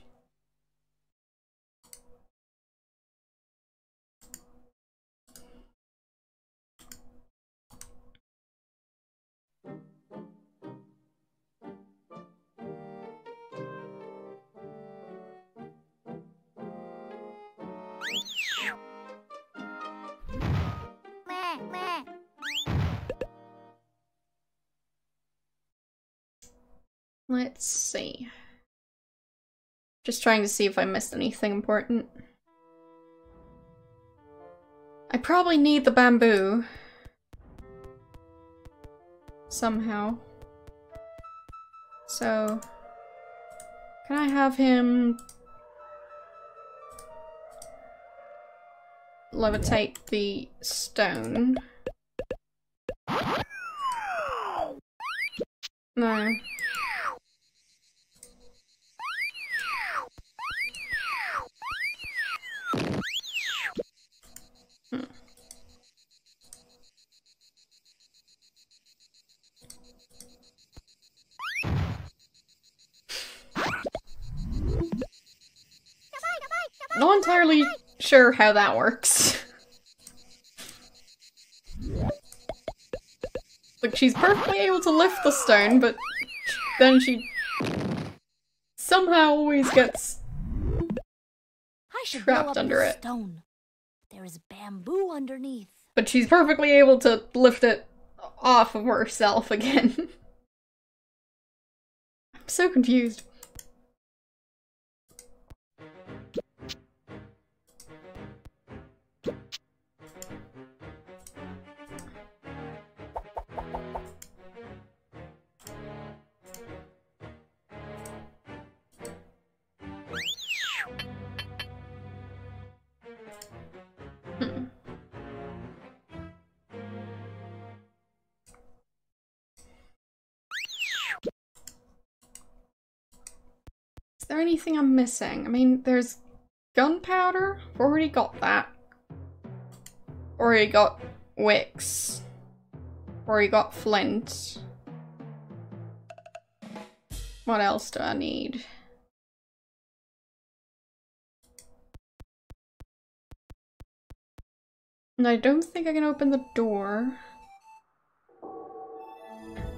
Just trying to see if I missed anything important. I probably need the bamboo. Somehow. So... Can I have him... levitate the stone? No. Entirely sure how that works. like, she's perfectly able to lift the stone, but then she somehow always gets I should Trapped under it. stone. There is bamboo underneath. but she's perfectly able to lift it off of herself again. I'm so confused. Anything I'm missing? I mean, there's gunpowder. I've already got that. Already got wicks. Already got flint. What else do I need? And I don't think I can open the door.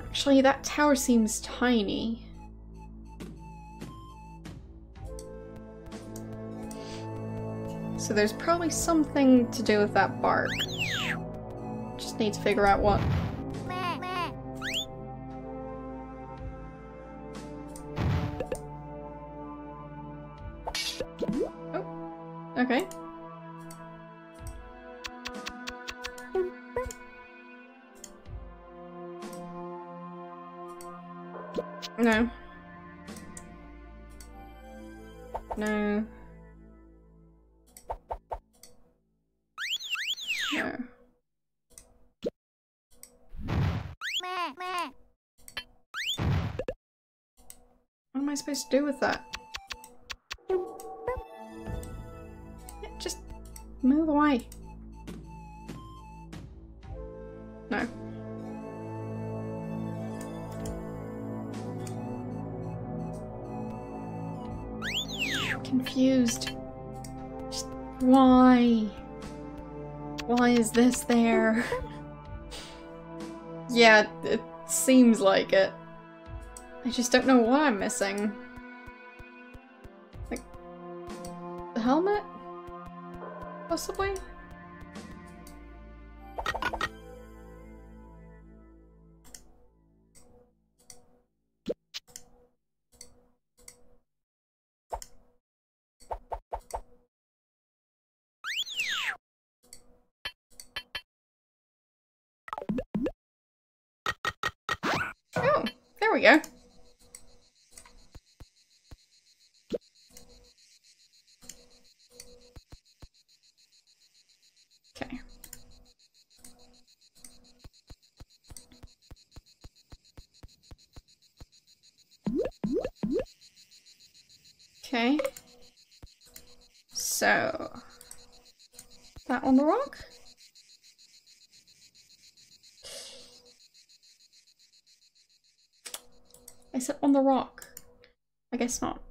Actually, that tower seems tiny. So there's probably something to do with that bark. Just need to figure out what. Supposed to do with that? Just move away. No. Confused. Just why? Why is this there? yeah, it seems like it. I just don't know what I'm missing. Possibly? Oh, there we go. Okay. Okay. So, that on the rock? I said on the rock. I guess not.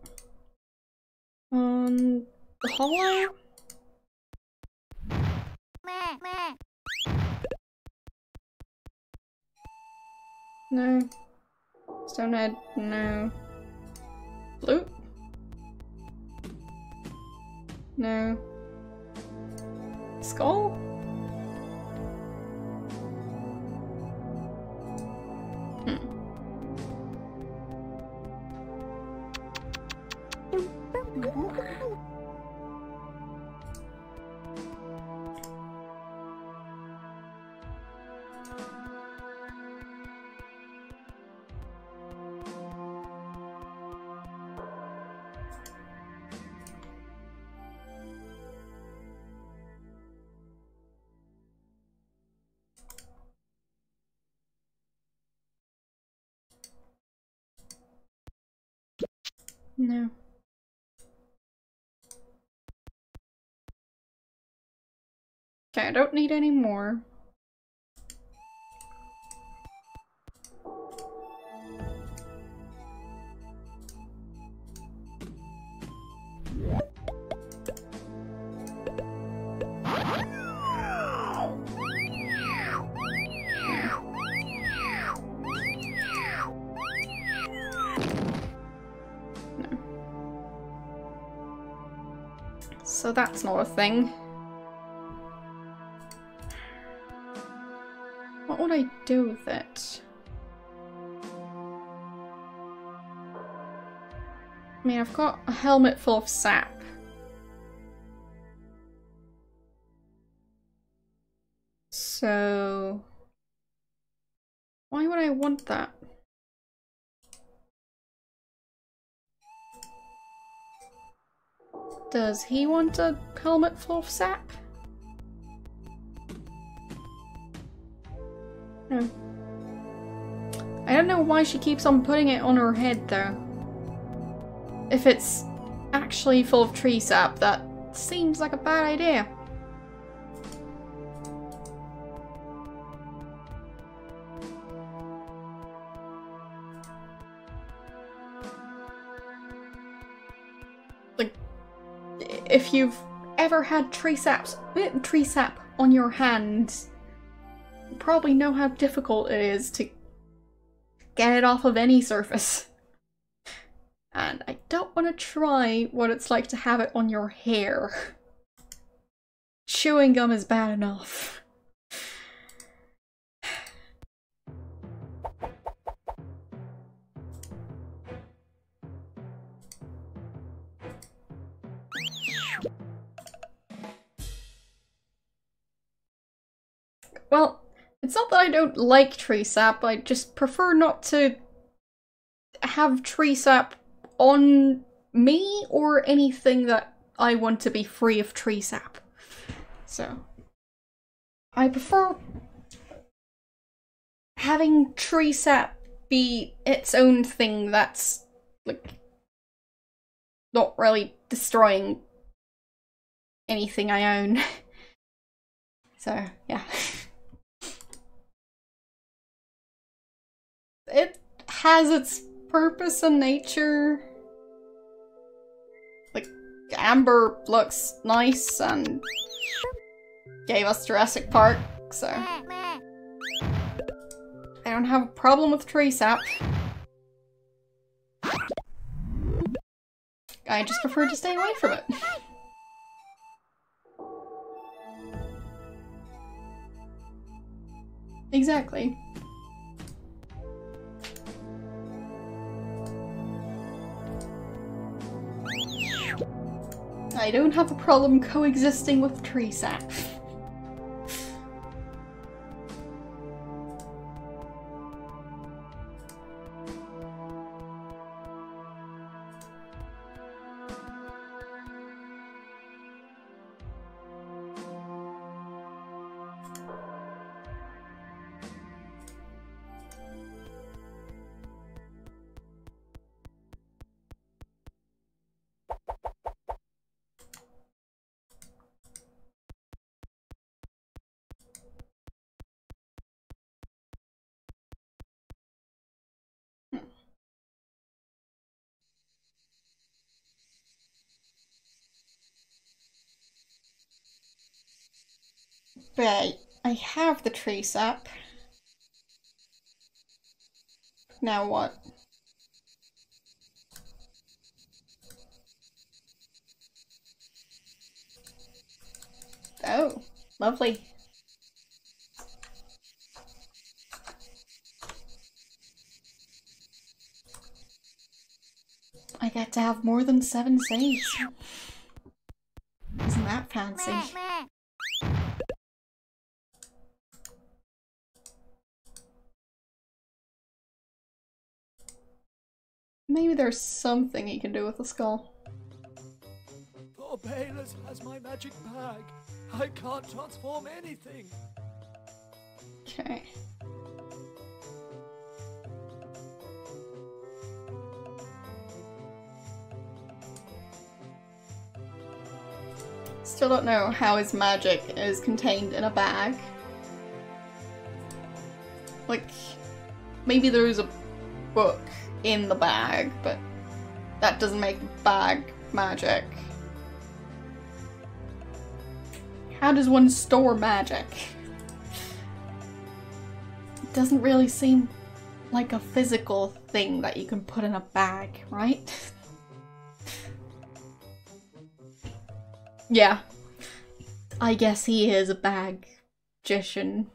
I don't need any more. So that's not a thing. Do with it? I mean, I've got a helmet full of sap. So... Why would I want that? Does he want a helmet full of sap? No. I don't know why she keeps on putting it on her head though. If it's actually full of tree sap, that seems like a bad idea. Like, if you've ever had tree saps, tree sap on your hand, probably know how difficult it is to get it off of any surface. And I don't want to try what it's like to have it on your hair. Chewing gum is bad enough. Well, it's not that I don't like tree sap, I just prefer not to have tree sap on me or anything that I want to be free of tree sap. So, I prefer having tree sap be its own thing that's like not really destroying anything I own. so, yeah. it has its purpose and nature. Like, Amber looks nice and gave us Jurassic Park, so. I don't have a problem with tree sap. I just prefer to stay away from it. exactly. I don't have a problem coexisting with tree sap. Right, I have the tree sap. Now what? Oh, lovely. I get to have more than seven saves. Isn't that fancy? there's something he can do with the skull. Fourbalus has my magic bag. I can't transform anything. Okay. Still don't know how his magic is contained in a bag. Like, maybe there is a book in the bag, but that doesn't make bag magic. How does one store magic? It doesn't really seem like a physical thing that you can put in a bag, right? yeah. I guess he is a bag magician.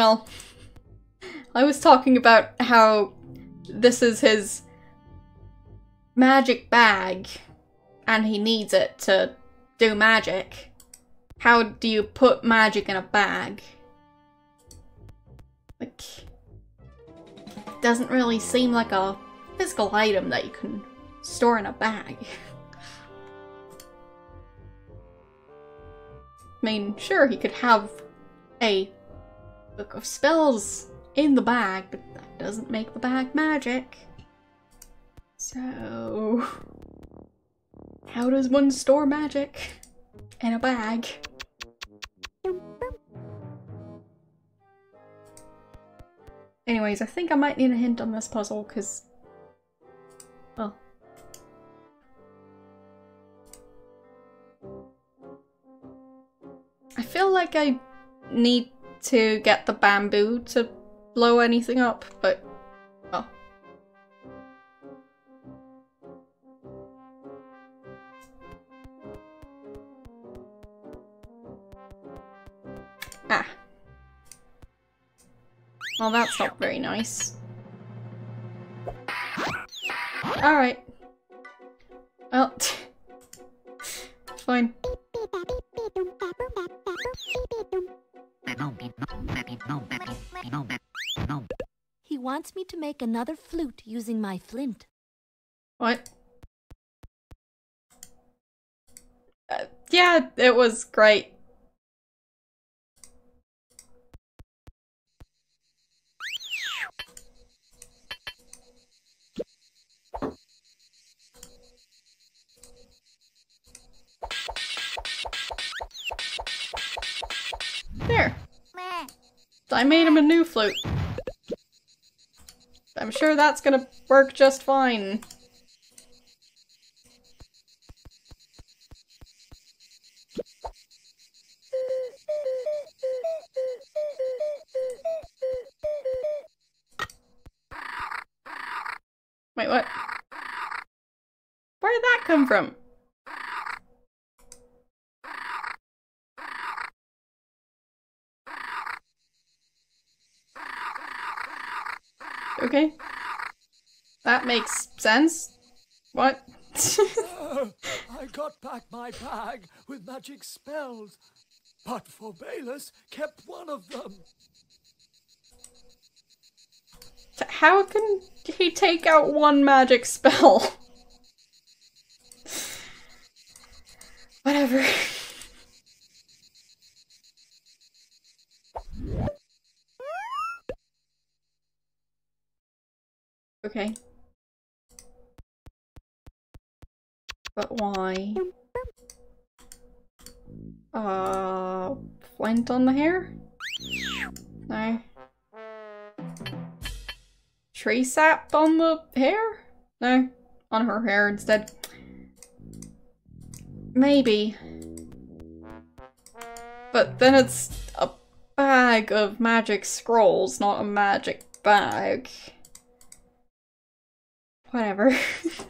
Well, I was talking about how this is his magic bag and he needs it to do magic. How do you put magic in a bag? Like, doesn't really seem like a physical item that you can store in a bag. I mean, sure, he could have a book of spells in the bag, but that doesn't make the bag magic. So... How does one store magic in a bag? Anyways, I think I might need a hint on this puzzle, because... Well... I feel like I need to get the bamboo to blow anything up, but... Well... Ah. Well, that's not very nice. Alright. Well, fine. Wants me to make another flute using my flint. What? Uh, yeah, it was great. There. I made him a new flute. I'm sure that's gonna work just fine. Wait, what? Where did that come from? Okay. That makes sense. What? Oh, I got back my bag with magic spells, but Fourbalus kept one of them. How can he take out one magic spell? Whatever. Okay. But why? Uh, flint on the hair? No. Tree sap on the hair? No, on her hair instead. Maybe. But then it's a bag of magic scrolls, not a magic bag. Whatever.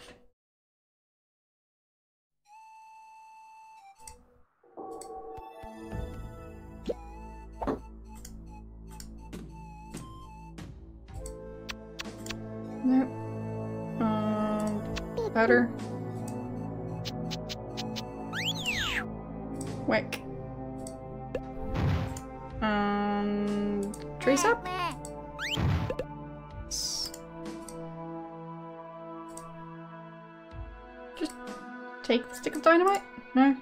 powder. Wick. Um, trace up? Just take the stick of dynamite? No.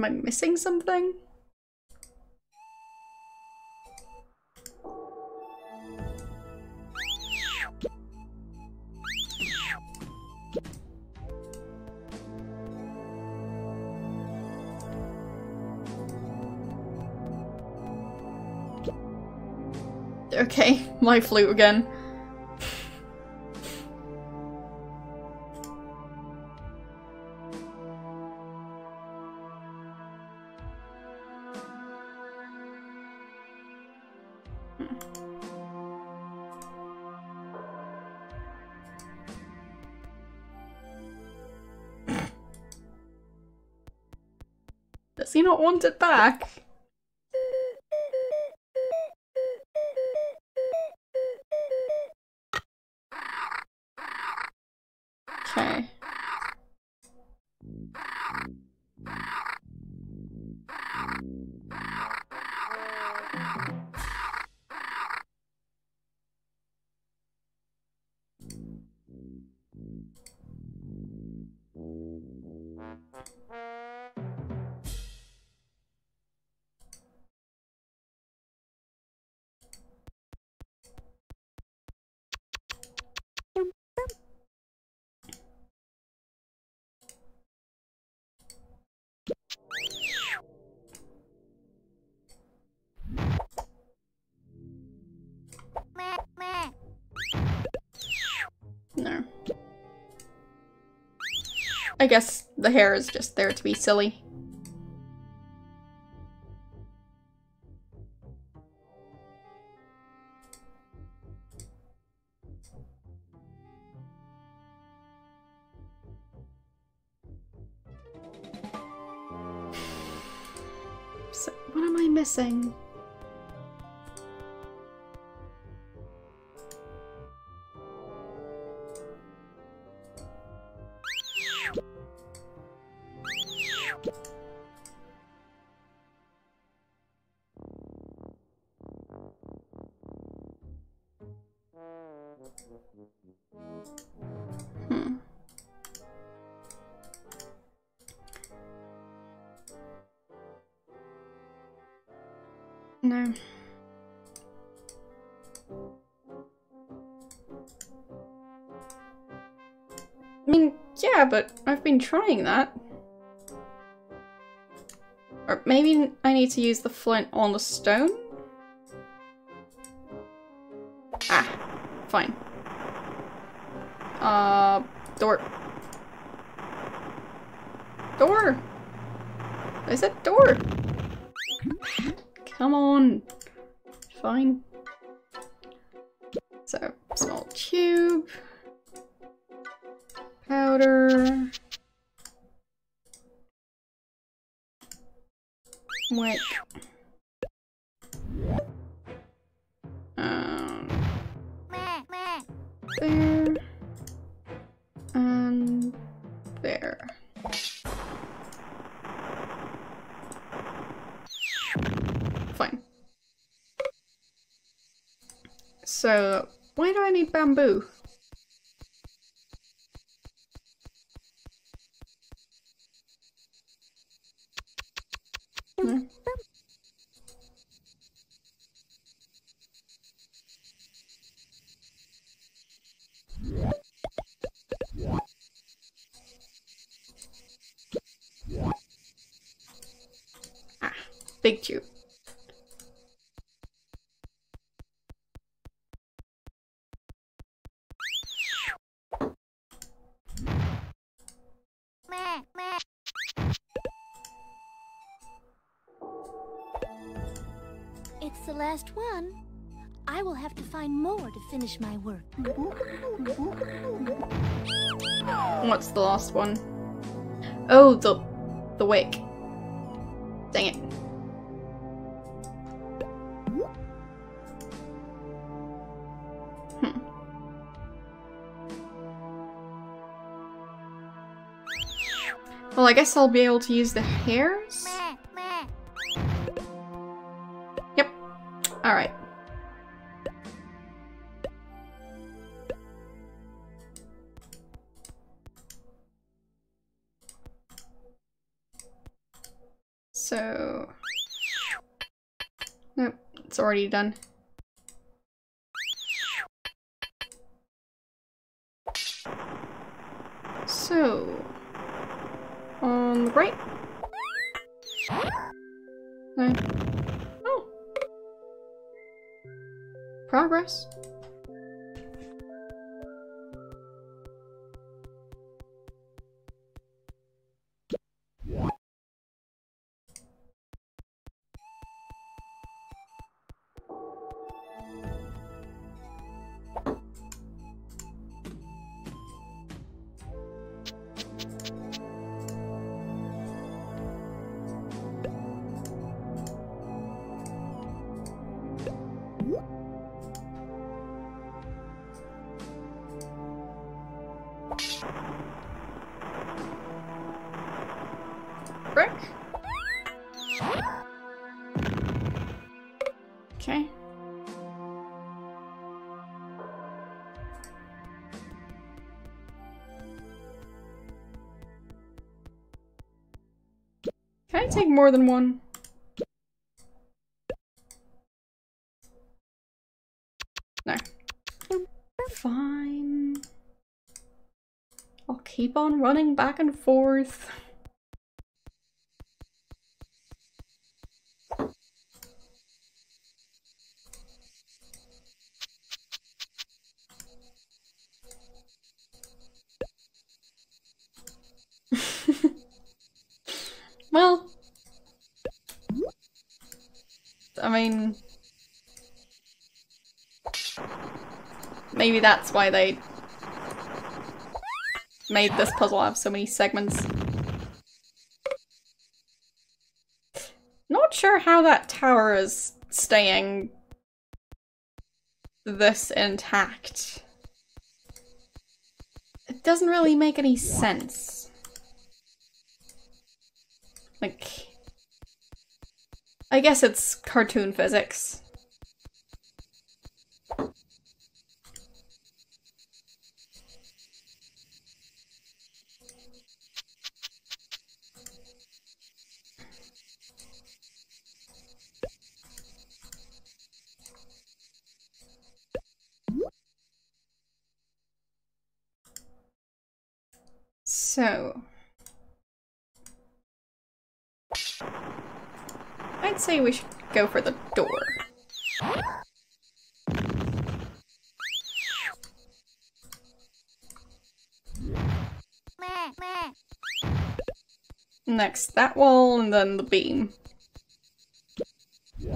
Am I missing something? Okay, my flute again. Back? I guess the hair is just there to be silly. Trying that. Or maybe I need to use the flint on the stone? Big tube. It's the last one. I will have to find more to finish my work. What's the last one? Oh, the the wick. Dang it. I guess I'll be able to use the hairs? Yep. Alright. So... Nope, it's already done. Progress. Take more than one? No. Fine. I'll keep on running back and forth. well, I mean, that's why they made this puzzle have so many segments. Not sure how that tower is staying this intact. It doesn't really make any sense. Like, I guess it's cartoon physics. So. I'd say we should go for the door. Next that wall and then the beam.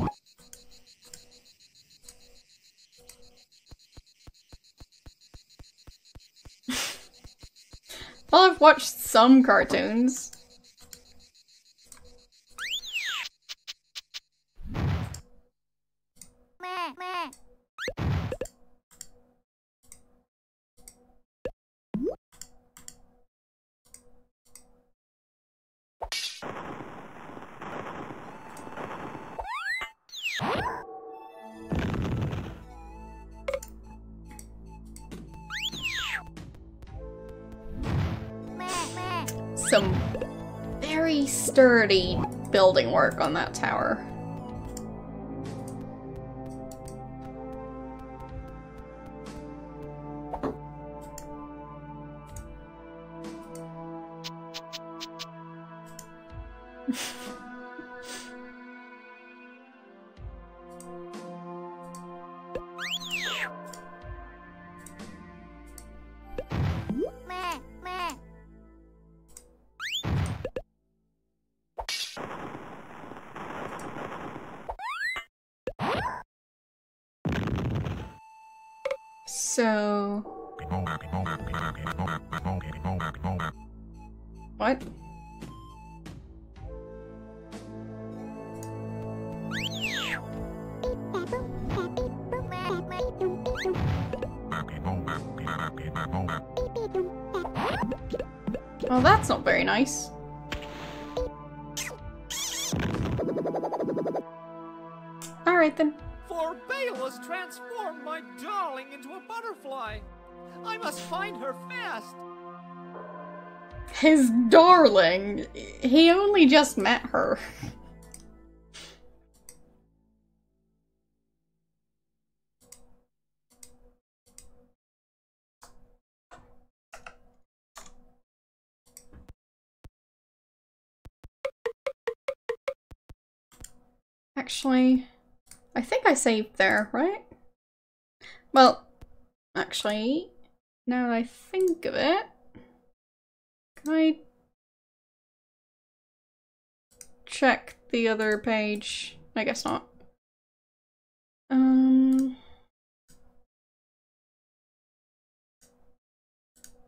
well, I've watched some cartoons. Sturdy building work on that tower. Oh, that's not very nice. Alright then. For Bayless transformed my darling into a butterfly. I must find her fast. His darling? He only just met her. Actually, I think I saved there, right? Well, actually, now that I think of it, can I check the other page? I guess not. Um,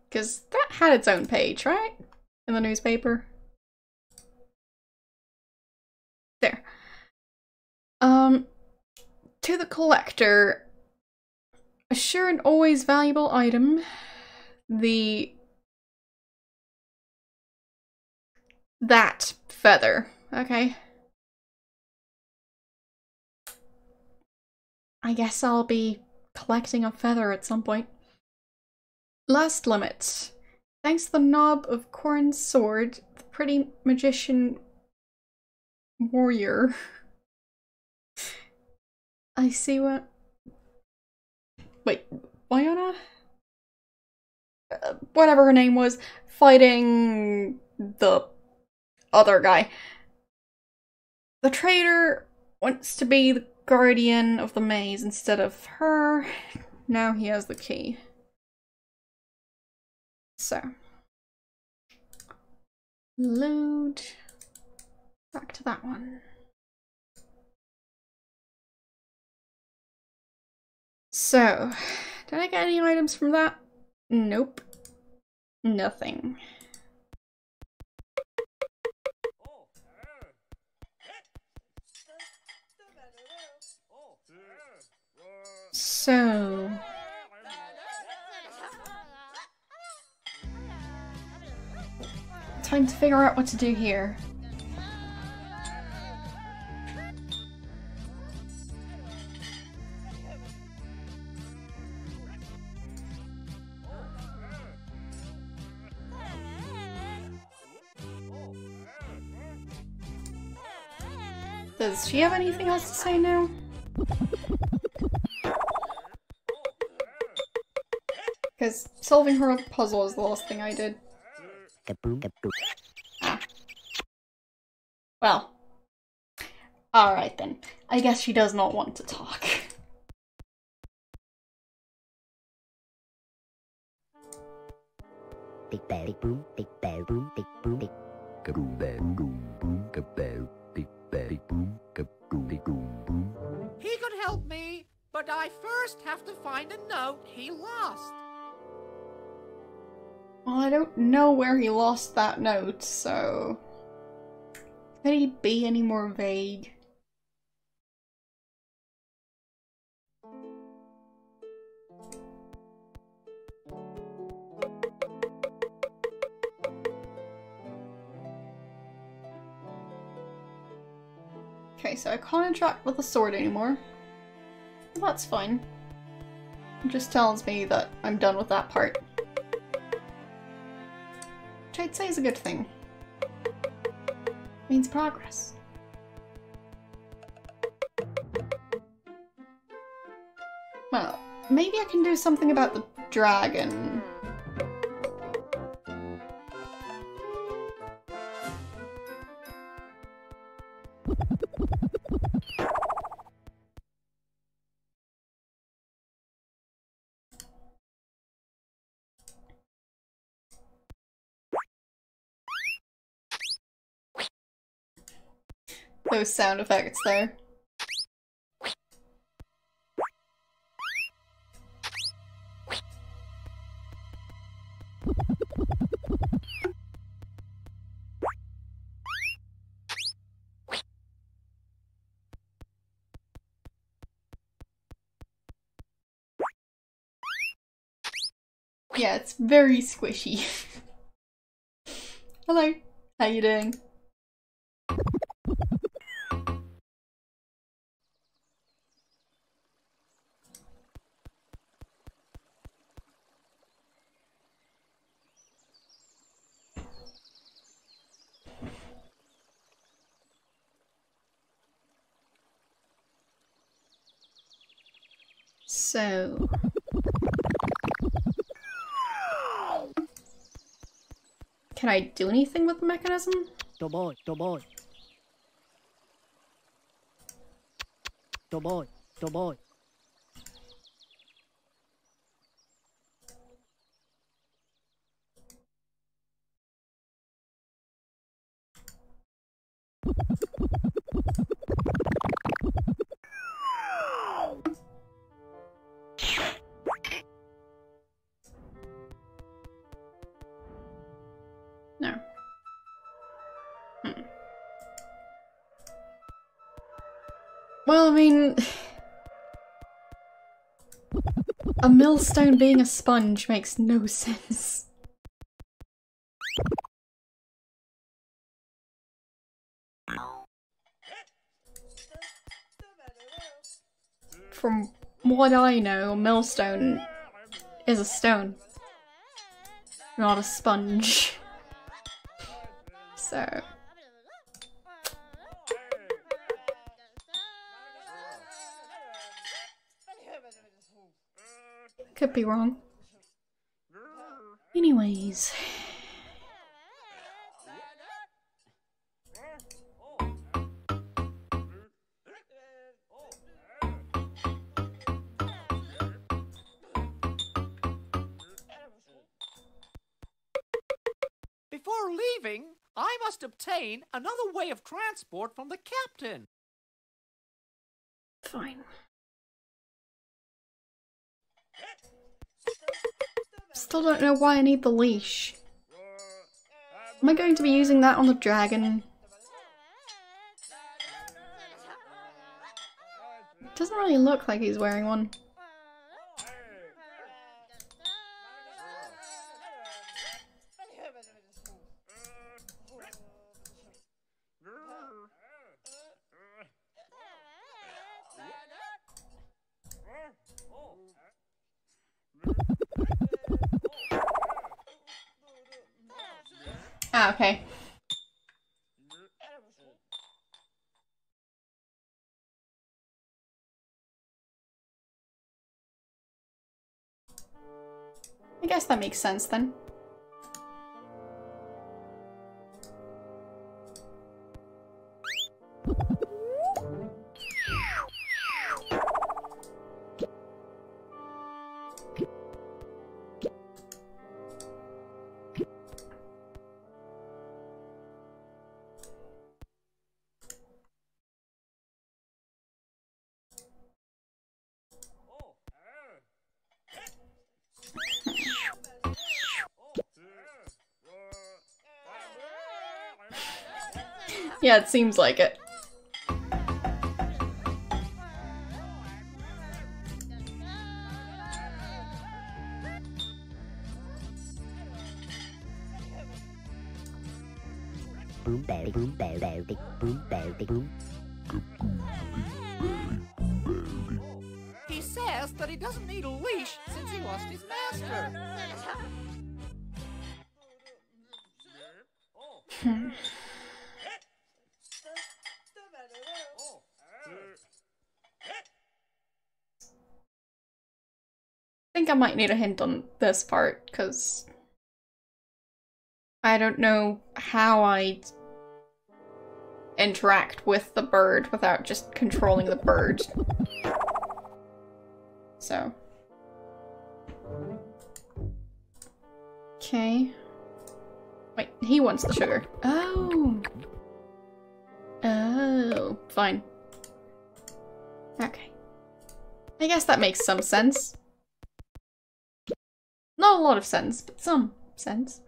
because that had its own page, right? In the newspaper. Um, to the collector, a sure and always valuable item, the that feather. Okay. I guess I'll be collecting a feather at some point. Last limit. Thanks to the knob of Corn's sword, the pretty magician warrior. I see what. Wait, Wyona? Uh, whatever her name was, fighting the other guy. The traitor wants to be the guardian of the maze instead of her. Now he has the key. So. Load. Back to that one. So, did I get any items from that? Nope. Nothing. So... Time to figure out what to do here. Does she have anything else to say now? Because solving her puzzle is the last thing I did. Kaboom, kaboom. Ah. Well. Alright then. I guess she does not want to talk. Big bell, big boom, big bell, boom, big boom, big Kaboom, boom, boom, boom, kaboom. Big bang, boom, boom, boom. He could help me, but I first have to find a note he lost. Well, I don't know where he lost that note, so... Could he be any more vague? So I can't interact with the sword anymore. That's fine. It just tells me that I'm done with that part. Which I'd say is a good thing. Means progress. Well, maybe I can do something about the dragon. Those sound effects there. Yeah, it's very squishy. Hello, how you doing? So. Can I do anything with the mechanism? To boy, to boy. To boy, to boy. Mean, a millstone being a sponge makes no sense. From what I know, a millstone is a stone, not a sponge. So. Be wrong. Anyways. Before leaving, I must obtain another way of transport from the captain. Fine. Still don't know why I need the leash. Am I going to be using that on the dragon? Doesn't really look like he's wearing one. Guess that makes sense then. Yeah, it seems like it. Boom, belly, boom, belly, belly, boom, belly, boom. He says that he doesn't need a leash since he lost his master. Think I might need a hint on this part, because I don't know how I interact with the bird without just controlling the bird. So. Okay. Wait, he wants the sugar. Oh. Oh, fine. Okay. I guess that makes some sense. Not a lot of sense, but some sense.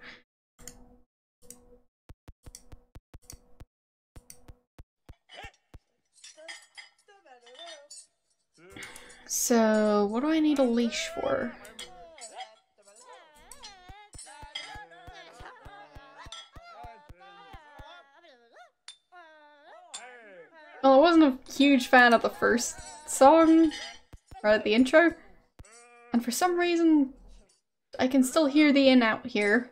So, what do I need a leash for? Well, I wasn't a huge fan of the first song, right at the intro, and for some reason, I can still hear the in out here.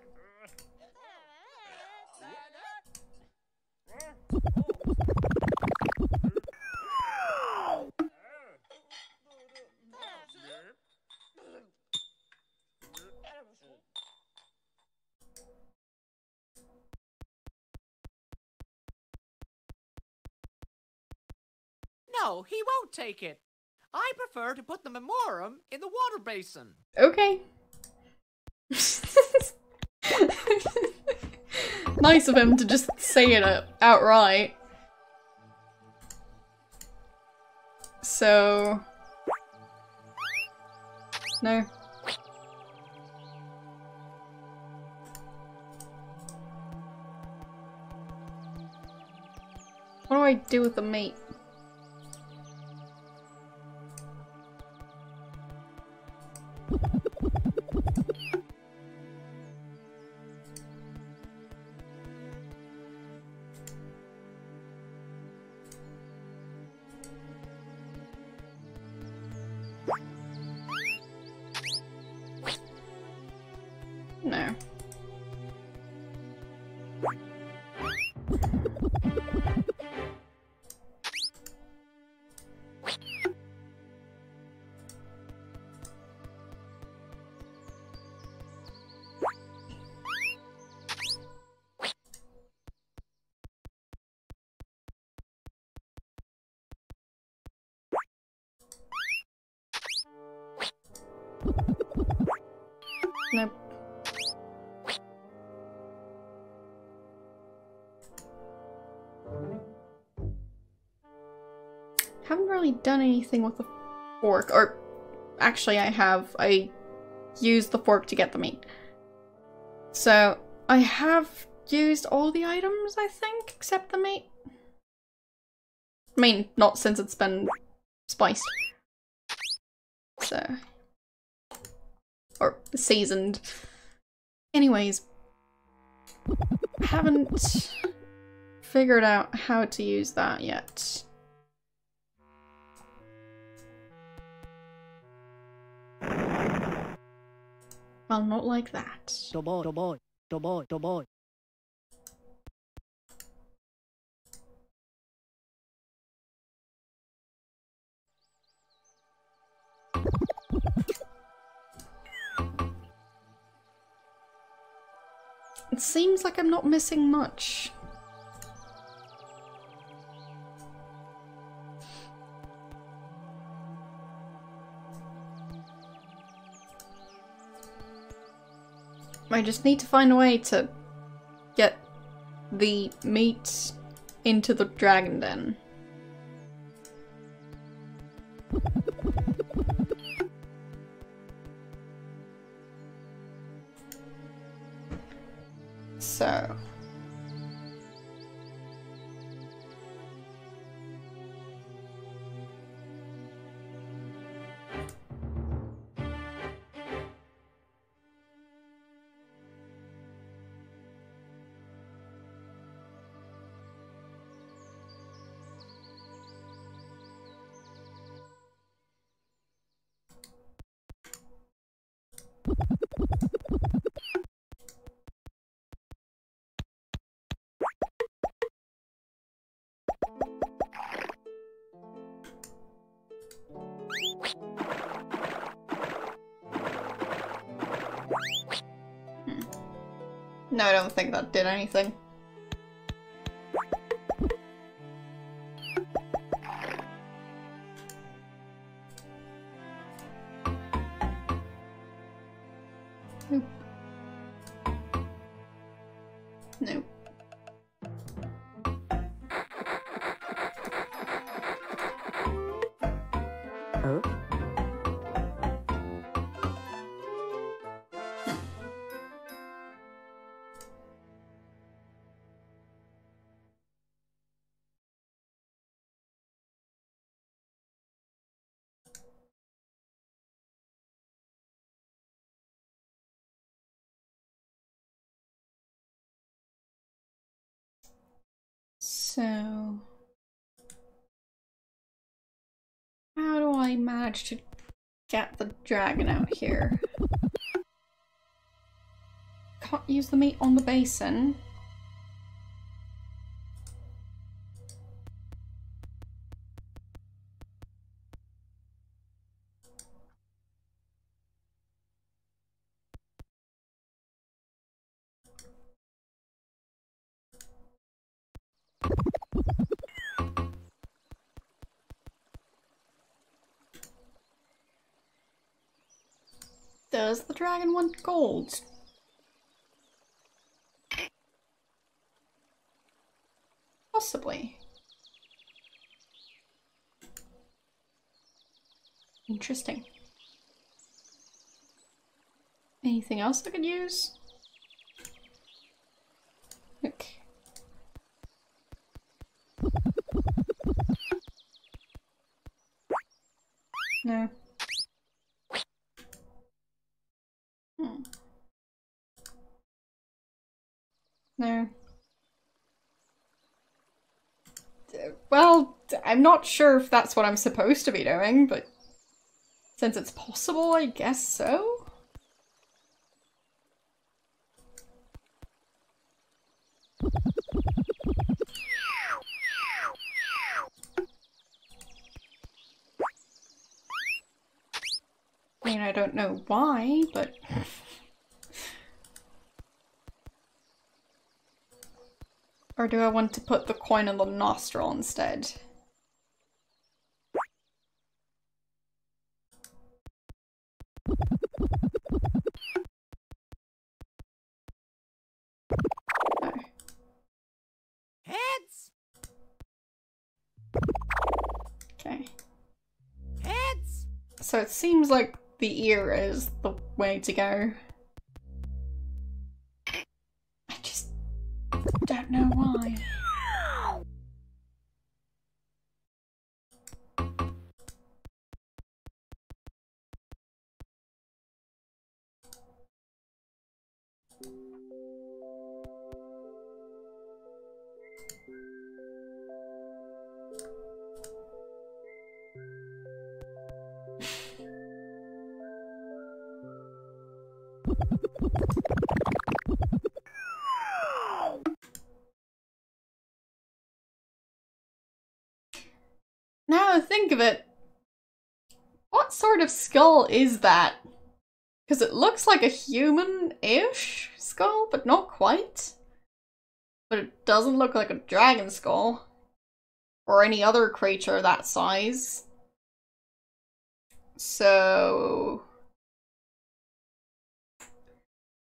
No, he won't take it. I prefer to put the memorum in the water basin. Okay. nice of him to just say it out- outright. So. No. What do I do with the meat? Done anything with the fork, or actually I have. I used the fork to get the meat. So I have used all the items, I think, except the meat. I mean, not since it's been spiced. So. Or seasoned. Anyways. Haven't figured out how to use that yet. Well, not like that. It seems like I'm not missing much. I just need to find a way to get the meat into the dragon den. So. No, I don't think that did anything. I manage to get the dragon out here? Can't use the meat on the basin. Does the dragon want gold? Possibly. Interesting. Anything else I could use? Okay. No. Hmm. No. Well, I'm not sure if that's what I'm supposed to be doing, but since it's possible, I guess so? I mean, I don't know why, but... or do I want to put the coin in the nostril instead? No. Heads! Okay. Heads! So it seems like the ear is the way to go. Of skull is that? Because it looks like a human-ish skull, but not quite. But it doesn't look like a dragon skull. Or any other creature that size. So...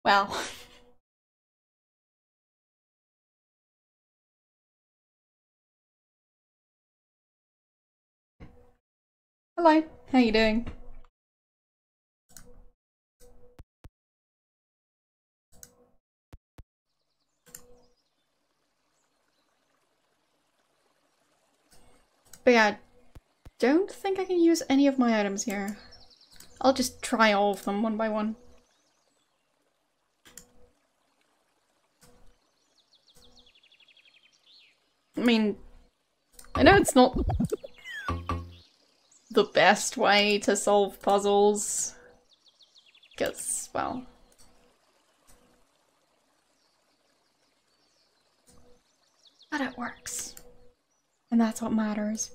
Well... Hello, how you doing? But yeah, don't think I can use any of my items here. I'll just try all of them one by one. I mean, I know it's not the best way to solve puzzles. Because, well. But it works. And that's what matters.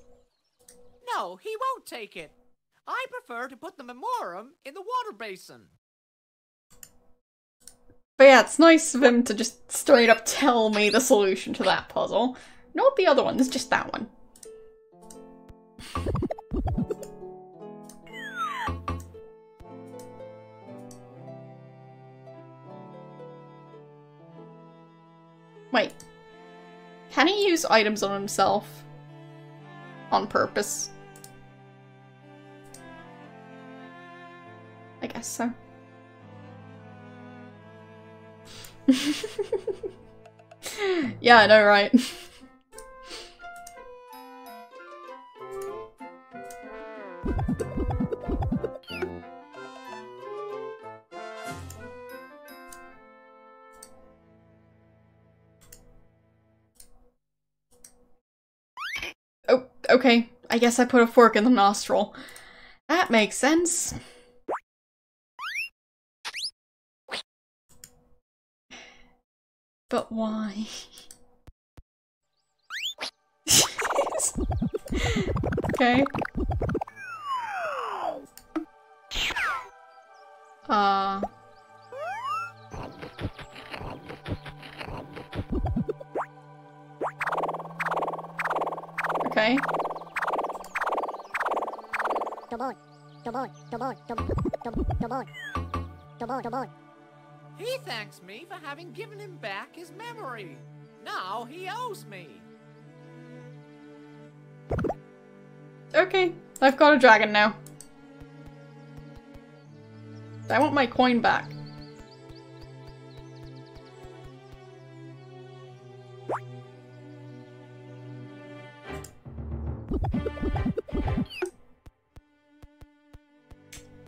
No, he won't take it. I prefer to put the memorum in the water basin. But yeah, it's nice of him to just straight up tell me the solution to that puzzle. Not the other one, it's just that one. Wait. Can he use items on himself? On purpose? I guess so. yeah, I know, right? oh, okay. I guess I put a fork in the nostril. That makes sense. But why? okay. Uh. Okay. Come on, come on, come on, come, come, come on. boy, the boy. He thanks me for having given him back his memory. Now he owes me. Okay, I've got a dragon now. I want my coin back.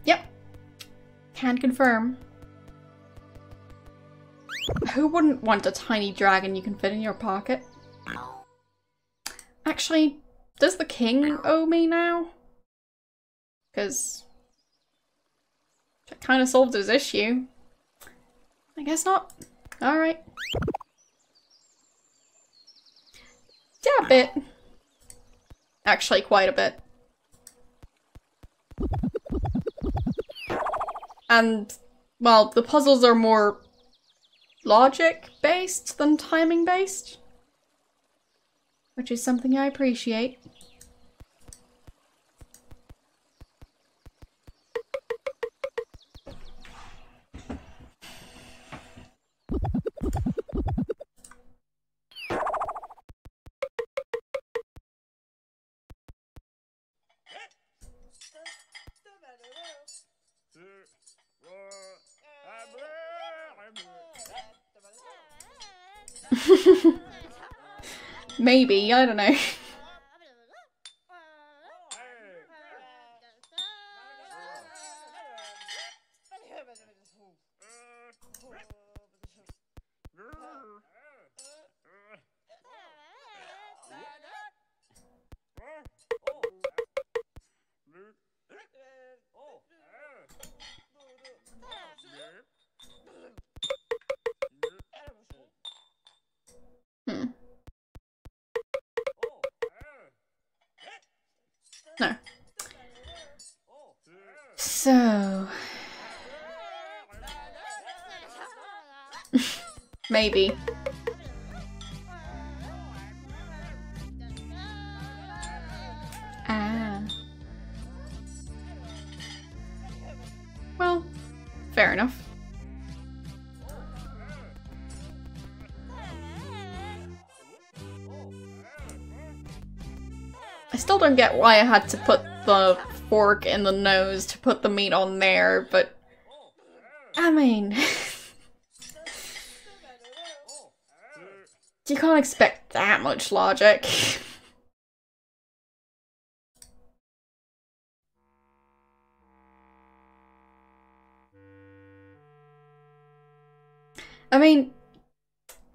Yep. Can confirm. Who wouldn't want a tiny dragon you can fit in your pocket? Actually, does the king owe me now? Because that kind of solved his issue. I guess not. Alright. Yeah, a bit. Actually, quite a bit. And, well, the puzzles are more logic based than timing based. Which is something I appreciate. Maybe, I don't know. Maybe. Ah. Well, fair enough. I still don't get why I had to put the fork in the nose to put the meat on there, but I mean, can't expect that much logic. I mean,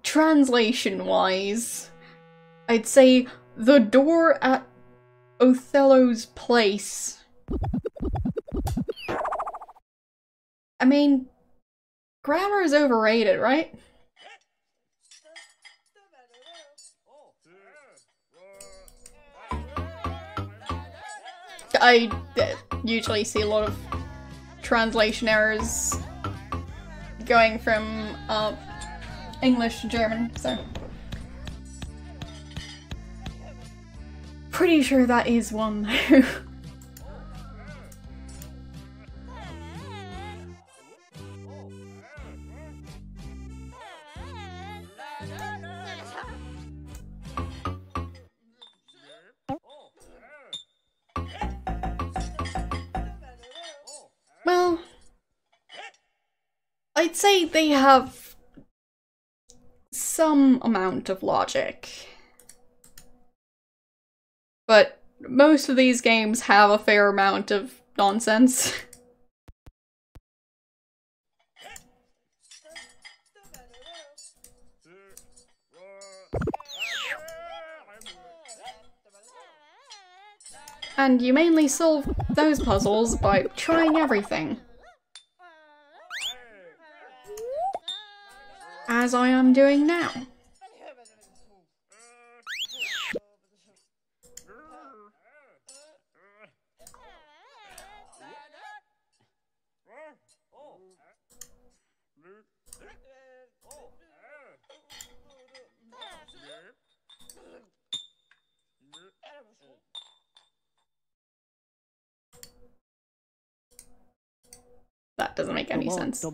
translation wise, I'd say the door at Othello's place. I mean, grammar is overrated, right? I usually see a lot of translation errors going from uh, English to German, so. Pretty sure that is one though. say they have some amount of logic. But most of these games have a fair amount of nonsense. And you mainly solve those puzzles by trying everything. As I am doing now. That doesn't make any sense.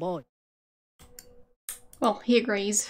Well, he agrees.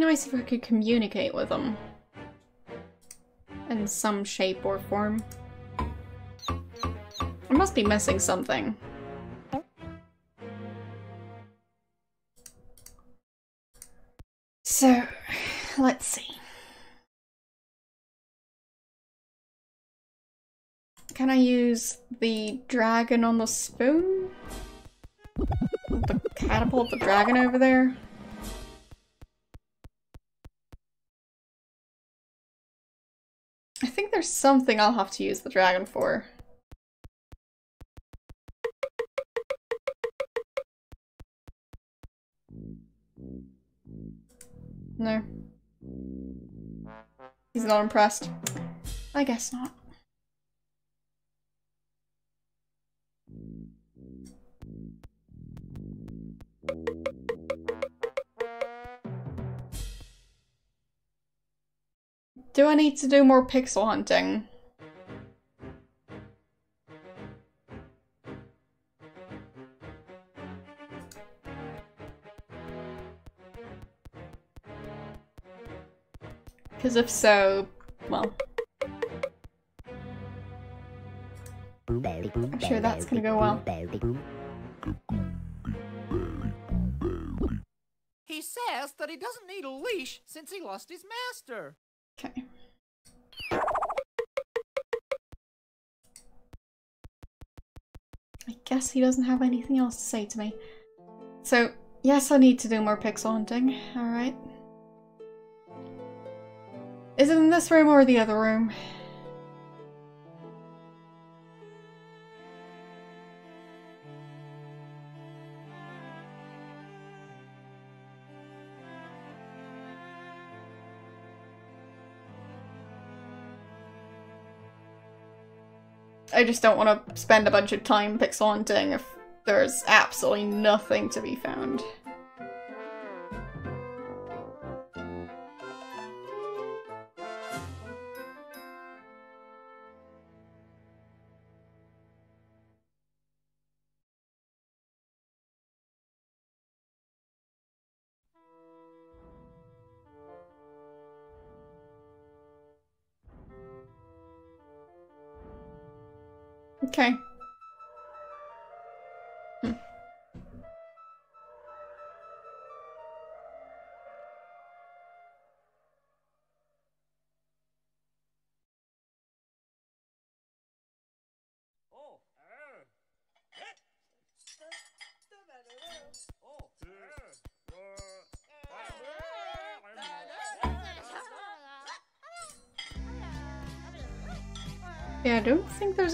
Nice if I could communicate with them. In some shape or form. I must be missing something. So, let's see. Can I use the dragon on the spoon? The catapult the dragon over there? There's something I'll have to use the dragon for. No. He's not impressed. I guess not. Do I need to do more pixel hunting? Because if so, well, I'm sure that's gonna go well. He says that he doesn't need a leash since he lost his master. okay. Guess he doesn't have anything else to say to me. So, yes, I need to do more pixel hunting. Alright. Is it in this room or the other room? I just don't want to spend a bunch of time pixel hunting if there's absolutely nothing to be found.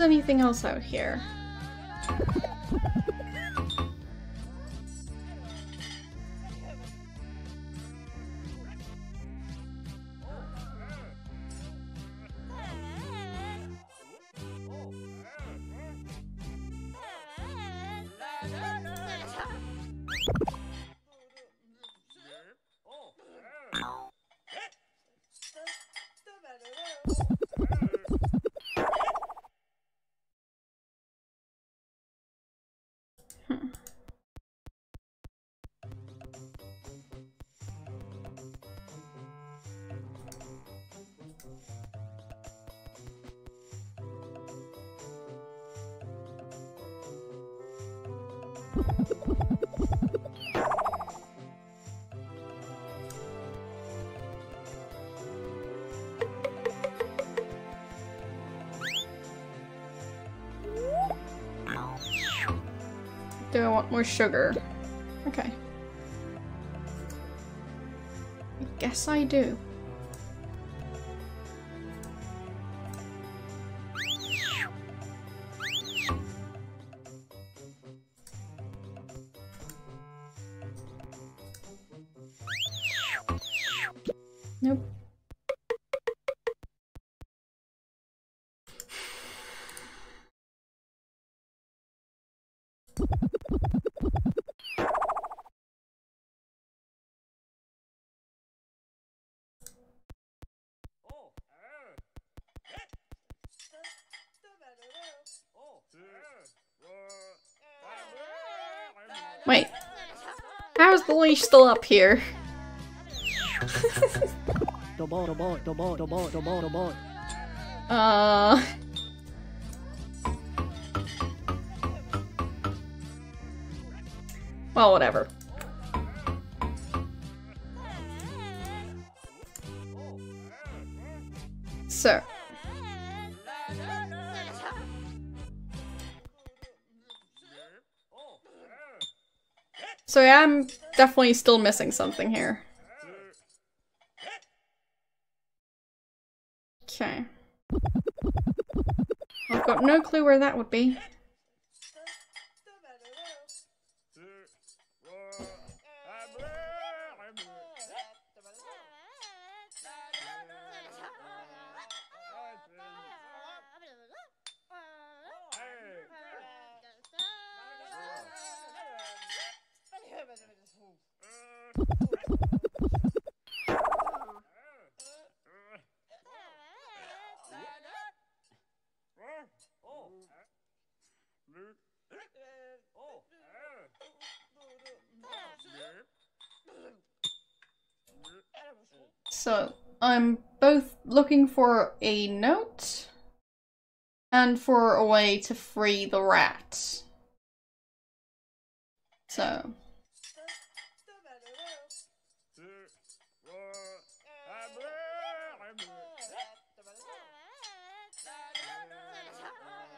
Anything else out here. More sugar? Okay. I guess I do. The boy, the boy. Uh. Well, whatever. So. So yeah, I'm definitely still missing something here. Okay. I've got no clue where that would be. I'm both looking for a note and for a way to free the rat. So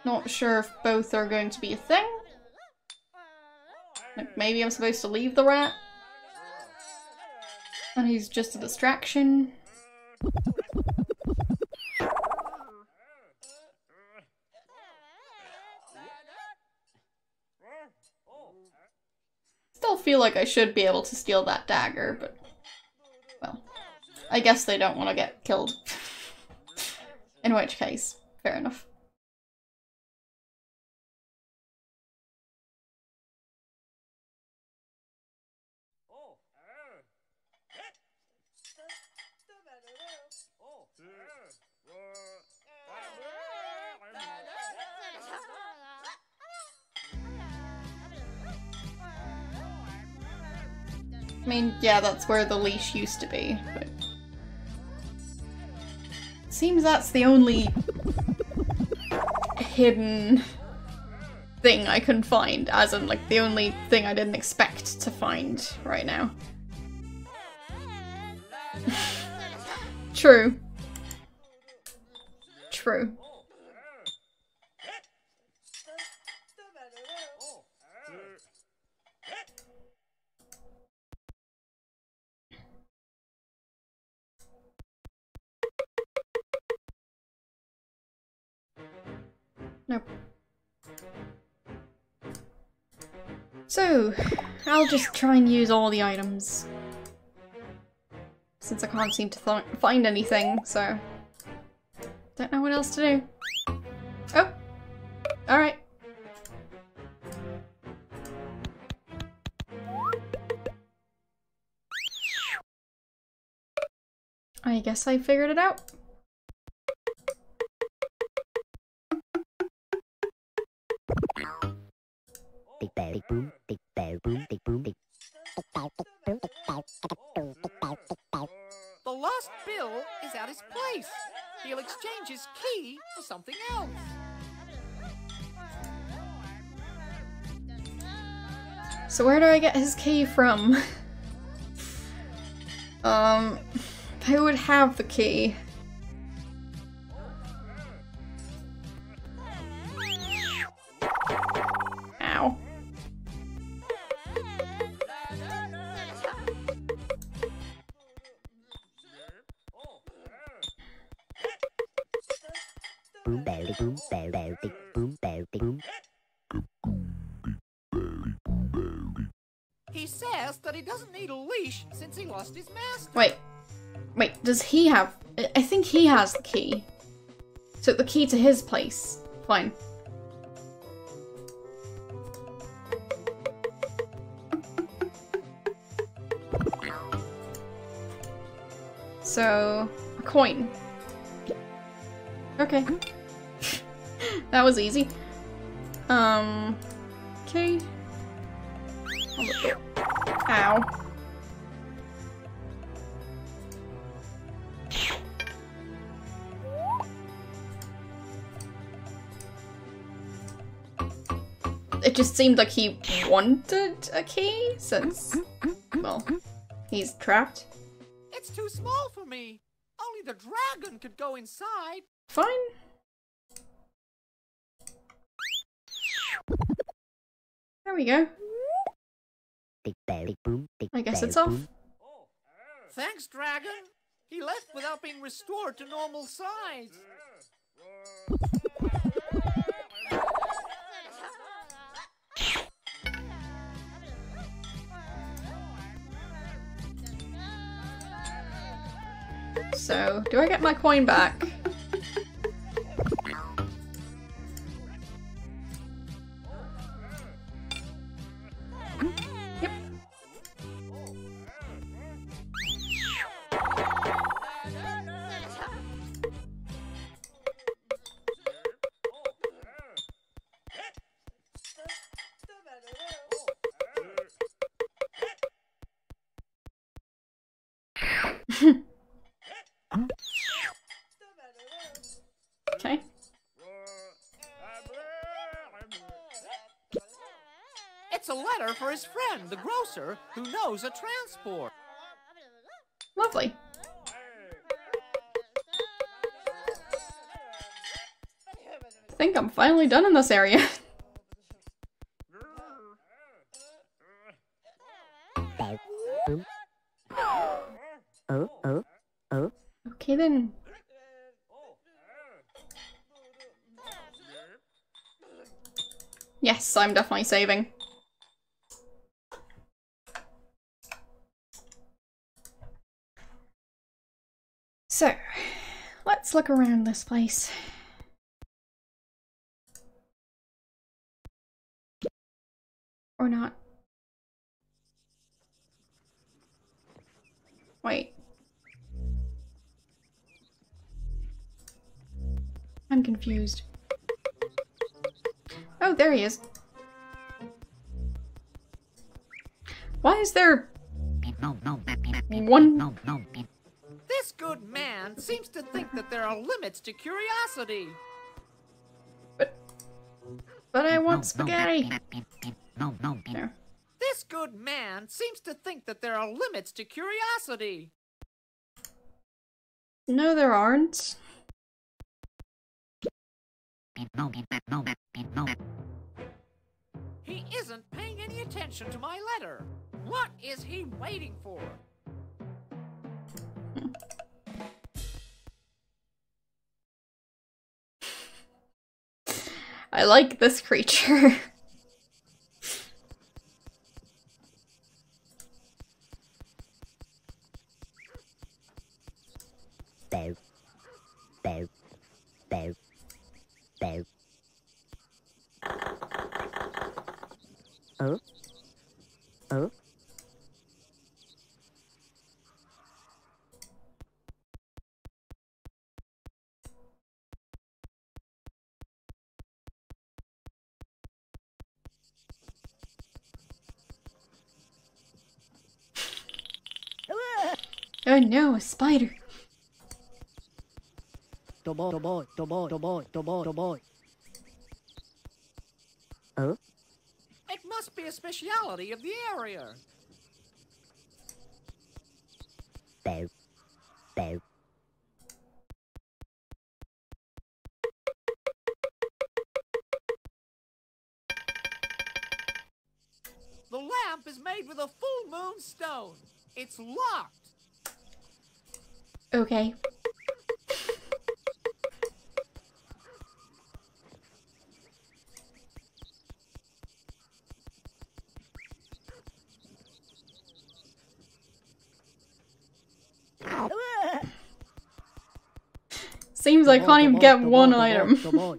not sure if both are going to be a thing. Maybe I'm supposed to leave the rat. And he's just a distraction. Still feel like I should be able to steal that dagger, but... Well, I guess they don't want to get killed. In which case, fair enough. I mean, yeah, that's where the leash used to be, but... Seems that's the only hidden thing I can find, as in, like, the only thing I didn't expect to find right now. True. True. So, I'll just try and use all the items. Since I can't seem to find anything, so... Don't know what else to do. Oh! Alright. I guess I figured it out. Boom, big boom, big boom, big. The lost bill is at his place. He'll exchange his key for something else. So where do I get his key from? um, I would have the key. He doesn't need a leash since he lost his master. Wait. Wait, does he have... I- think he has the key. So the key to his place. Fine. So, a coin. Okay. that was easy. Um, okay. Ow. It just seemed like he wanted a key since, well, he's trapped. It's too small for me. Only the dragon could go inside. Fine. There we go. Big bear, big boom, big I guess it's off. boom. Oh, thanks, dragon. He left without being restored to normal size. So, do I get my coin back? the grocer, who knows a transport. Lovely. I think I'm finally done in this area. Okay then. Yes, I'm definitely saving. So, let's look around this place. Or not. Wait. I'm confused. Oh, there he is. Why is there one? This good man seems to think that there are limits to curiosity. But but I want spaghetti. No, no, No. This good man seems to think that there are limits to curiosity. No, there aren't. no, no, no. He isn't paying any attention to my letter. What is he waiting for? I like this creature. Bear, bear, bear, bear. Oh, oh. Oh no, a spider. The boy, the boy, the boy, the boy, the boy, the boy. Oh, It must be a speciality of the area. bear, bear. The lamp is made with a full moon stone. It's locked. Okay. Seems I can't even get one item.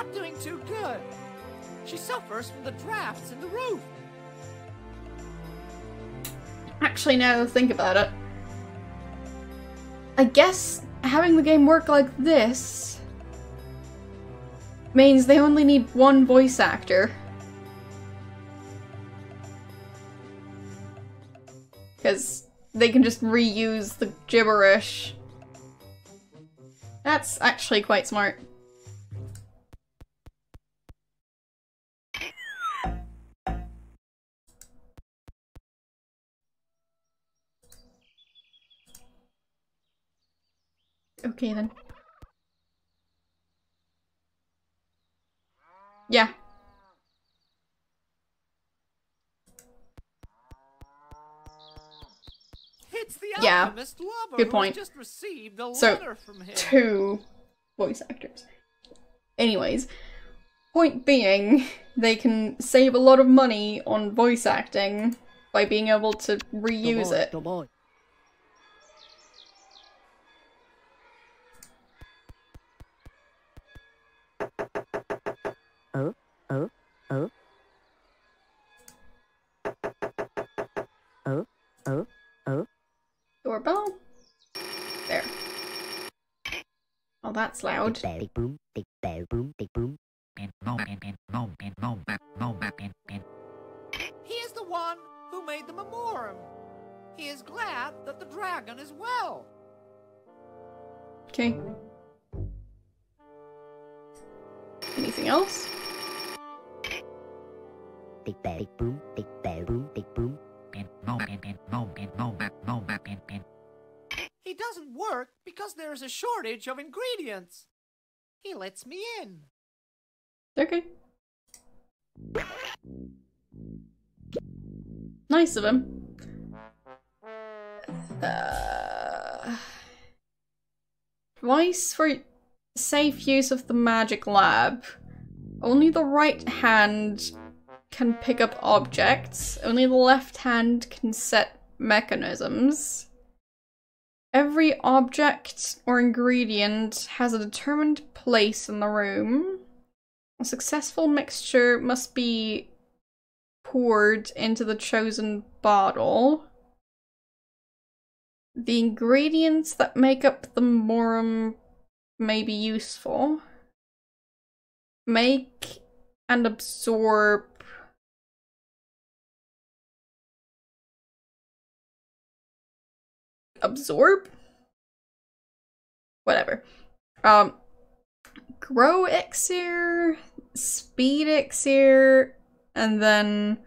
Not doing too good. She suffers from the drafts in the roof. Actually, now think about it, I guess having the game work like this means they only need one voice actor. Because they can just reuse the gibberish. That's actually quite smart. Okay then. Yeah. It's the Yeah, lover good point. just received a So, from him. two voice actors. Anyways, point being, they can save a lot of money on voice acting by being able to reuse it. Oh, oh, oh. Oh, oh. Doorbell? There. Oh, that's loud. Tick boom, tick bear, boom, tick boom. He is the one who made the memoriam. He is glad that the dragon is well. Okay. Anything else? Tick bear, tick boom, tick bear, boom, tick boom. He doesn't work because there is a shortage of ingredients. He lets me in. Okay. Nice of him. Uh, advice for safe use of the magic lab. Only the right hand can pick up objects. Only the left hand can set mechanisms. Every object or ingredient has a determined place in the room. A successful mixture must be poured into the chosen bottle. The ingredients that make up the morum may be useful. Make and absorb absorb? Whatever. Um grow elixir, speed elixir, and then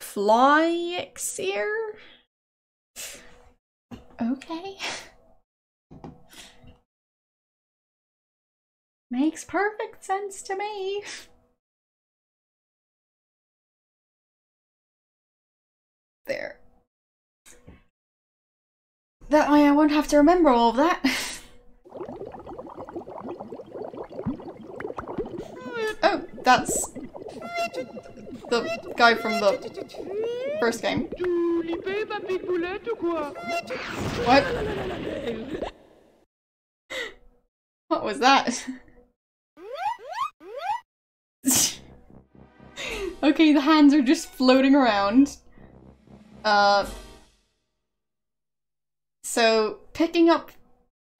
fly elixir. Okay. Makes perfect sense to me. There. That way I won't have to remember all of that. oh, that's the guy from the first game. What? What was that? okay, the hands are just floating around. Uh. So, picking up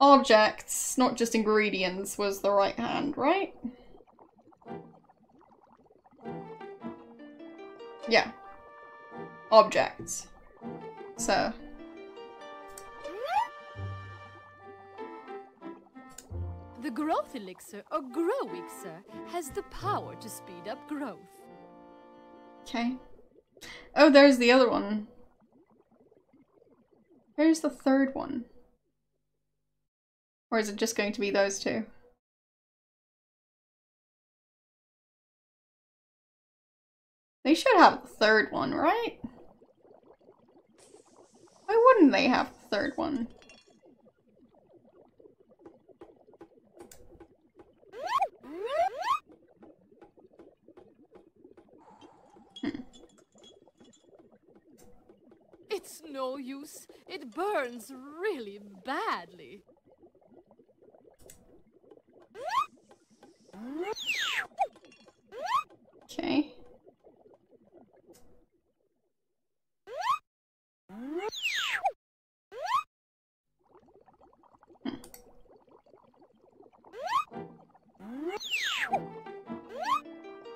objects, not just ingredients, was the right hand, right? Yeah. Objects. So. The growth elixir, or grow elixir, has the power to speed up growth. Okay. Oh, there's the other one. Where's the third one? Or is it just going to be those two? They should have the third one, right? Why wouldn't they have the third one? No use. It burns really badly. Okay. Hmm.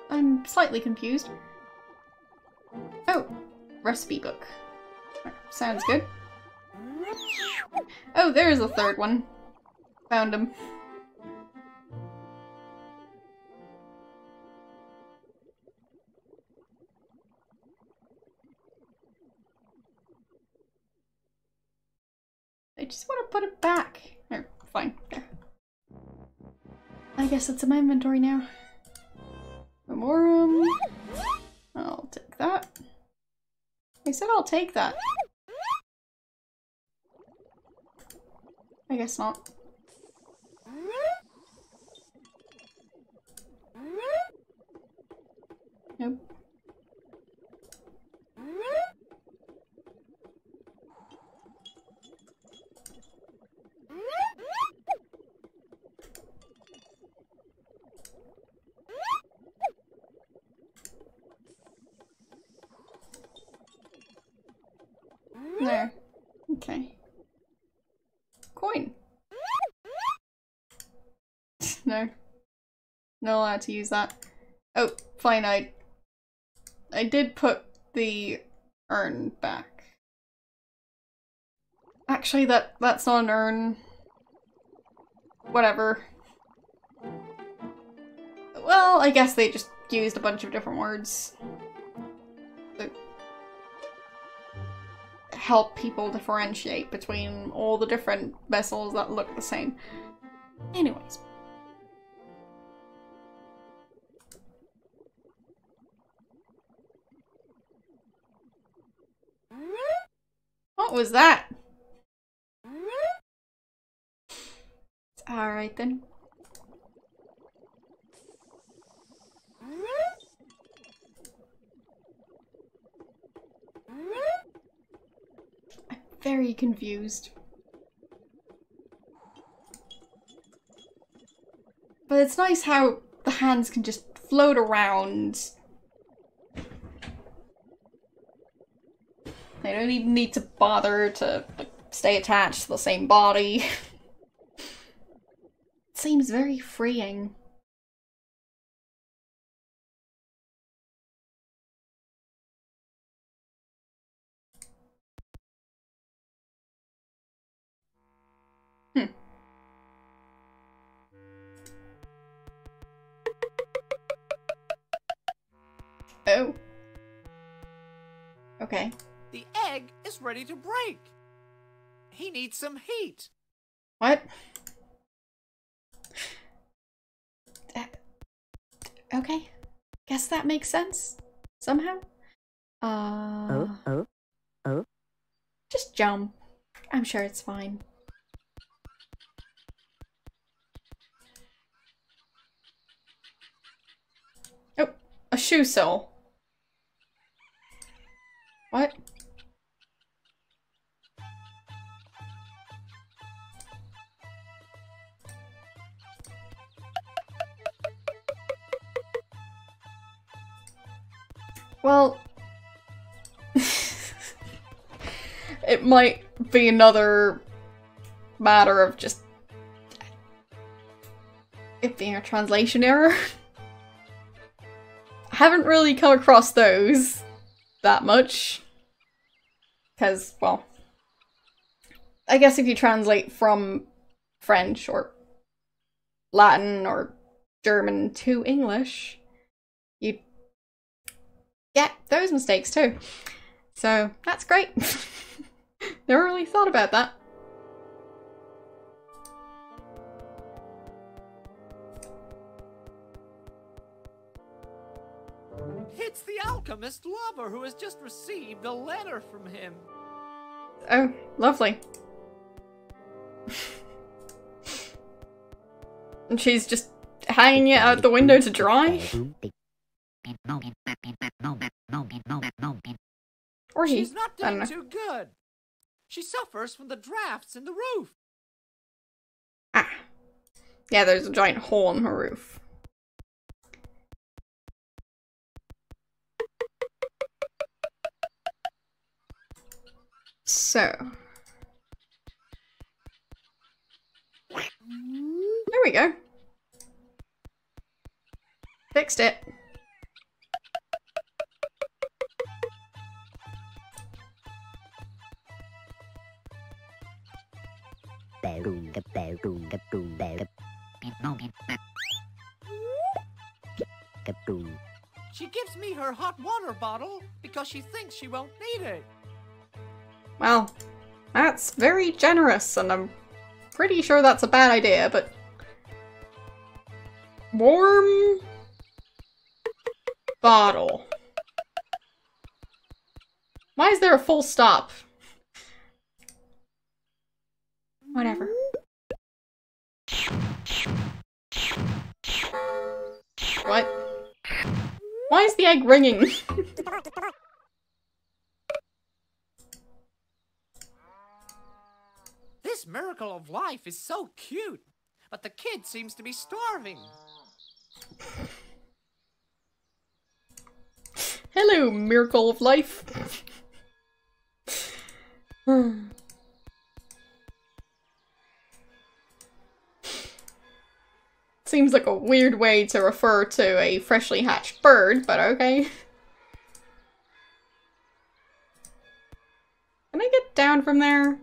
I'm slightly confused. Oh, recipe book. Sounds good. Oh, there's a third one. Found him. I just want to put it back. Or, fine. There. I guess it's in my inventory now. Memorum. I'll take that. I said I'll take that. I guess not. Nope. There. Okay. Coin. no. Not allowed to use that. Oh, fine, I... I did put the urn back. Actually, that that's not an urn. Whatever. Well, I guess they just used a bunch of different words. Help people differentiate between all the different vessels that look the same. Anyways. What was that? Alright then. I'm very confused. But it's nice how the hands can just float around. They don't even need to bother to like, stay attached to the same body. seems very freeing. Oh. Okay. The egg is ready to break. He needs some heat. What? Okay. Guess that makes sense. Somehow. Uh. Oh, oh, oh. Just jump. I'm sure it's fine. Oh, a shoe sole. What? Well, it might be another matter of just it being a translation error. I haven't really come across those that much. Because, well, I guess if you translate from French or Latin or German to English, you get those mistakes too. So that's great. Never really thought about that. It's the alchemist lover who has just received a letter from him. Oh, lovely. and she's just hanging it out the window to dry? Or he. She's not doing too good. She suffers from the drafts in the roof. Ah. Yeah, there's a giant hole in her roof. So. There we go. Fixed it. She gives me her hot water bottle because she thinks she won't need it. Well, that's very generous, and I'm pretty sure that's a bad idea, but. Warm. Bottle. Why is there a full stop? Whatever. What? Why is the egg ringing? This miracle of life is so cute, but the kid seems to be starving. Hello, miracle of life. Seems like a weird way to refer to a freshly hatched bird, but okay. Can I get down from there?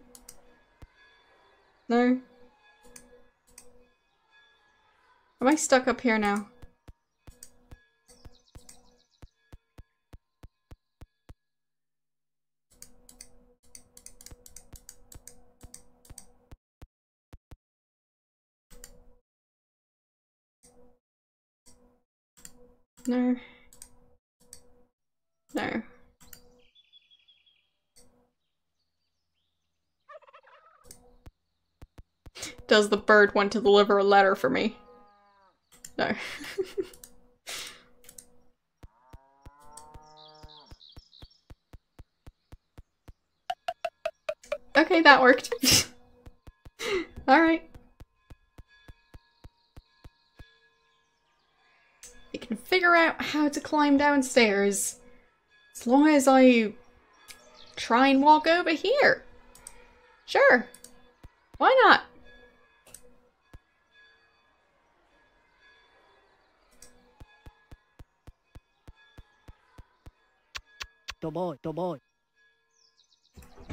No? Am I stuck up here now? No. No. Does the bird want to deliver a letter for me? No. okay, that worked. Alright. I can figure out how to climb downstairs. As long as I try and walk over here. Sure. Why not?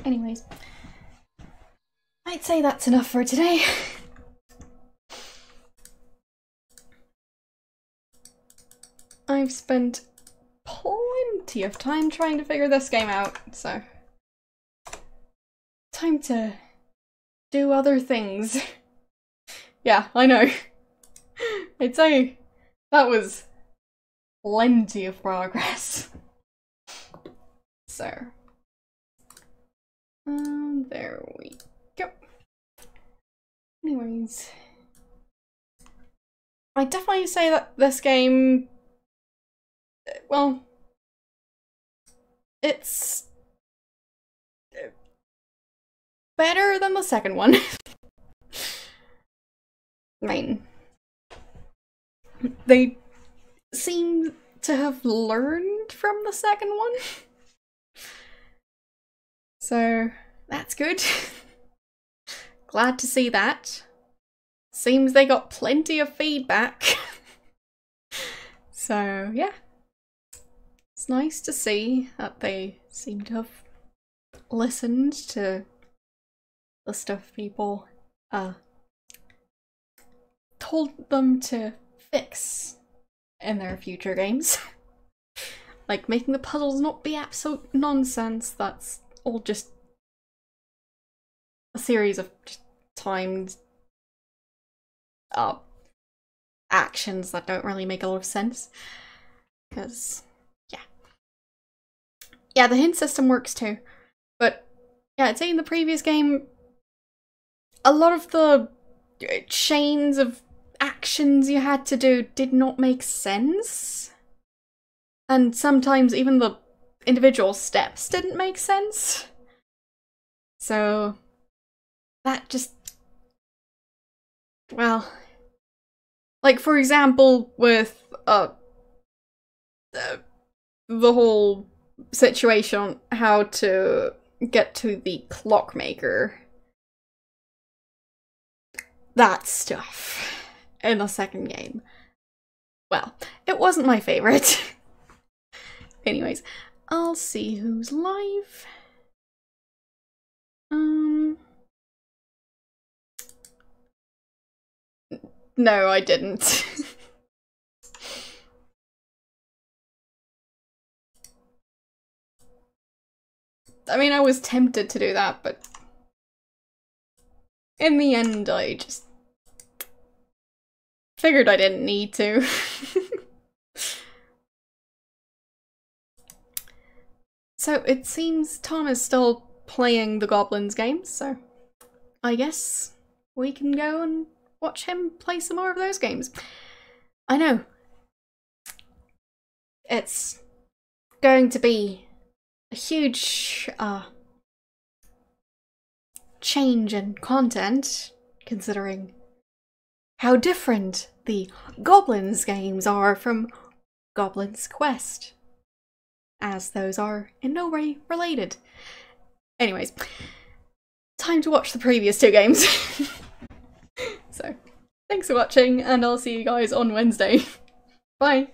Anyways, I'd say that's enough for today. I've spent plenty of time trying to figure this game out, so time to do other things. yeah, I know. I'd say that was plenty of progress. So, um, there we go. Anyways, I definitely say that this game, well, it's better than the second one. I mean, they seem to have learned from the second one. So that's good. Glad to see that. Seems they got plenty of feedback. so yeah. It's nice to see that they seem to have listened to the stuff people uh told them to fix in their future games. like making the puzzles not be absolute nonsense, that's all just a series of timed uh, actions that don't really make a lot of sense. Because, yeah. yeah, the hint system works too. But yeah, I'd say in the previous game, a lot of the uh, chains of actions you had to do did not make sense. And sometimes even the individual steps didn't make sense. So that just well like for example with uh, the whole situation on how to get to the clockmaker. That stuff in the second game. Well it wasn't my favorite. Anyways i'll see who's live um. No i didn't. I mean, I was tempted to do that, but in the end, I just figured I didn't need to. so it seems Tom is still playing the Goblins games, so I guess we can go and watch him play some more of those games. I know. It's going to be a huge uh, change in content, considering how different the Goblins games are from Goblin's Quest, as those are in no way related. Anyways, time to watch the previous two games. so, thanks for watching, and I'll see you guys on Wednesday. Bye!